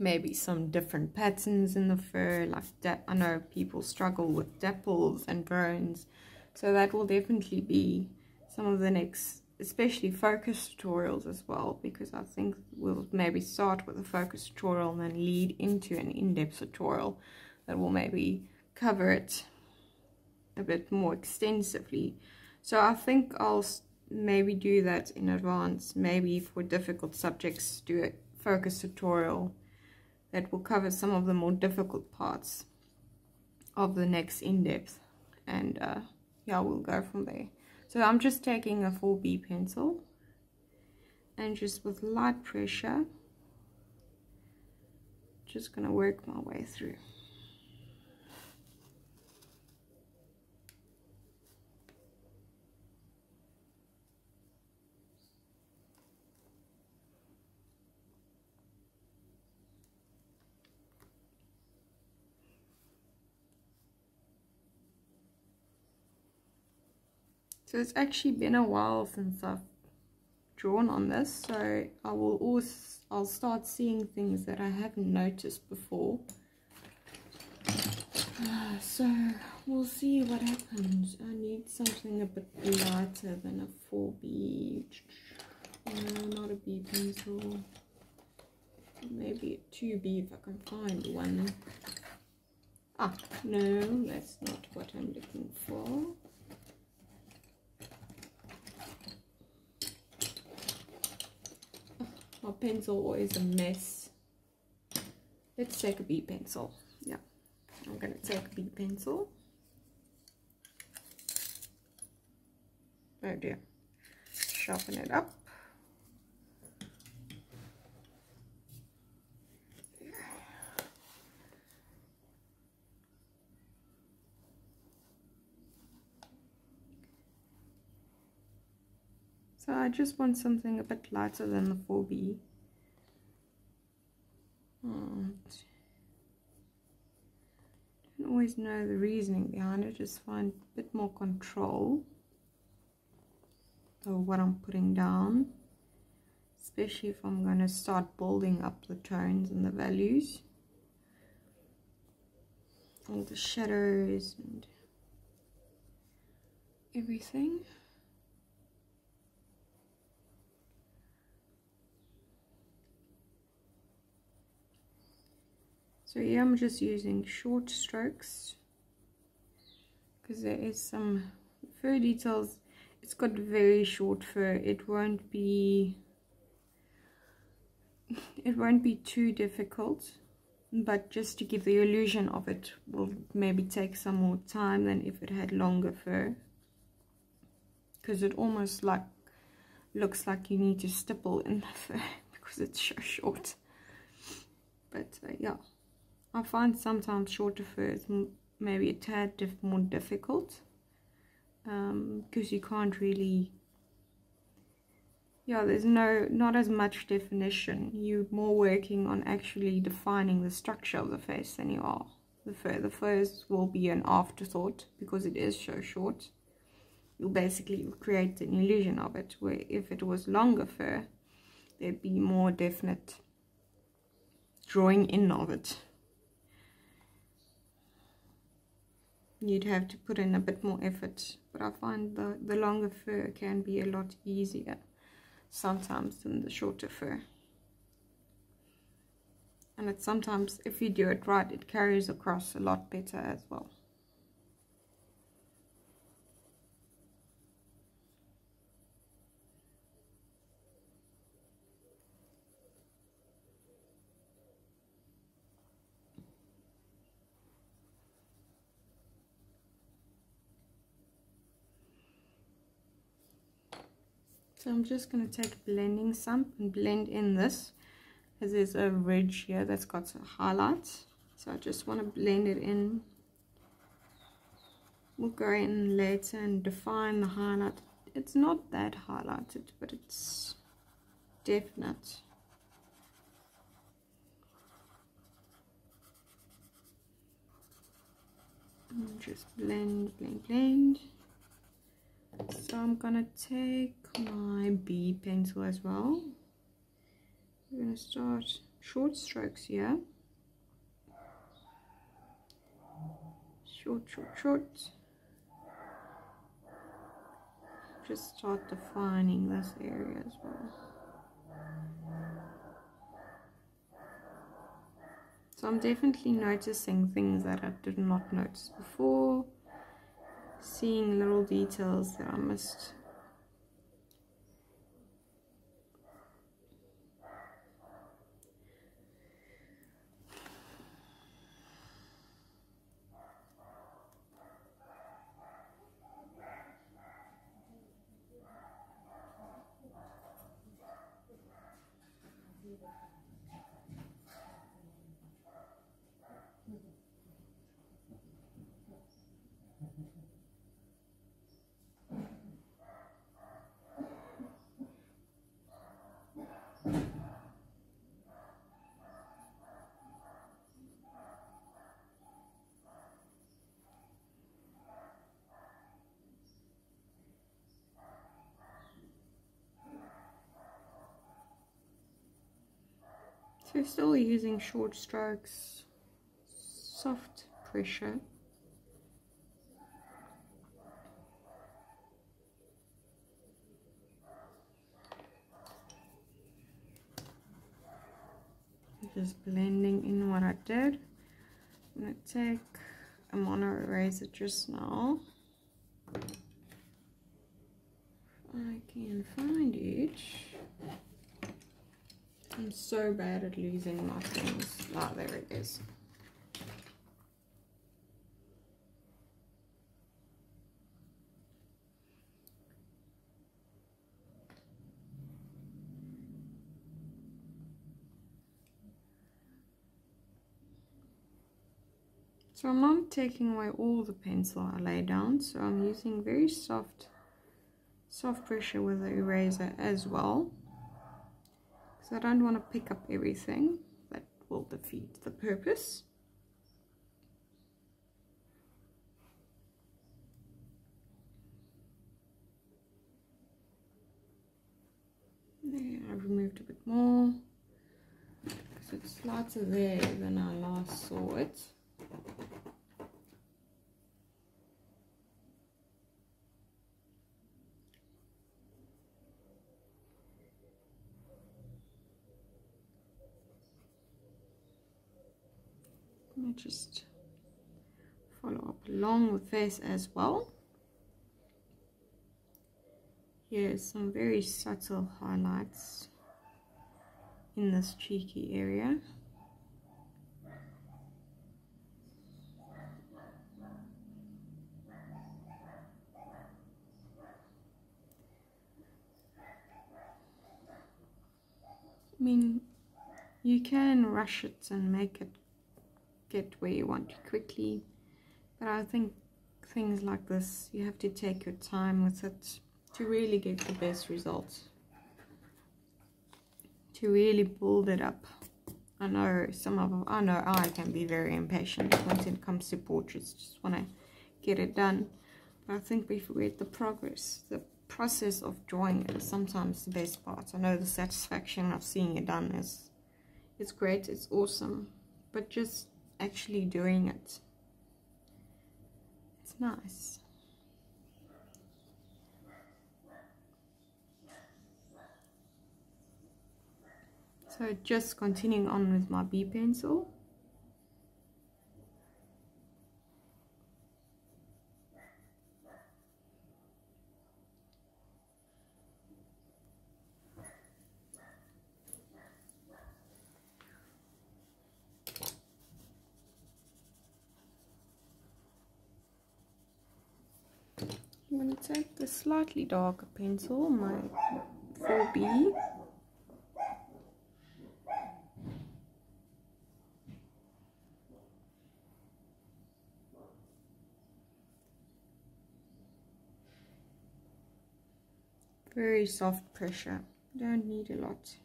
[SPEAKER 1] maybe some different patterns in the fur like I know people struggle with dapples and roans so that will definitely be some of the next especially focus tutorials as well because I think we'll maybe start with a focus tutorial and then lead into an in-depth tutorial that will maybe cover it a bit more extensively. So I think I'll maybe do that in advance maybe for difficult subjects do a focus tutorial that will cover some of the more difficult parts of the next in-depth and uh, yeah we'll go from there. So I'm just taking a 4B pencil. And just with light pressure just gonna work my way through So it's actually been a while since I've drawn on this, so I will also I'll start seeing things that I haven't noticed before. Uh, so we'll see what happens. I need something a bit lighter than a 4B. No, not a B pencil. Maybe a 2B if I can find one. Ah, no, that's not what I'm looking for. My pencil is a mess. Let's take a B pencil. Yeah, I'm to take a B pencil. Oh dear. Sharpen it up. So I just want something a bit lighter than the 4B. Hmm. don't always know the reasoning behind it, just find a bit more control of what I'm putting down. Especially if I'm going to start building up the tones and the values. All the shadows and everything. So here I'm just using short strokes because there is some fur details. It's got very short fur. It won't be it won't be too difficult but just to give the illusion of it will maybe take some more time than if it had longer fur because it almost like looks like you need to stipple in the fur because it's so short but uh, yeah I find sometimes shorter fur is maybe a tad diff more difficult because um, you can't really yeah there's no not as much definition. You're more working on actually defining the structure of the face than you are. The fur the furs will be an afterthought because it is so short. You'll basically create an illusion of it where if it was longer fur there'd be more definite drawing in of it you'd have to put in a bit more effort. But I find the, the longer fur can be a lot easier sometimes than the shorter fur. And it sometimes if you do it right it carries across a lot better as well So I'm just going to take a blending stump and blend in this as there's a ridge here that's got some highlights. So I just want to blend it in. We'll go in later and define the highlight. It's not that highlighted, but it's definite. And just blend, blend, blend. So I'm gonna take my B pencil as well. We're gonna start short strokes here. Short, short, short. Just start defining this area as well. So I'm definitely noticing things that I did not notice before, seeing little details that I missed So still using short strokes, soft pressure. Just blending in what I did. I'm going to take a mono eraser just now. If I can find it. I'm so bad at losing my things. Ah, there it is. So I'm not taking away all the pencil I lay down, so I'm using very soft, soft pressure with the eraser as well. So I don't want to pick up everything that will defeat the purpose. There, I've removed a bit more because it's lighter there than I last saw it. Just follow up along with this as well. Here's some very subtle highlights in this cheeky area. I mean, you can rush it and make it get where you want quickly. But I think things like this, you have to take your time with it to really get the best results. To really build it up. I know some of them. I know I can be very impatient when it comes to portraits. Just want to get it done. But I think we forget the progress. The process of drawing is sometimes the best part. I know the satisfaction of seeing it done is it's great, it's awesome. But just actually doing it. It's nice. So just continuing on with my B pencil. Take the slightly darker pencil, my 4B. Very soft pressure, don't need a lot.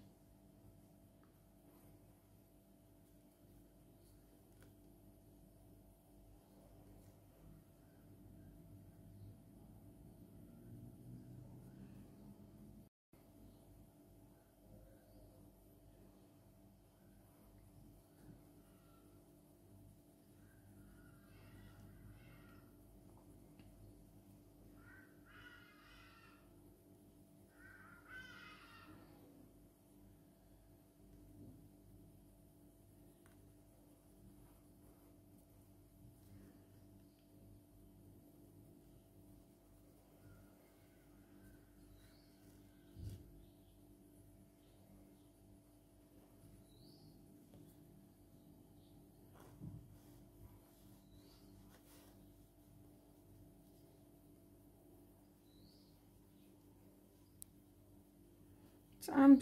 [SPEAKER 1] I'm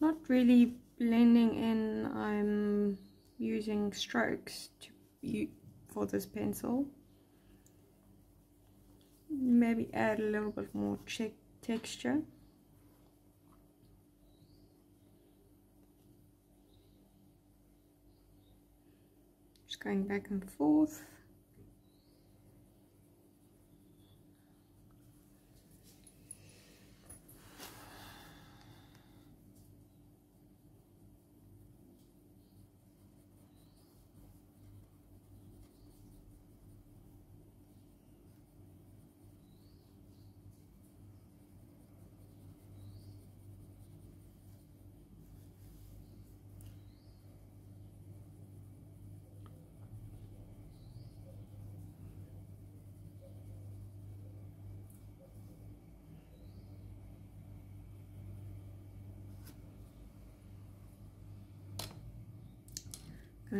[SPEAKER 1] not really blending in, I'm using strokes to for this pencil. Maybe add a little bit more texture. Just going back and forth.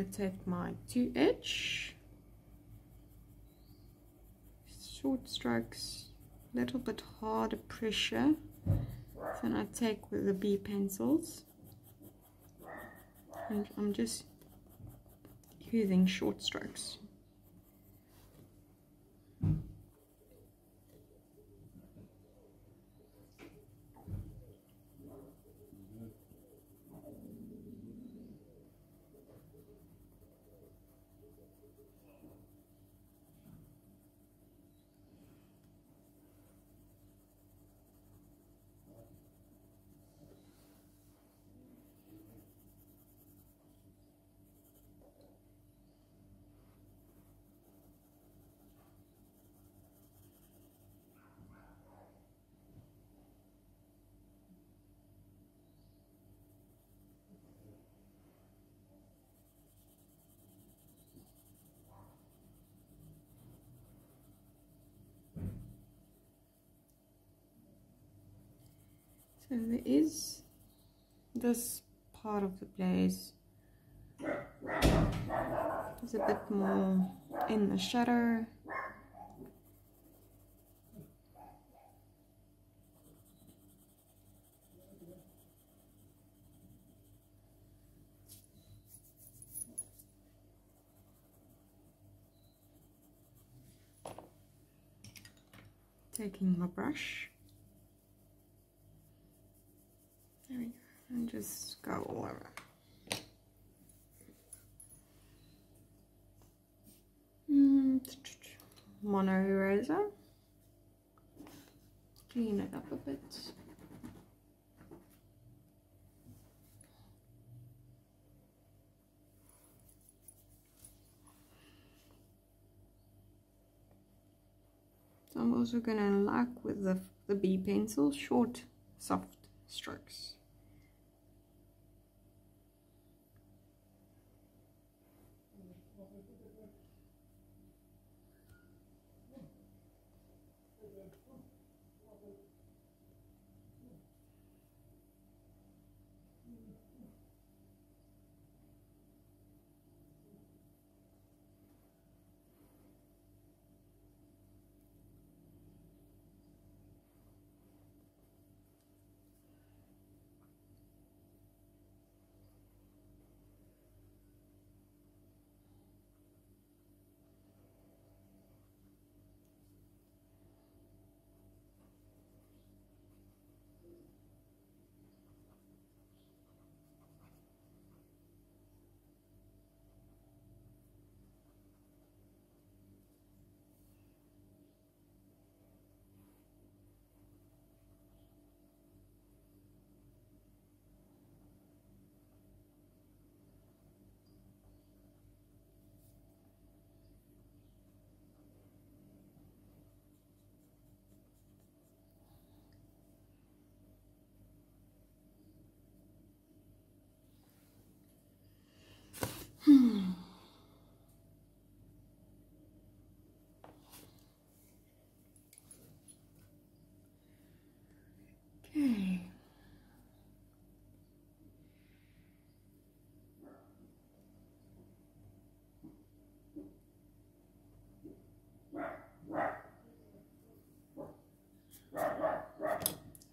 [SPEAKER 1] Going to take my 2H, short strokes, a little bit harder pressure than I take with the B pencils. And I'm just using short strokes. So there is this part of the place is a bit more in the shadow. Taking my brush There we go. And just go all over. Mm, mono eraser. Clean it up a bit. So I'm also going to lack with the, the B pencil, short, soft strokes.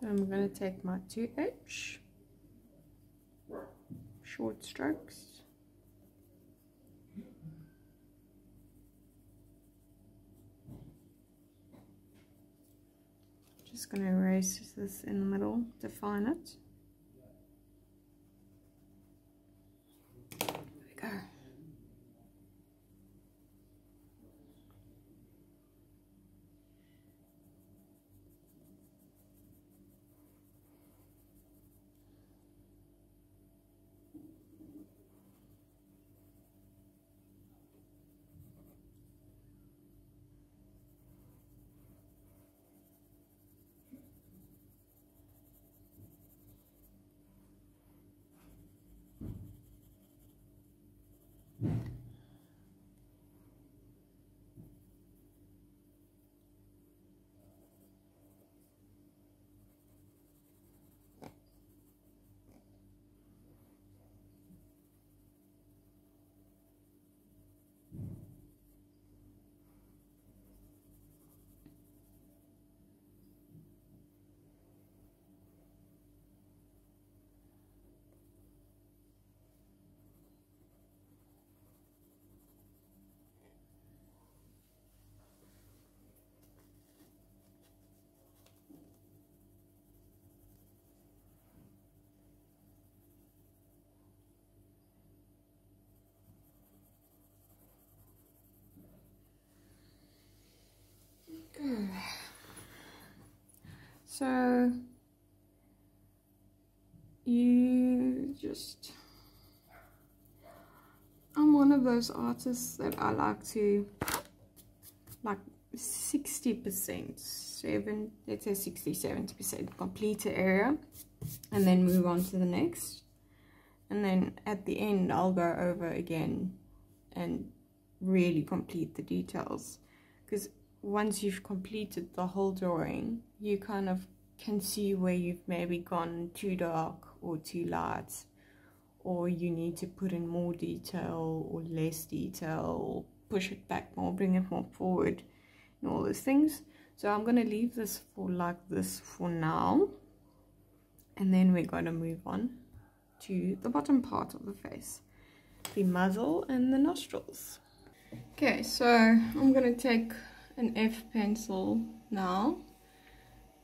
[SPEAKER 1] I'm going to take my 2H, short strokes. Just going to erase this in the middle, define it. There we go. So you just I'm one of those artists that I like to like 60% seven let's say 60 70% complete the area and then move on to the next. And then at the end I'll go over again and really complete the details. Because once you've completed the whole drawing, you kind of can see where you've maybe gone too dark or too light, or you need to put in more detail or less detail, or push it back more, bring it more forward, and all those things. So I'm going to leave this for like this for now, and then we're going to move on to the bottom part of the face, the muzzle and the nostrils. Okay, so I'm going to take an F pencil now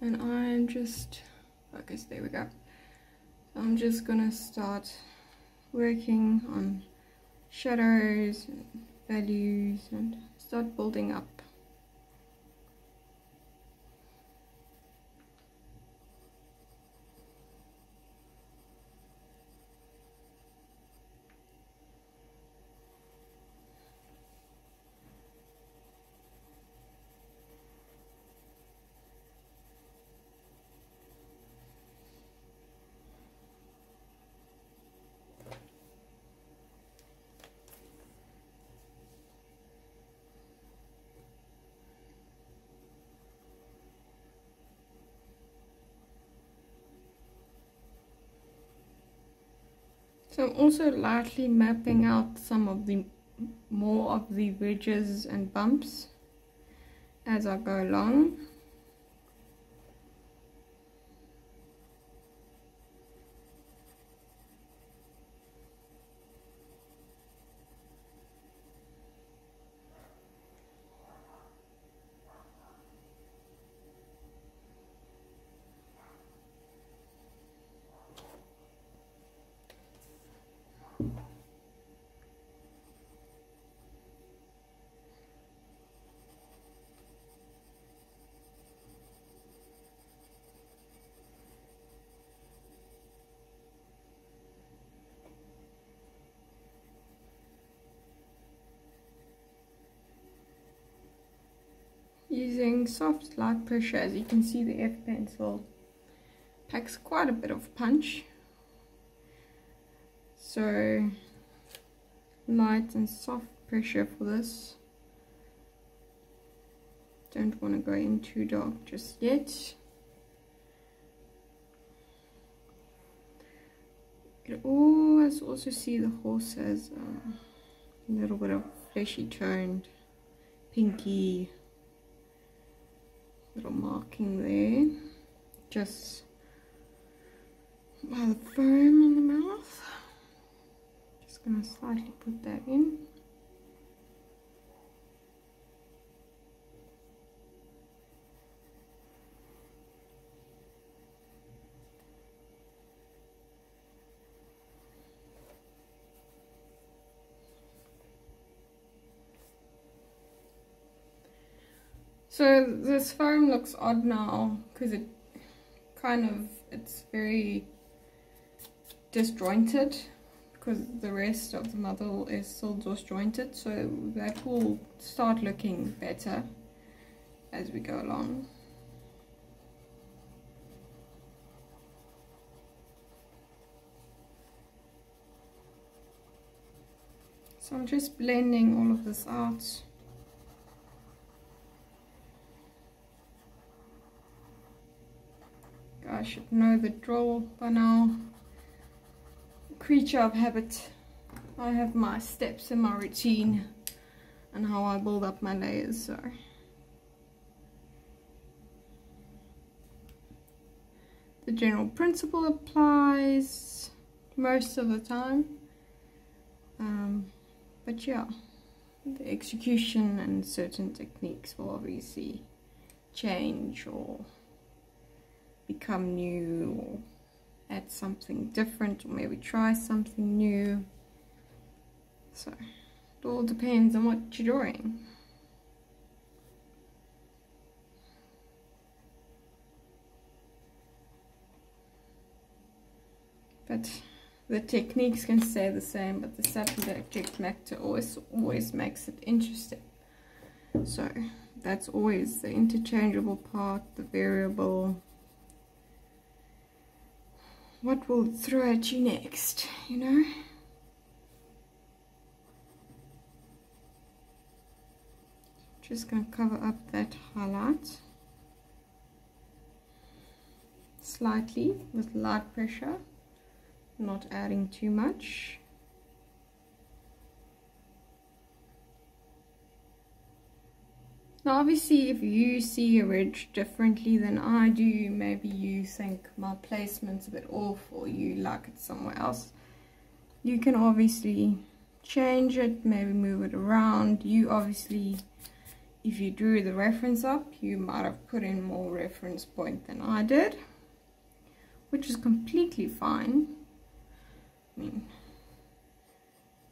[SPEAKER 1] and I'm just focus there we go. I'm just gonna start working on shadows and values and start building up So I'm also lightly mapping out some of the more of the ridges and bumps as I go along. Using soft light pressure as you can see the F pencil packs quite a bit of punch. So light and soft pressure for this. Don't want to go in too dark just yet. You always also see the horse has a little bit of fleshy toned pinky little marking there. Just by the foam on the mouth. Just going to slightly put that in. So this foam looks odd now because it kind of, it's very disjointed because the rest of the model is still disjointed so that will start looking better as we go along. So I'm just blending all of this out. I should know the drill by now. Creature of habit. I have my steps in my routine and how I build up my layers, so. The general principle applies most of the time. Um, but yeah, the execution and certain techniques will obviously change or become new or add something different or maybe try something new. So it all depends on what you're doing. But the techniques can stay the same, but the subject matter always always makes it interesting. So that's always the interchangeable part, the variable what will throw at you next, you know? Just going to cover up that highlight slightly with light pressure, not adding too much. Now obviously if you see a ridge differently than I do, maybe you think my placement's a bit off or you like it somewhere else, you can obviously change it, maybe move it around. You obviously, if you drew the reference up, you might have put in more reference point than I did, which is completely fine. I mean,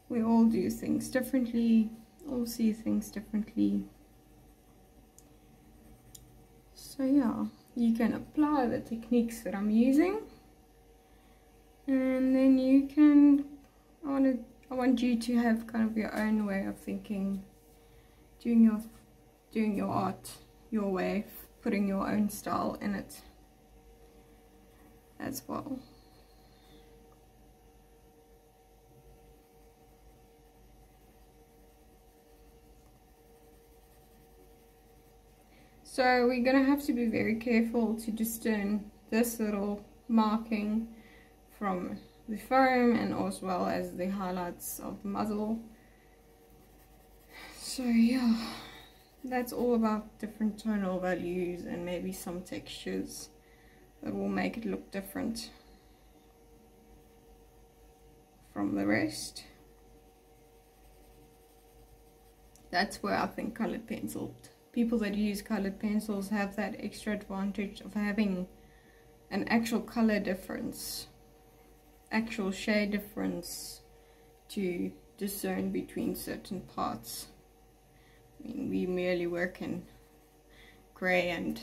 [SPEAKER 1] we all do things differently, all see things differently. So yeah, you can apply the techniques that I'm using and then you can, I want, to, I want you to have kind of your own way of thinking, doing your, doing your art your way, putting your own style in it as well. So we're going to have to be very careful to discern this little marking from the foam and as well as the highlights of the muzzle. So yeah, that's all about different tonal values and maybe some textures that will make it look different from the rest. That's where I think colored pencil people that use colored pencils have that extra advantage of having an actual color difference, actual shade difference to discern between certain parts. I mean, we merely work in grey and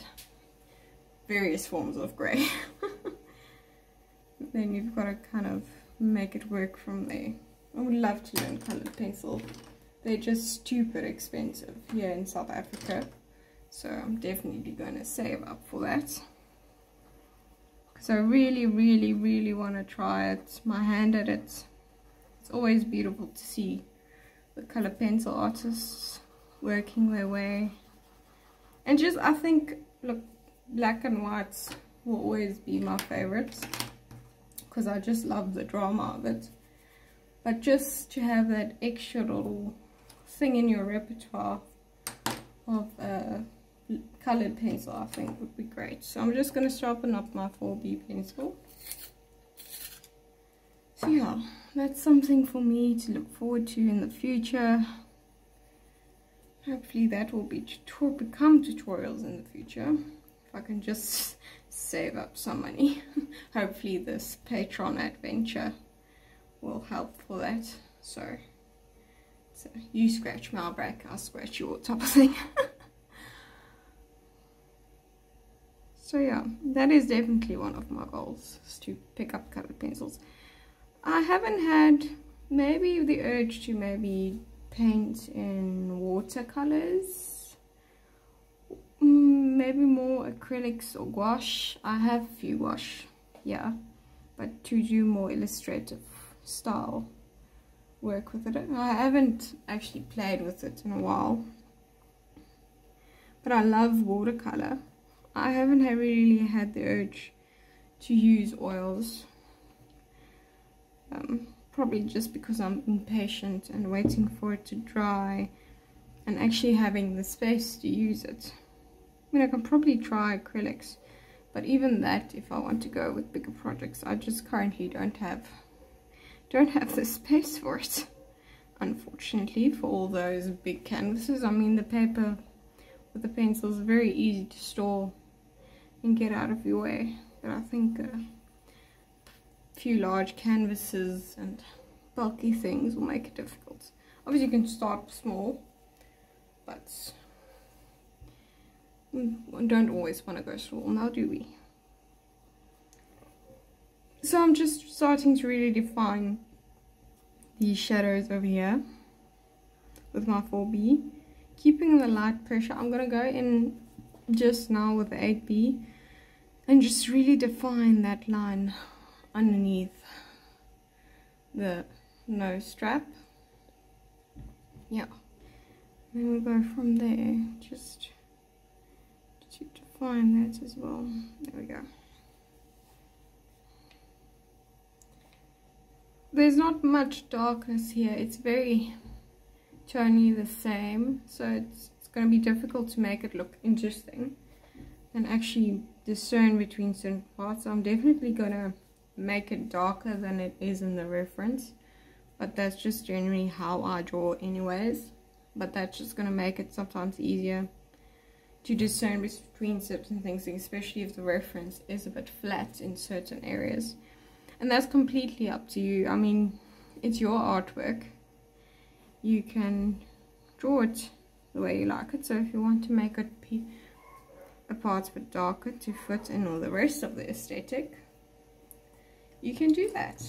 [SPEAKER 1] various forms of grey. then you've got to kind of make it work from there. I would love to learn colored pencil they're just stupid expensive here in South Africa. So I'm definitely going to save up for that. So I really, really, really want to try it. My hand at it. It's always beautiful to see the color pencil artists working their way. And just, I think, look, black and whites will always be my favorites. Because I just love the drama of it. But just to have that extra little thing in your repertoire of uh, colored pencil I think would be great. So I'm just going to sharpen up my 4B pencil. So yeah, that's something for me to look forward to in the future. Hopefully that will be become tutorials in the future. If I can just save up some money. Hopefully this Patreon adventure will help for that. So, so you scratch my back, I'll scratch your type of thing. so yeah, that is definitely one of my goals, is to pick up colored pencils. I haven't had maybe the urge to maybe paint in watercolors mm, maybe more acrylics or gouache I have a few gouache yeah but to do more illustrative style work with it. I haven't actually played with it in a while. But I love watercolor. I haven't really had the urge to use oils um, probably just because I'm impatient and waiting for it to dry and actually having the space to use it. I mean, I can probably try acrylics, but even that, if I want to go with bigger projects, I just currently don't have don't have the space for it. Unfortunately, for all those big canvases, I mean, the paper with the pencils is very easy to store and get out of your way. But I think a few large canvases and bulky things will make it difficult. Obviously you can start small, but we don't always want to go small, now do we? So I'm just starting to really define these shadows over here with my 4B. Keeping the light pressure, I'm going to go in just now with the 8B and just really define that line underneath the nose strap. Yeah. Then we go from there, just to define that as well. There we go. There's not much darkness here. It's very totally the same. So it's, it's going to be difficult to make it look interesting and actually discern between certain parts. I'm definitely going to make it darker than it is in the reference but that's just generally how I draw anyways but that's just going to make it sometimes easier to discern between certain things especially if the reference is a bit flat in certain areas and that's completely up to you I mean it's your artwork you can draw it the way you like it so if you want to make it a part bit darker to fit in all the rest of the aesthetic you can do that.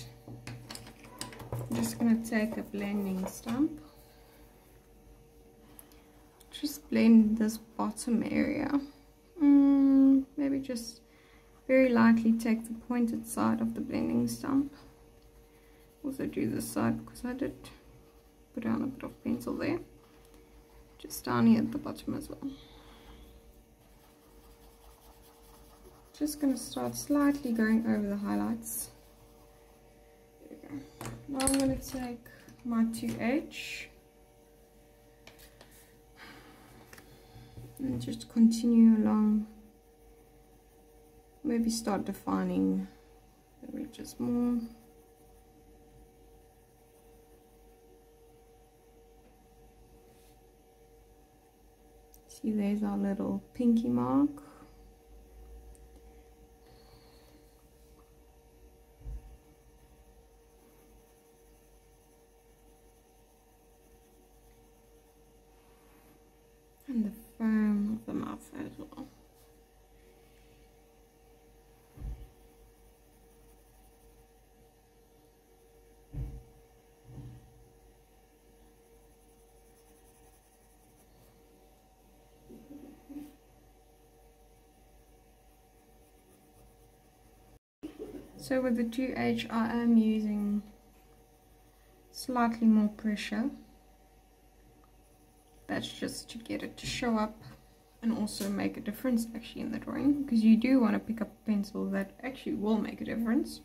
[SPEAKER 1] I'm just going to take a blending stump Just blend this bottom area. Mm, maybe just very lightly take the pointed side of the blending stump. Also do this side because I did put down a bit of pencil there. Just down here at the bottom as well. Just going to start slightly going over the highlights. Now I'm going to take my 2H and just continue along. Maybe start defining the ridges more. See, there's our little pinky mark. So with the 2H I am using slightly more pressure. That's just to get it to show up and also make a difference actually in the drawing because you do want to pick up a pencil that actually will make a difference.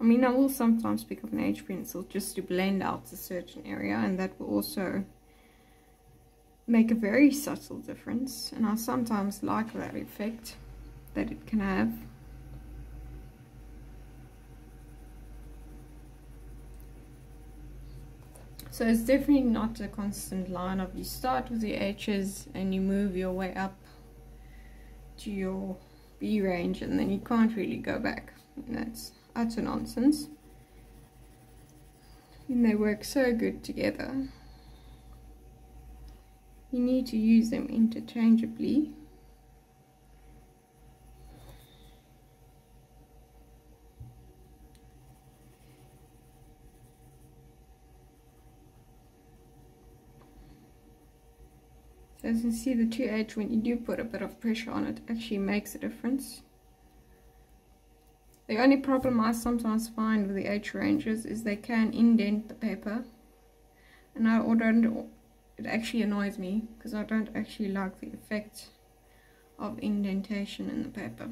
[SPEAKER 1] I mean I will sometimes pick up an H pencil just to blend out a certain area and that will also make a very subtle difference and I sometimes like that effect that it can have. So it's definitely not a constant line up. You start with the H's and you move your way up to your B range and then you can't really go back. And that's utter nonsense. And they work so good together. You need to use them interchangeably. So as you can see the 2H when you do put a bit of pressure on it actually makes a difference. The only problem I sometimes find with the H ranges is they can indent the paper and I don't, it actually annoys me because I don't actually like the effect of indentation in the paper.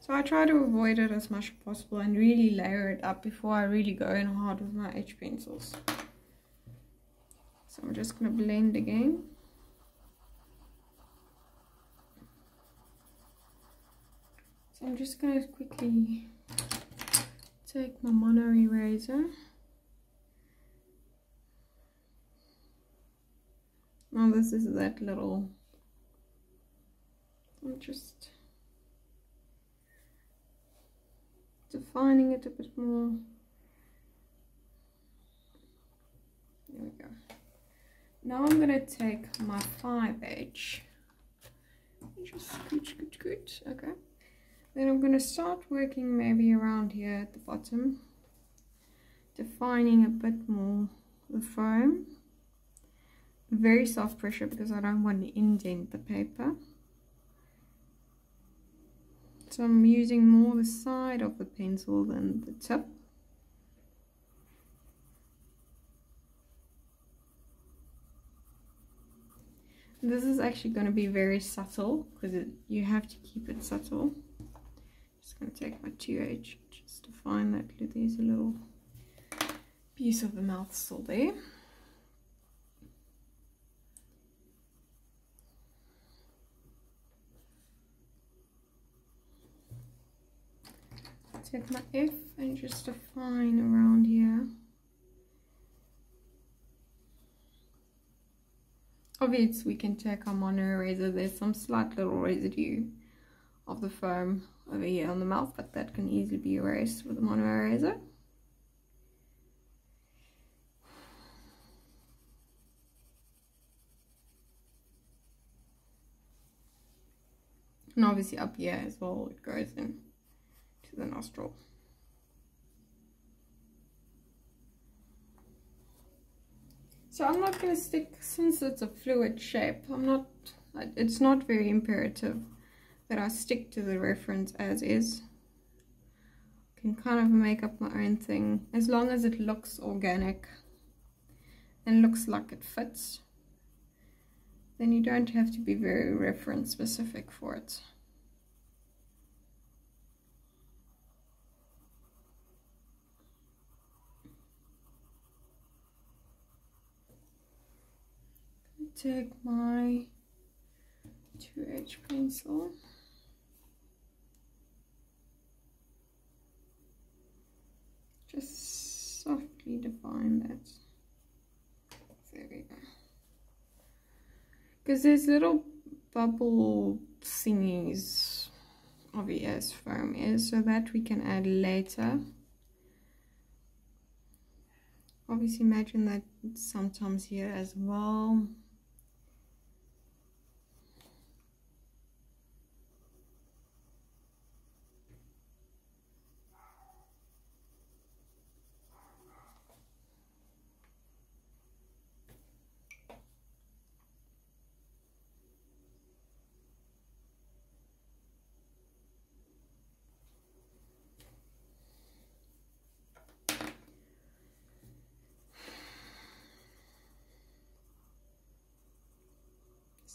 [SPEAKER 1] So I try to avoid it as much as possible and really layer it up before I really go in hard with my H pencils. So I'm just going to blend again. So I'm just going to quickly take my mono eraser. Now this is that little, I'm just defining it a bit more. There we go. Now I'm going to take my 5H. Just scooch, scooch, scooch. Okay. Then I'm going to start working maybe around here at the bottom, defining a bit more the foam. Very soft pressure because I don't want to indent the paper. So I'm using more the side of the pencil than the tip. This is actually going to be very subtle because you have to keep it subtle going to take my 2H just to find that there's a little piece of the mouth still there. Take my F and just define around here. Obviously we can take our mono eraser, there's some slight little residue of the foam over here on the mouth, but that can easily be erased with a mono eraser. And obviously up here as well, it goes in to the nostril. So I'm not going to stick, since it's a fluid shape, I'm not, it's not very imperative that I stick to the reference as is. Can kind of make up my own thing as long as it looks organic and looks like it fits. Then you don't have to be very reference specific for it. take my 2H pencil just softly define that. There we go. Because there's little bubble thingies obvious foam is so that we can add later. Obviously imagine that sometimes here as well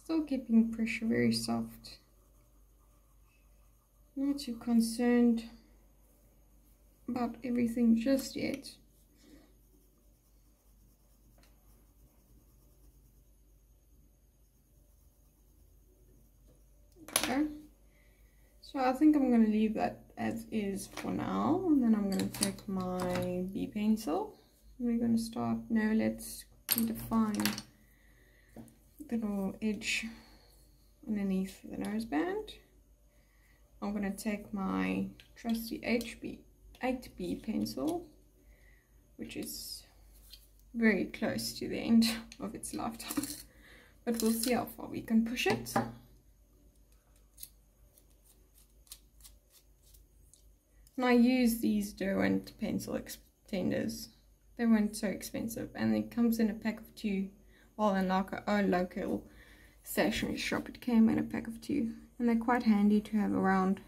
[SPEAKER 1] Still keeping pressure very soft. Not too concerned about everything just yet. Okay. So I think I'm going to leave that as is for now. And then I'm going to take my B pencil we're going to start now let's define little edge underneath the nose band I'm going to take my trusty HB 8B pencil which is very close to the end of its lifetime but we'll see how far we can push it. And I use these Derwent pencil extenders they weren't so expensive and it comes in a pack of two well in like a local stationery shop it came in a pack of two and they're quite handy to have around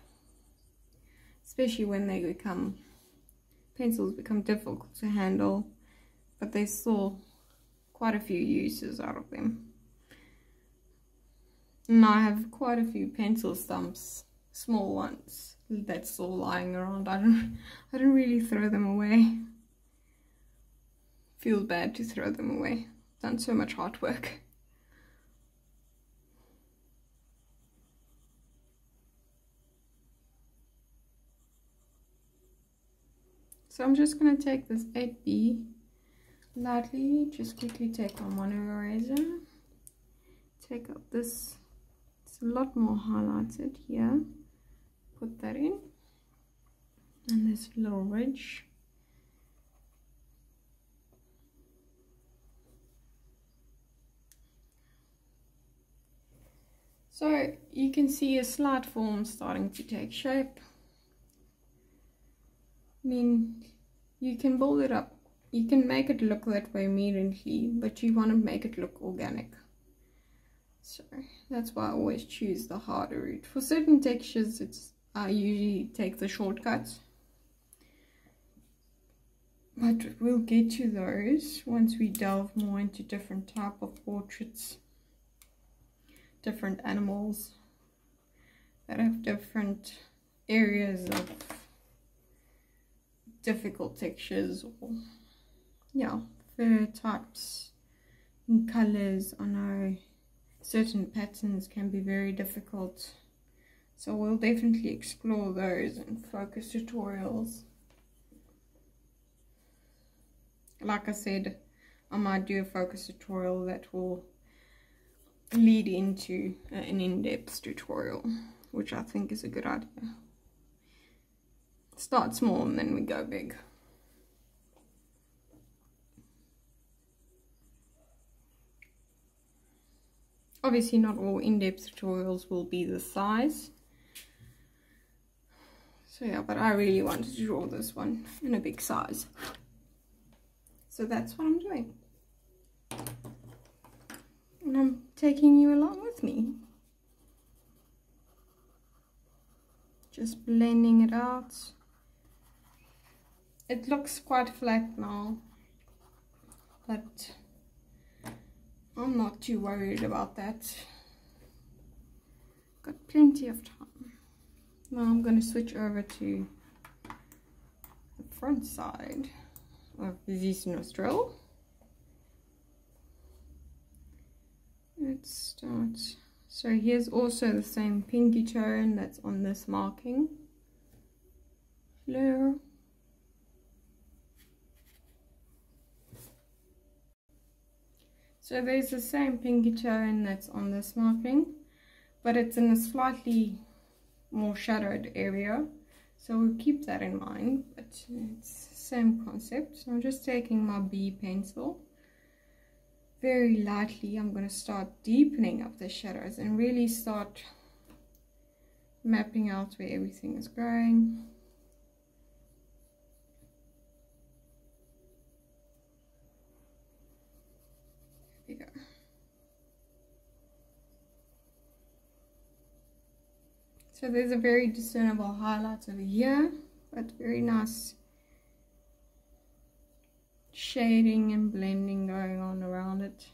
[SPEAKER 1] especially when they become pencils become difficult to handle but they saw quite a few uses out of them. And I have quite a few pencil stumps small ones that's still lying around. I don't I don't really throw them away. Feel bad to throw them away done so much hard work. So I'm just going to take this 8B lightly, just quickly take my one eraser, take up this, it's a lot more highlighted here, put that in, and this little ridge. So you can see a slight form starting to take shape. I mean, you can build it up. You can make it look that way immediately, but you want to make it look organic. So that's why I always choose the harder route. For certain textures, it's I usually take the shortcuts. But we'll get to those once we delve more into different type of portraits. Different animals that have different areas of difficult textures or yeah fur types and colors. I know certain patterns can be very difficult. So we'll definitely explore those in focus tutorials. Like I said I might do a focus tutorial that will lead into uh, an in-depth tutorial which I think is a good idea start small and then we go big. Obviously not all in-depth tutorials will be the size. So yeah, but I really wanted to draw this one in a big size. So that's what I'm doing. And I'm taking you along with me. Just blending it out. It looks quite flat now but I'm not too worried about that. Got plenty of time. Now I'm going to switch over to the front side of this nostril let's start so here's also the same pinky tone that's on this marking flare So there's the same pinky tone that's on this marking, but it's in a slightly more shadowed area. So we'll keep that in mind, but it's same concept. So I'm just taking my B pencil. Very lightly, I'm going to start deepening up the shadows and really start mapping out where everything is going. So there's a very discernible highlight over here, but very nice shading and blending going on around it.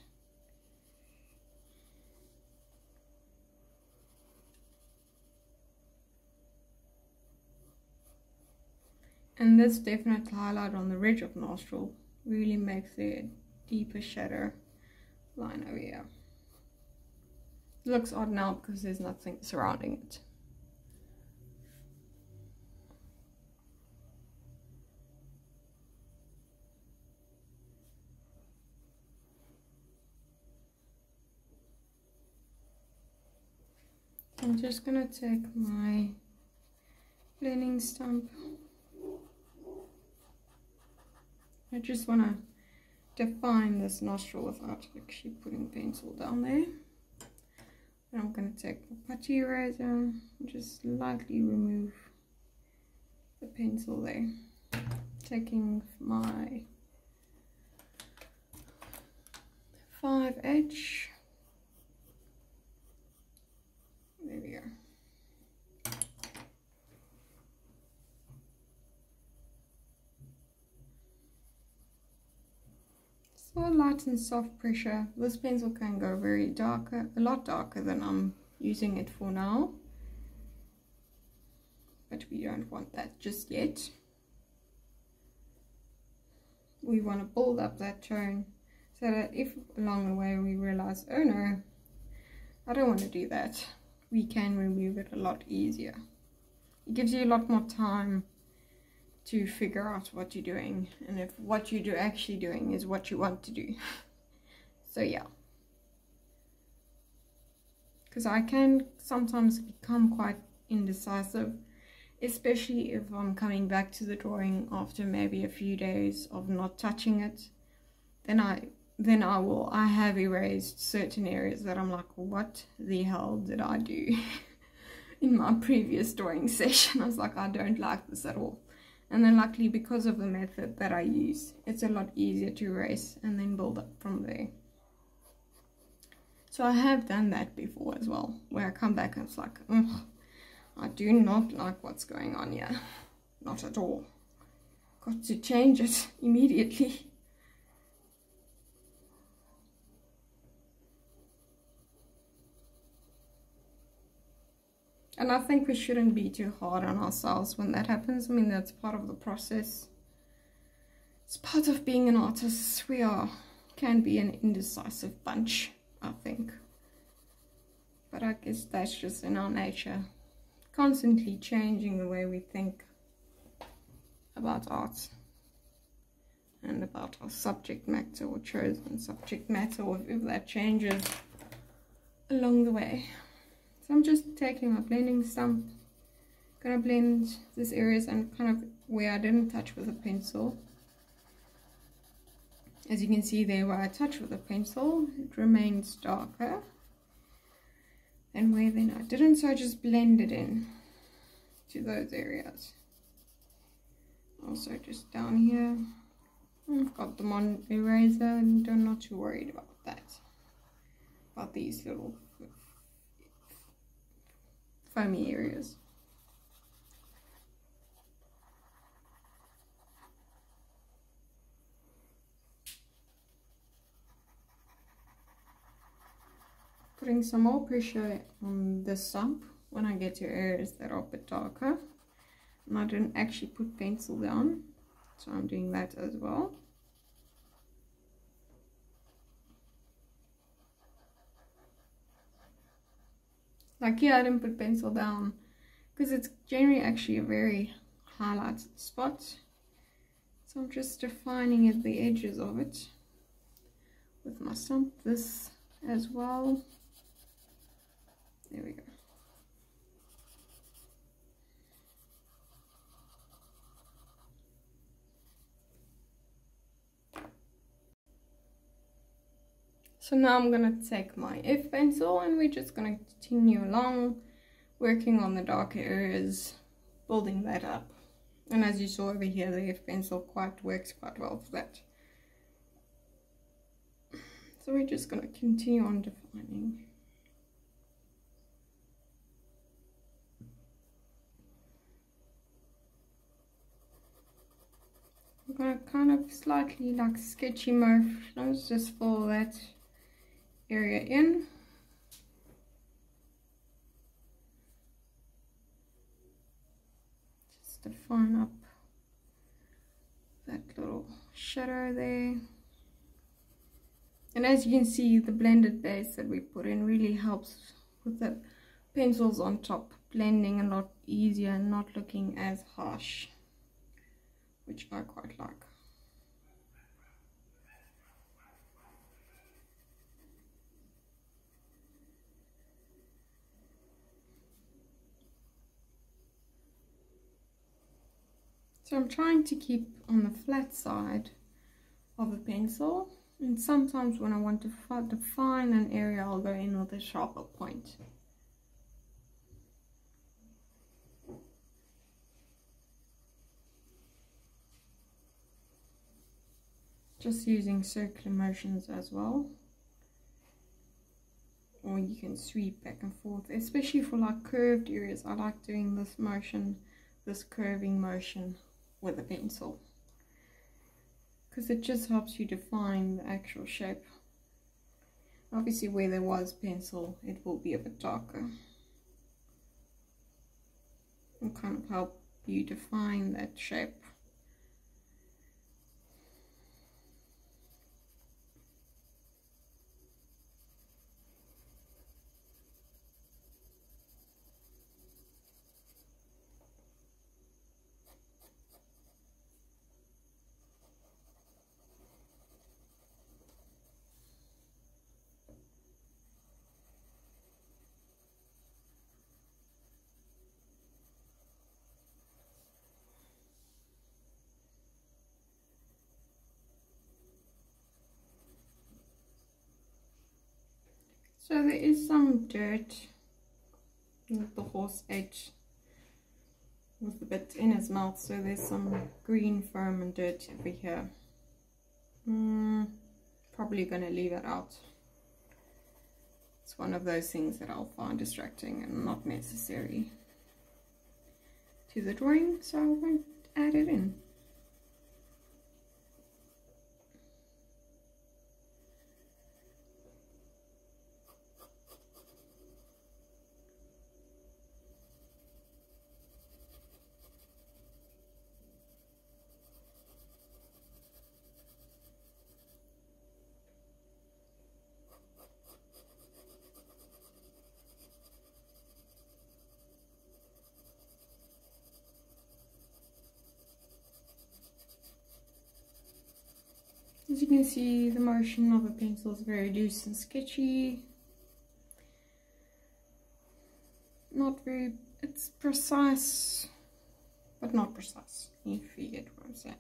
[SPEAKER 1] And this definite highlight on the ridge of nostril really makes the deeper shadow line over here. It looks odd now because there's nothing surrounding it. I'm just gonna take my blending stump. I just wanna define this nostril without actually putting pencil down there. And I'm to take my putty eraser and just lightly remove the pencil there. Taking my 5H. There we go. Light and soft pressure. This pencil can go very darker, a lot darker than I'm using it for now. But we don't want that just yet. We want to build up that tone so that if along the way we realize, oh no, I don't want to do that, we can remove it a lot easier. It gives you a lot more time to figure out what you're doing and if what you do actually doing is what you want to do. So yeah. Because I can sometimes become quite indecisive especially if I'm coming back to the drawing after maybe a few days of not touching it. Then I then I will I have erased certain areas that I'm like what the hell did I do in my previous drawing session? I was like I don't like this at all and then luckily because of the method that I use it's a lot easier to erase and then build up from there. So I have done that before as well where I come back and it's like I do not like what's going on here. Not at all. Got to change it immediately And I think we shouldn't be too hard on ourselves when that happens. I mean, that's part of the process. It's part of being an artist. We are, can be an indecisive bunch, I think. But I guess that's just in our nature. Constantly changing the way we think about art and about our subject matter or chosen subject matter or if that changes along the way. So I'm just taking my blending stump, gonna blend these areas and kind of where I didn't touch with a pencil. As you can see there where I touch with a pencil, it remains darker and where then I didn't, so I just blended in to those areas. Also just down here, I've got them on eraser and I'm not too worried about that, about these little foamy areas. Putting some more pressure on the stump when I get to areas that are a bit darker. And I didn't actually put pencil down, so I'm doing that as well. Like here I didn't put pencil down because it's generally actually a very highlighted spot. So I'm just defining at the edges of it with my stump, this as well. There we go. So now I'm going to take my F pencil and we're just going to continue along working on the darker areas, building that up. And as you saw over here, the F pencil quite works quite well for that. So we're just going to continue on defining. I'm to kind of slightly like sketchy motions just for that area in. Just define up that little shadow there. And as you can see, the blended base that we put in really helps with the pencils on top, blending a lot easier and not looking as harsh, which I quite like. So I'm trying to keep on the flat side of the pencil and sometimes when I want to define an area I'll go in with a sharper point. Just using circular motions as well. Or you can sweep back and forth especially for like curved areas. I like doing this motion this curving motion with a pencil. Because it just helps you define the actual shape. Obviously where there was pencil it will be a bit darker. And kind of help you define that shape So there is some dirt with the horse ate with the bit in his mouth. So there's some green foam and dirt over here. Mm, probably going to leave it out. It's one of those things that I'll find distracting and not necessary to the drawing. So I won't add it in. As you can see, the motion of the pencil is very loose and sketchy. Not very, it's precise, but not precise, if you get what I'm saying.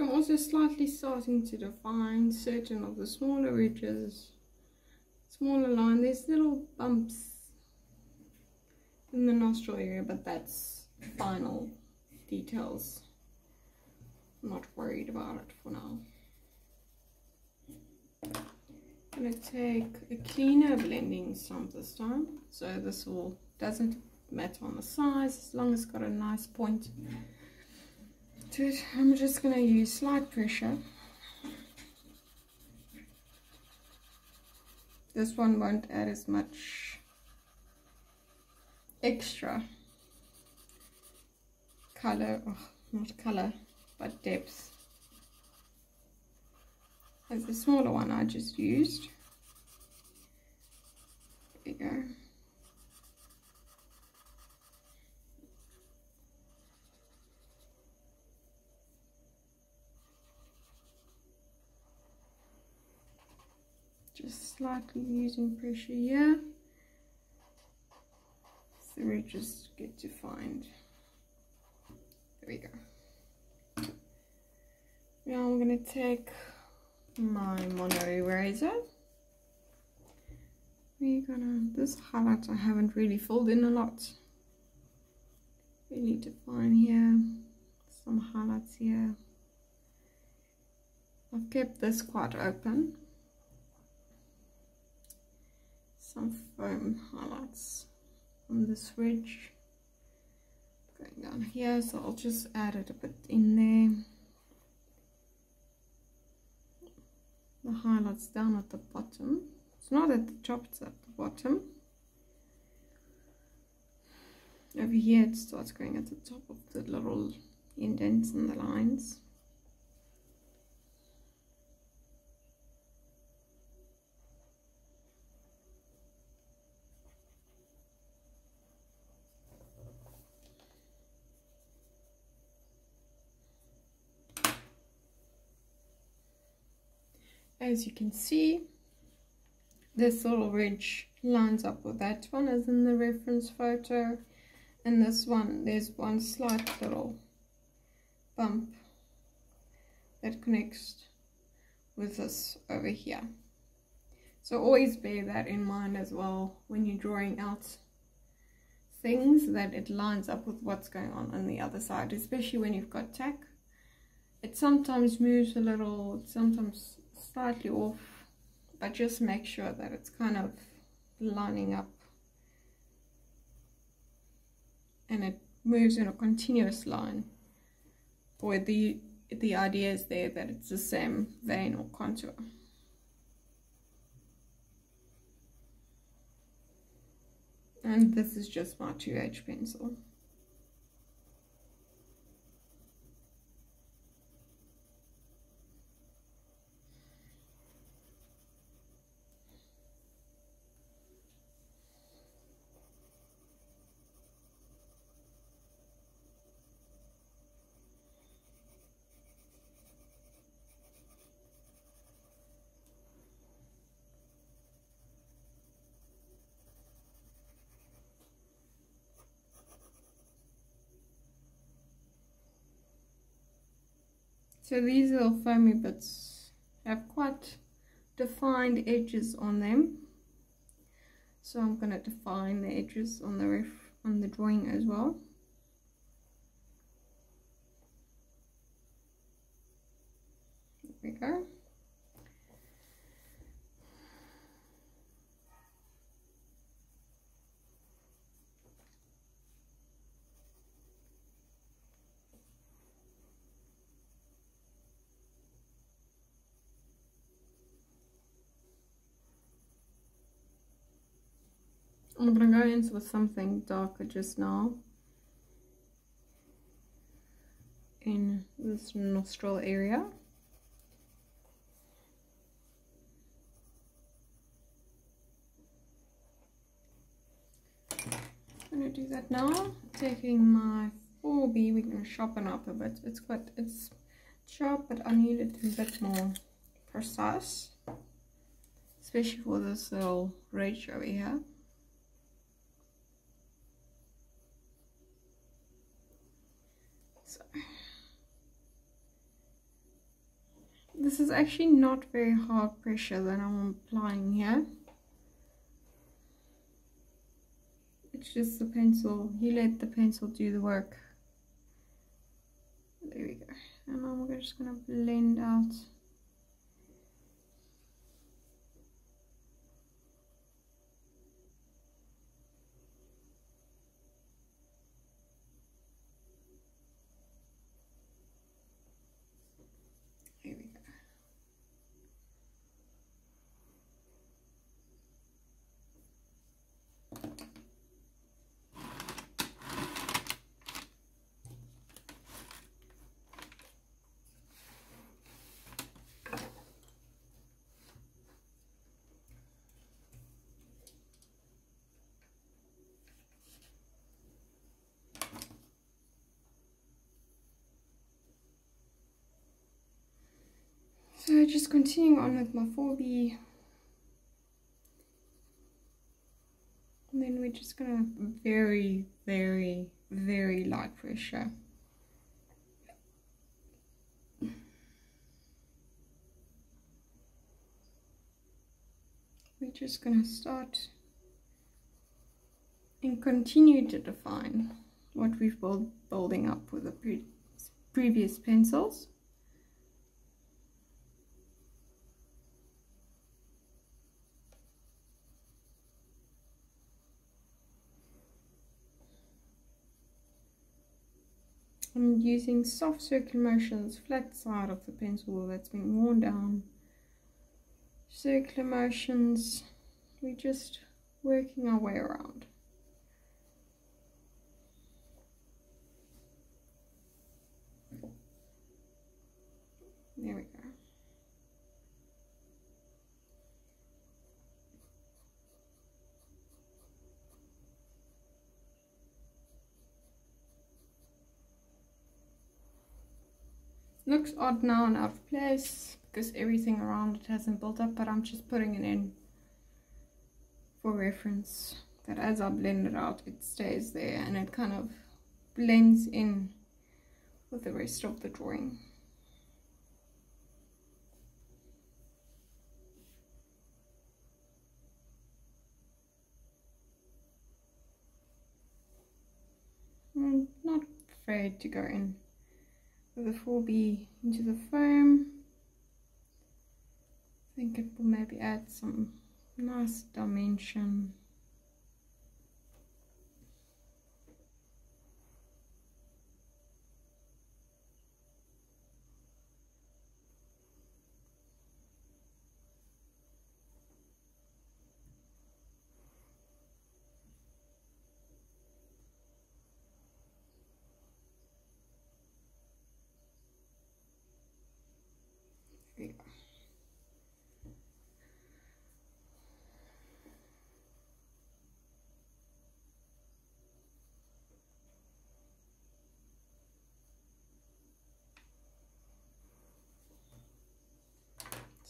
[SPEAKER 1] I'm also slightly starting to define certain of the smaller ridges, smaller line. There's little bumps in the nostril area, but that's final details. I'm not worried about it for now. I'm going to take a cleaner blending stump this time. So this will doesn't matter on the size as long as it's got a nice point to it. I'm just going to use slight pressure. This one won't add as much extra color, oh, not color, but depth as the smaller one I just used. There we go. Just slightly using pressure here. So we just get defined there we go. Now I'm gonna take my mono eraser. We're gonna this highlight I haven't really filled in a lot. We need to find here some highlights here. I've kept this quite open some foam highlights on this ridge going down here so I'll just add it a bit in there. The highlights down at the bottom. It's not at the top it's at the bottom. Over here it starts going at the top of the little indents and the lines. As you can see this little ridge lines up with that one as in the reference photo. And this one there's one slight little bump that connects with this over here. So always bear that in mind as well when you're drawing out things that it lines up with what's going on on the other side especially when you've got tack. It sometimes moves a little sometimes slightly off but just make sure that it's kind of lining up. And it moves in a continuous line. Or the the idea is there that it's the same vein or contour. And this is just my 2H pencil So these little foamy bits have quite defined edges on them. So I'm going to define the edges on the ref on the drawing as well. There we go. I'm gonna go in with something darker just now in this nostril area. I'm gonna do that now. Taking my 4B, we're gonna sharpen up a bit. It's quite, it's sharp, but I need it a bit more precise, especially for this little ridge over here. This is actually not very hard pressure that I'm applying here. It's just the pencil, you let the pencil do the work. There we go. And now we're just going to blend out So just continuing on with my 4B. And then we're just gonna very, very, very light pressure. We're just gonna start and continue to define what we've built building up with the pre previous pencils. Using soft circular motions, flat side of the pencil that's been worn down circular motions. We're just working our way around. There we go. Looks odd now and out of place because everything around it hasn't built up, but I'm just putting it in for reference that as I blend it out, it stays there and it kind of blends in with the rest of the drawing. I'm not afraid to go in the 4B into the foam. I think it will maybe add some nice dimension.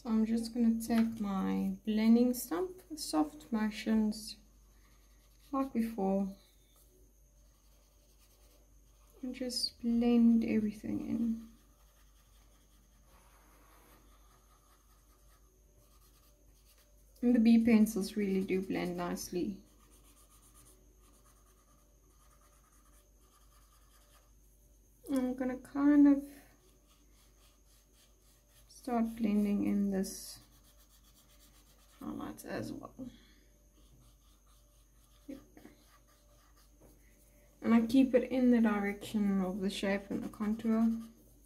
[SPEAKER 1] So I'm just going to take my blending stump, soft motions, like before, and just blend everything in. And the B pencils really do blend nicely. I'm gonna kind of start blending in this highlights as well. And I keep it in the direction of the shape and the contour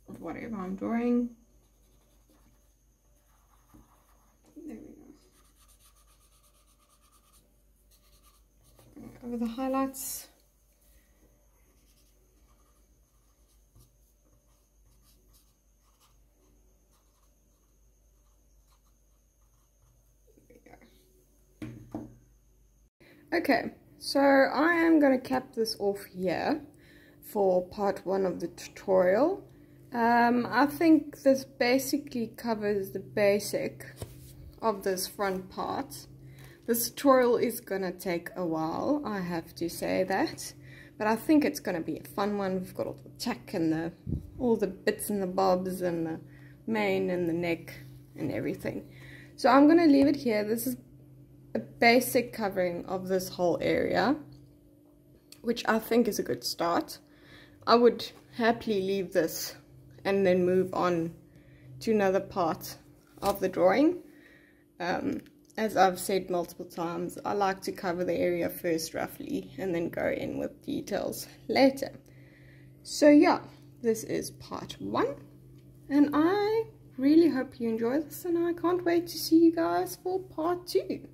[SPEAKER 1] of whatever I'm drawing. There we go. Over the highlights. Okay, so I am going to cap this off here for part one of the tutorial. Um, I think this basically covers the basic of this front part. This tutorial is going to take a while, I have to say that. But I think it's going to be a fun one. We've got all the tack and the, all the bits and the bobs and the mane and the neck and everything. So I'm going to leave it here. This is a basic covering of this whole area, which I think is a good start. I would happily leave this and then move on to another part of the drawing. Um, as I've said multiple times, I like to cover the area first roughly and then go in with details later. So yeah, this is part one and I really hope you enjoy this and I can't wait to see you guys for part two.